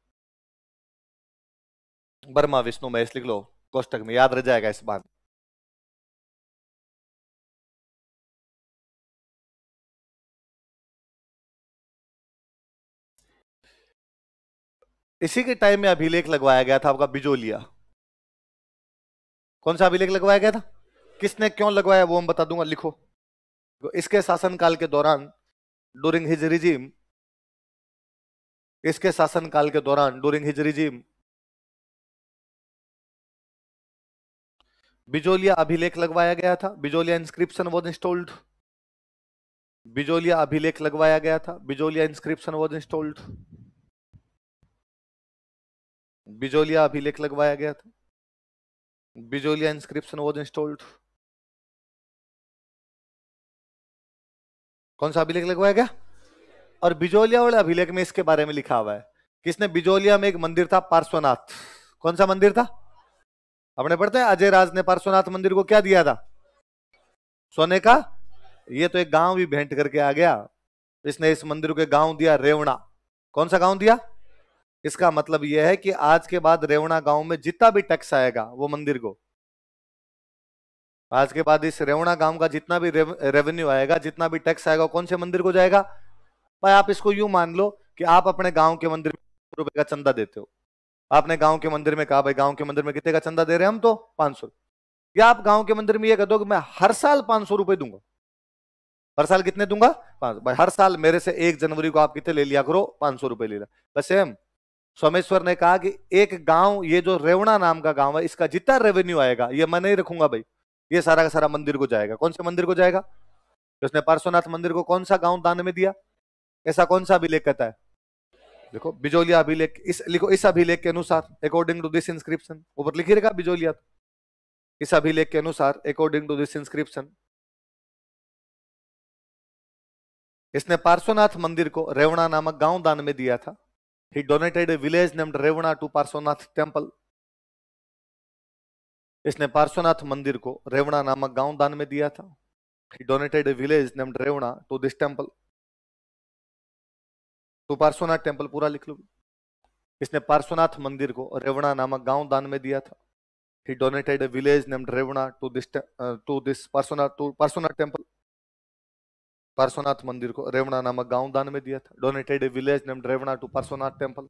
बर्मा, विष्णु, महेश लिख लो कोष्टक में। याद रह जाएगा इस बात। इसी के टाइम में अभिलेख लगवाया गया था आपका बिजोलिया। कौन सा अभिलेख लगवाया गया था? किसने क्यों लगवाया वो हम बता दूँगा, लिखो। इसके शासनकाल के दौरान डूरिंग हिज रिजीम इसके शासनकाल के दौरान डूरिंग हिज रिजीम बिजोलिया अभिलेख लगवाया गया था। Bijolia inscription was installed Bijolia अभिलेख लगवाया गया था। Bijolia inscription was installed Bijolia अभिलेख लगवाया गया था। बिजोलिया इंस्क्रिप्शन वॉज़ इंस्टॉल्ड कौन सा अभिलेख लगवाया गया? और बिजोलिया वाले अभिलेख में इसके बारे में लिखा हुआ है। किसने बिजोलिया में एक मंदिर था, पार्श्वनाथ। कौन सा मंदिर था? अपने पढ़ते हैं, अजय राज ने पार्श्वनाथ मंदिर को क्या दिया था? सोने का? ये तो एक गाँव भी भेंट करके आ गया। इसने इस मंदिर को गाँव दिया, रेवणा। कौन सा गाँव दिया? इसका मतलब यह है कि आज के बाद रेवणा गाँव में जितना भी टैक्स आएगा, वो मंदिर को। आज के बाद इस रेवणा गाँव का जितना भी रेव, रेवेन्यू आएगा जितना भी टैक्स आएगा कौन से मंदिर को जाएगा? भाई आप इसको यूँ मान लो कि आप अपने गाँव के मंदिर में रुपए का चंदा देते हो। आपने गाँव के मंदिर में कहा भाई गाँव के मंदिर में कितने का चंदा दे रहे हैं हम तो? पाँच सौ या आप गाँव के मंदिर में ये कह दो कि मैं हर साल पाँच सौ रुपए दूँगा। हर साल कितने दूँगा? पाँच भाई हर साल मेरे से एक जनवरी को आप कितने ले लिया करो? पाँच सौ रुपए ले लिया। बस सेम सोमेश्वर ने कहा कि एक गाँव ये जो रेवणा नाम का गाँव है इसका जितना रेवेन्यू आएगा ये मैं नहीं रखूँगा भाई। ये सारा का सारा मंदिर को जाएगा। कौन से मंदिर को जाएगा? तो उसने पार्श्वनाथ मंदिर को कौन सा गाँव दान में दिया? ऐसा कौन सा अभिलेख कहता है? देखो, बिजोलिया अभिलेख, इस, लिखो, इस अभिलेख के अनुसार अकॉर्डिंग टू दिस इंस्क्रिप्शन ऊपर लिखी रहेगा बिजोलिया इस अभिलेख के अनुसार अकॉर्डिंग टू दिस इंस्क्रिप्शन इसने पार्श्वनाथ मंदिर को रेवणा नामक गाँव दान में दिया था। Donated a village named Revana to Parshvanath temple. इसने पार्श्वनाथ मंदिर को रेवणा नामक गाँव दान में दिया था। He donated a village named Revana to this. तो पार्श्वनाथ टेंपल पूरा लिख लो। इसने पार्श्वनाथ मंदिर को रेवणा नामक गाँव दान में दिया था। A village named Revana to this uh, to this Parshvanath to Parshvanath temple. Parshvanath मंदिर को रेवणा नामक गाँव दान में दिया था। Donated village named Revna to Parshvanath temple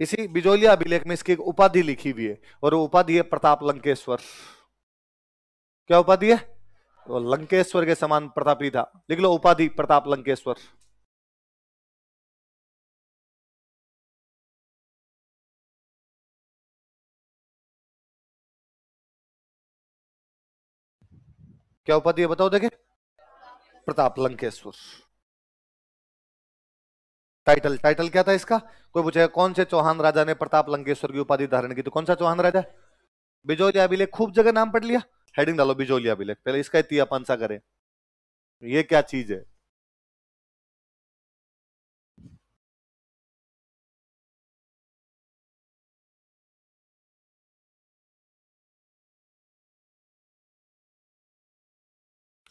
इसी बिजोलिया अभिलेख में इसकी एक उपाधि लिखी हुई है, और वो उपाधि है प्रताप लंकेश्वर। क्या उपाधि है? वो लंकेश्वर के समान प्रतापी था। लिख लो उपाधि, प्रताप लंकेश्वर। क्या उपाधि है बताओ देखे। प्रताप लंकेश्वर। टाइटल टाइटल क्या था इसका? कोई पूछेगा, कौन से चौहान राजा ने प्रताप लंकेश्वर की उपाधि धारण की? तो कौन सा चौहान राजा? बिजोलिया अभिलेख, खूब जगह नाम पढ़ लिया। हेडिंग डालो, बिजोलिया अभिलेख। पहले इसका इतिया सा करें। ये क्या चीज़ है?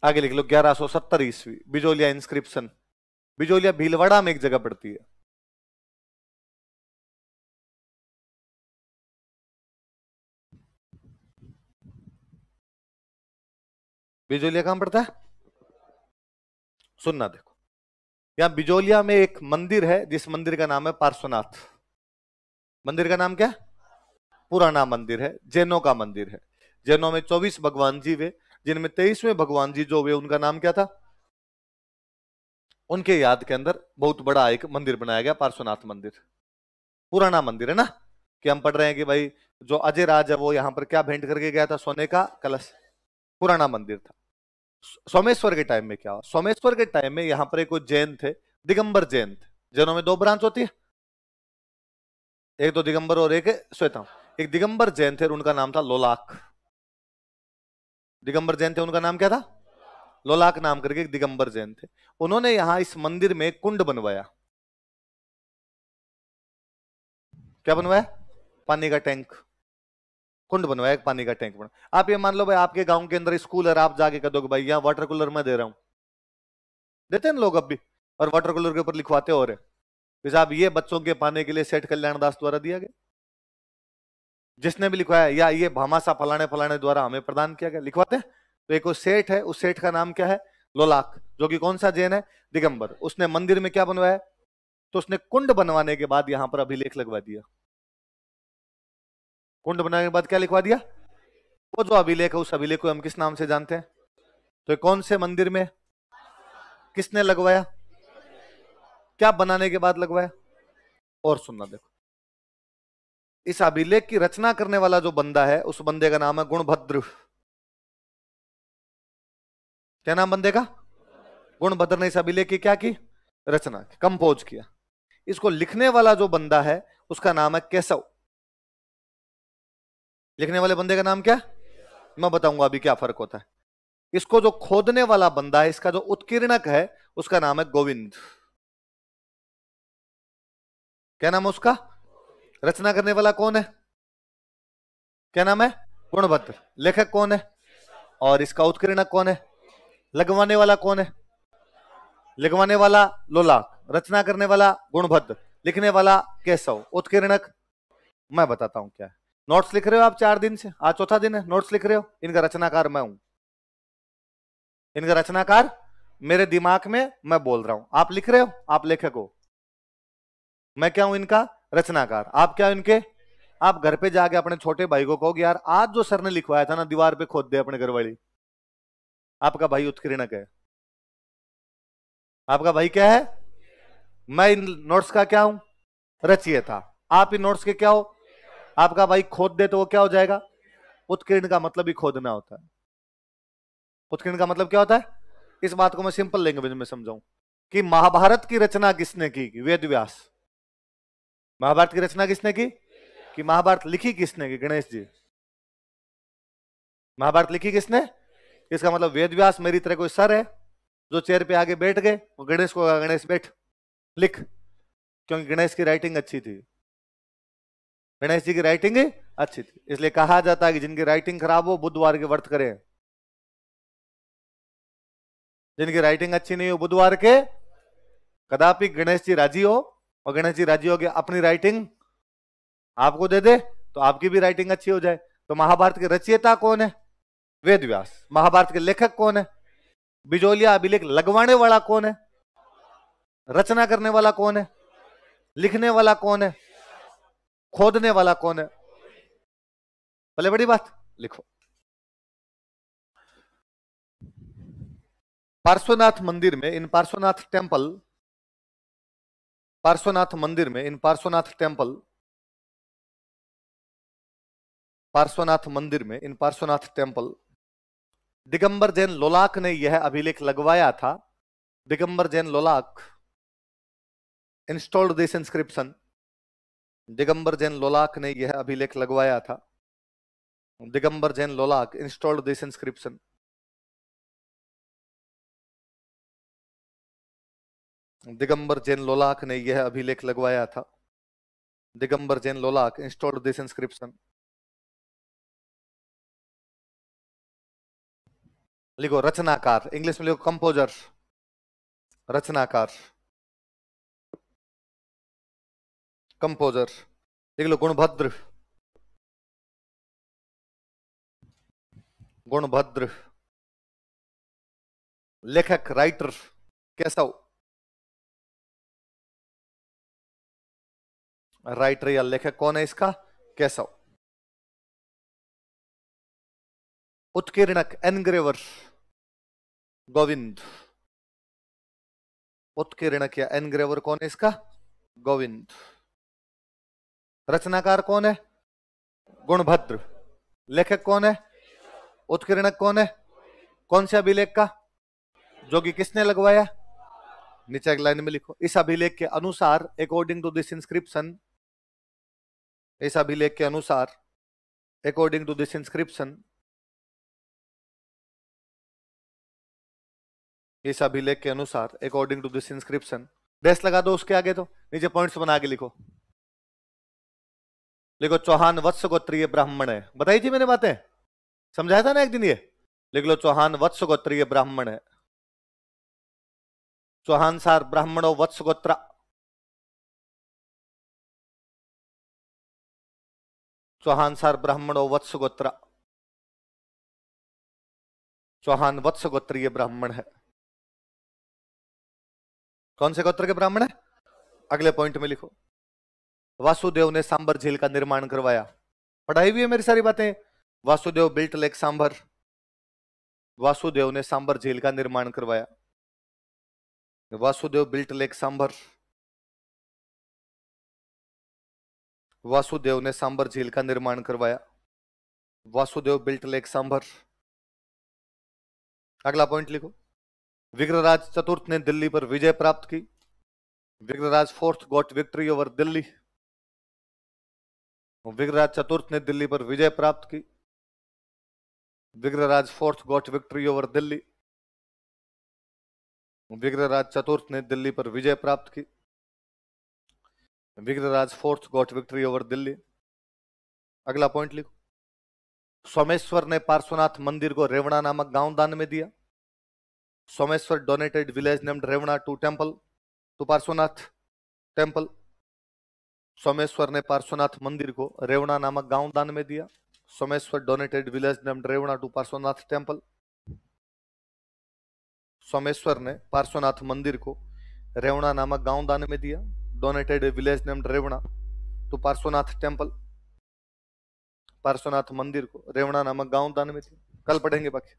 आगे लिख लो, ग्यारह सौ सत्तर ईस्वी, बिजोलिया इंस्क्रिप्शन बिजोलिया भीलवाड़ा में एक जगह पड़ती है। बिजोलिया कहाँ पड़ता है? सुनना देखो। यहाँ बिजोलिया में एक मंदिर है, जिस मंदिर का नाम है पार्श्वनाथ। मंदिर का नाम क्या? पुराना मंदिर है, जैनों का मंदिर है। जैनों में चौबीस भगवान जी वे जिनमें तेईसवें भगवान जी जो हुए, उनका नाम क्या था? उनके याद के अंदर बहुत बड़ा एक मंदिर बनाया गया, पार्श्वनाथ मंदिर। पुराना मंदिर है ना? कि हम पढ़ रहे हैं कि भाई, जो अजय राज है, वो यहाँ पर क्या भेंट करके गया था? सोने का कलश। पुराना मंदिर था। सोमेश्वर के टाइम में क्या हुआ? सोमेश्वर के टाइम में यहाँ पर एक जैन थे, दिगंबर जैन थे। जैनों में दो ब्रांच होती है। एक तो दिगंबर और एक श्वेता एक दिगंबर जैन थे उनका नाम था लोलाख। दिगंबर जैन थे, उनका नाम क्या था? लोलाक नाम करके दिगंबर जैन थे। उन्होंने यहाँ इस मंदिर में कुंड बनवाया। क्या बनवाया? पानी का टैंक। कुंड बनवाया पानी का टैंक बना। आप ये मान लो भाई, आपके गाँव के अंदर स्कूल है, आप जाके कह दो भाई, यहाँ वाटर कूलर में दे रहा हूँ। देते हैं लोग अब भी और वाटर कूलर के ऊपर लिखवाते हो। रहे साहब ये बच्चों के पाने के लिए सेठ कल्याण दास द्वारा दिया गया। जिसने भी लिखवाया, या ये भामासा फलाने फलाने द्वारा हमें प्रदान किया गया। लिखवाते हैं? तो एक सेठ है, उस सेठ का नाम क्या है? लोलाक, जो कि कौन सा जैन है? दिगंबर। उसने मंदिर में क्या बनवाया? तो उसने कुंड बनवाने के बाद यहाँ पर अभिलेख लगवा दिया। कुंड बनाने के बाद क्या लिखवा दिया? वो जो अभिलेख है, उस अभिलेख को हम किस नाम से जानते हैं? तो कौन से मंदिर में? किसने लगवाया? क्या बनाने के बाद लगवाया? और सुनना देखो। इस अभिलेख की रचना करने वाला जो बंदा है, उस बंदे का नाम है गुणभद्र। क्या नाम बंदे का? गुणभद्र ने इस अभिलेख की क्या की? रचना कंपोज किया। इसको लिखने वाला जो बंदा है, उसका नाम है केशव। लिखने वाले बंदे का नाम क्या? मैं बताऊँगा अभी क्या फ़र्क होता है। इसको जो खोदने वाला बंदा है, इसका जो उत्कीर्णक है, उसका नाम है गोविंद। क्या नाम है उसका? रचना करने वाला कौन है? क्या नाम है? गुणभद्र। लेखक कौन है? और इसका उत्कीर्णक कौन है? लगवाने वाला कौन है? लिखवाने वाला लोलाक, रचना करने वाला गुणभद्र लिखने वाला केशव, उत्कीर्णक। मैं बताता हूँ क्या नोट्स लिख रहे हो आप चार दिन से? आज चौथा दिन है। नोट्स लिख रहे हो? इनका रचनाकार मैं हूँ। इनका रचनाकार मेरे दिमाग में मैं बोल रहा हूँ। आप लिख रहे हो? आप लेखक हो। मैं क्या हूँ इनका? रचनाकार। आप क्या इनके? आप घर पे जाके अपने छोटे भाई को कहोगे यार, आज जो सर ने लिखवाया था ना, दीवार पे खोद दे अपने घर वाली। आपका भाई उत्कीर्णक है। आपका भाई क्या है? मैं इन नोट्स का क्या हूँ? रचिए रचियता आप इन नोट्स के क्या हो? आपका भाई खोद दे तो वो क्या हो जाएगा? उत्कीर्ण का मतलब ही खोदना होता है। उत्कीर्ण का मतलब क्या होता है? इस बात को मैं सिंपल लैंग्वेज में समझाऊं कि महाभारत की रचना किसने की? वेद व्यास महाभारत की रचना किसने की? कि महाभारत लिखी किसने की? गणेश जी। महाभारत लिखी किसने? इसका मतलब वेद व्यास मेरी तरह कोई सर है, जो चेयर पे आगे बैठ गए, वो गणेश को गणेश, बैठ, लिख। क्योंकि गणेश की राइटिंग अच्छी थी। गणेश जी की राइटिंग अच्छी थी। इसलिए कहा जाता है कि जिनकी राइटिंग खराब हो, बुधवार के व्रत करें। जिनकी राइटिंग अच्छी नहीं हो, बुधवार के, कदापि गणेश जी राज़ी हो, और गणेश जी राज़ी हो गया, अपनी राइटिंग आपको दे दे तो आपकी भी राइटिंग अच्छी हो जाए। तो महाभारत के रचयिता कौन है? वेद व्यास महाभारत के लेखक कौन है? बिजोलिया अभिलेख लगवाने वाला कौन है? रचना करने वाला कौन है? लिखने वाला कौन है? खोदने वाला कौन है? पहले बड़ी बात, लिखो। पार्श्वनाथ मंदिर में, इन पार्श्वनाथ टेंपल पार्श्वनाथ मंदिर में, इन पार्श्वनाथ टेंपल पार्श्वनाथ मंदिर में, इन पार्श्वनाथ टेंपल दिगंबर जैन लोलाक ने यह अभिलेख लगवाया था। Digambar Jain Lolak installed this inscription Digambar Jain Lolak ने यह अभिलेख लगवाया था। Digambar Jain Lolak installed this inscription Digambar Jain Lolak ने यह अभिलेख लगवाया था। Digambar Jain Lolak installed this inscription लिखो, रचनाकार इंग्लिश में लिखो कंपोजर रचनाकार कंपोजर लिख लो, गुणभद्र गुणभद्र, लेखक राइटर कैसव राइटर या लेखक कौन है इसका? कैसव उत्कीर्णक एनग्रेवर गोविंद। उत्कीर्णक या एनग्रेवर कौन है इसका? गोविंद। रचनाकार कौन है? गुणभद्र। लेखक कौन है? उत्कीर्णक कौन है? कौन से अभिलेख का? जो कि किसने लगवाया? नीचे एक लाइन में लिखो। इस अभिलेख के अनुसार अकॉर्डिंग टू दिस इंस्क्रिप्शन इस अभिलेख के अनुसार अकॉर्डिंग टू दिस इंस्क्रिप्शन इस अभिलेख के अनुसार according to this inscription dash लगा दो उसके आगे तो नीचे पॉइंट्स बना के लिखो। लिखो, चौहान वत्स गोत्रीय ब्राह्मण है। बताई थी मैंने बातें? समझाया था ना एक दिन ये? लिख लो, चौहान वत्स गोत्रीय ब्राह्मण है। चौहान सार ब्राह्मणो वत्स गोत्रा। चौहान सार ब्राह्मणो वत्स गोत्रा। चौहान वत्स गोत्रीय ब्राह्मण है। कौन से गोत्र के ब्राह्मण है? अगले पॉइंट में लिखो। वासुदेव ने सांबर झील का निर्माण करवाया। पढ़ाई हुई है मेरी सारी बातें? Vasudev built lake Sambhar. Vasudev ने सांबर झील का निर्माण करवाया। Vasudev built lake Sambhar. Vasudev ने सांबर झील का निर्माण करवाया। Vasudev built lake Sambhar. अगला पॉइंट लिखो। विग्रराज चतुर्थ ने दिल्ली पर विजय प्राप्त की। Vigraharaj fourth got victory over Delhi. Vigraharaj चतुर्थ ने दिल्ली पर विजय प्राप्त की। Vigraharaj fourth got victory over Delhi. Vigraharaj चतुर्थ ने दिल्ली पर विजय प्राप्त की। Vigraharaj fourth got victory over Delhi. अगला पॉइंट लिखो। सोमेश्वर ने पार्श्वनाथ मंदिर को रेवणा नामक गाँव दान में दिया। Someshwar donated village named Revana to temple to Parshwanath temple Someshwar ने पार्श्वनाथ मंदिर को रेवणा नामक गाँव दान में दिया। Someshwar donated village named Revana to Parshwanath temple Someshwar ने पार्श्वनाथ मंदिर को रेवणा नामक गाँव दान में दिया। Donated village named Revana to Parshwanath temple Parshwanath मंदिर को रेवणा नामक गाँव दान में दिया। कल पढ़ेंगे बाकी।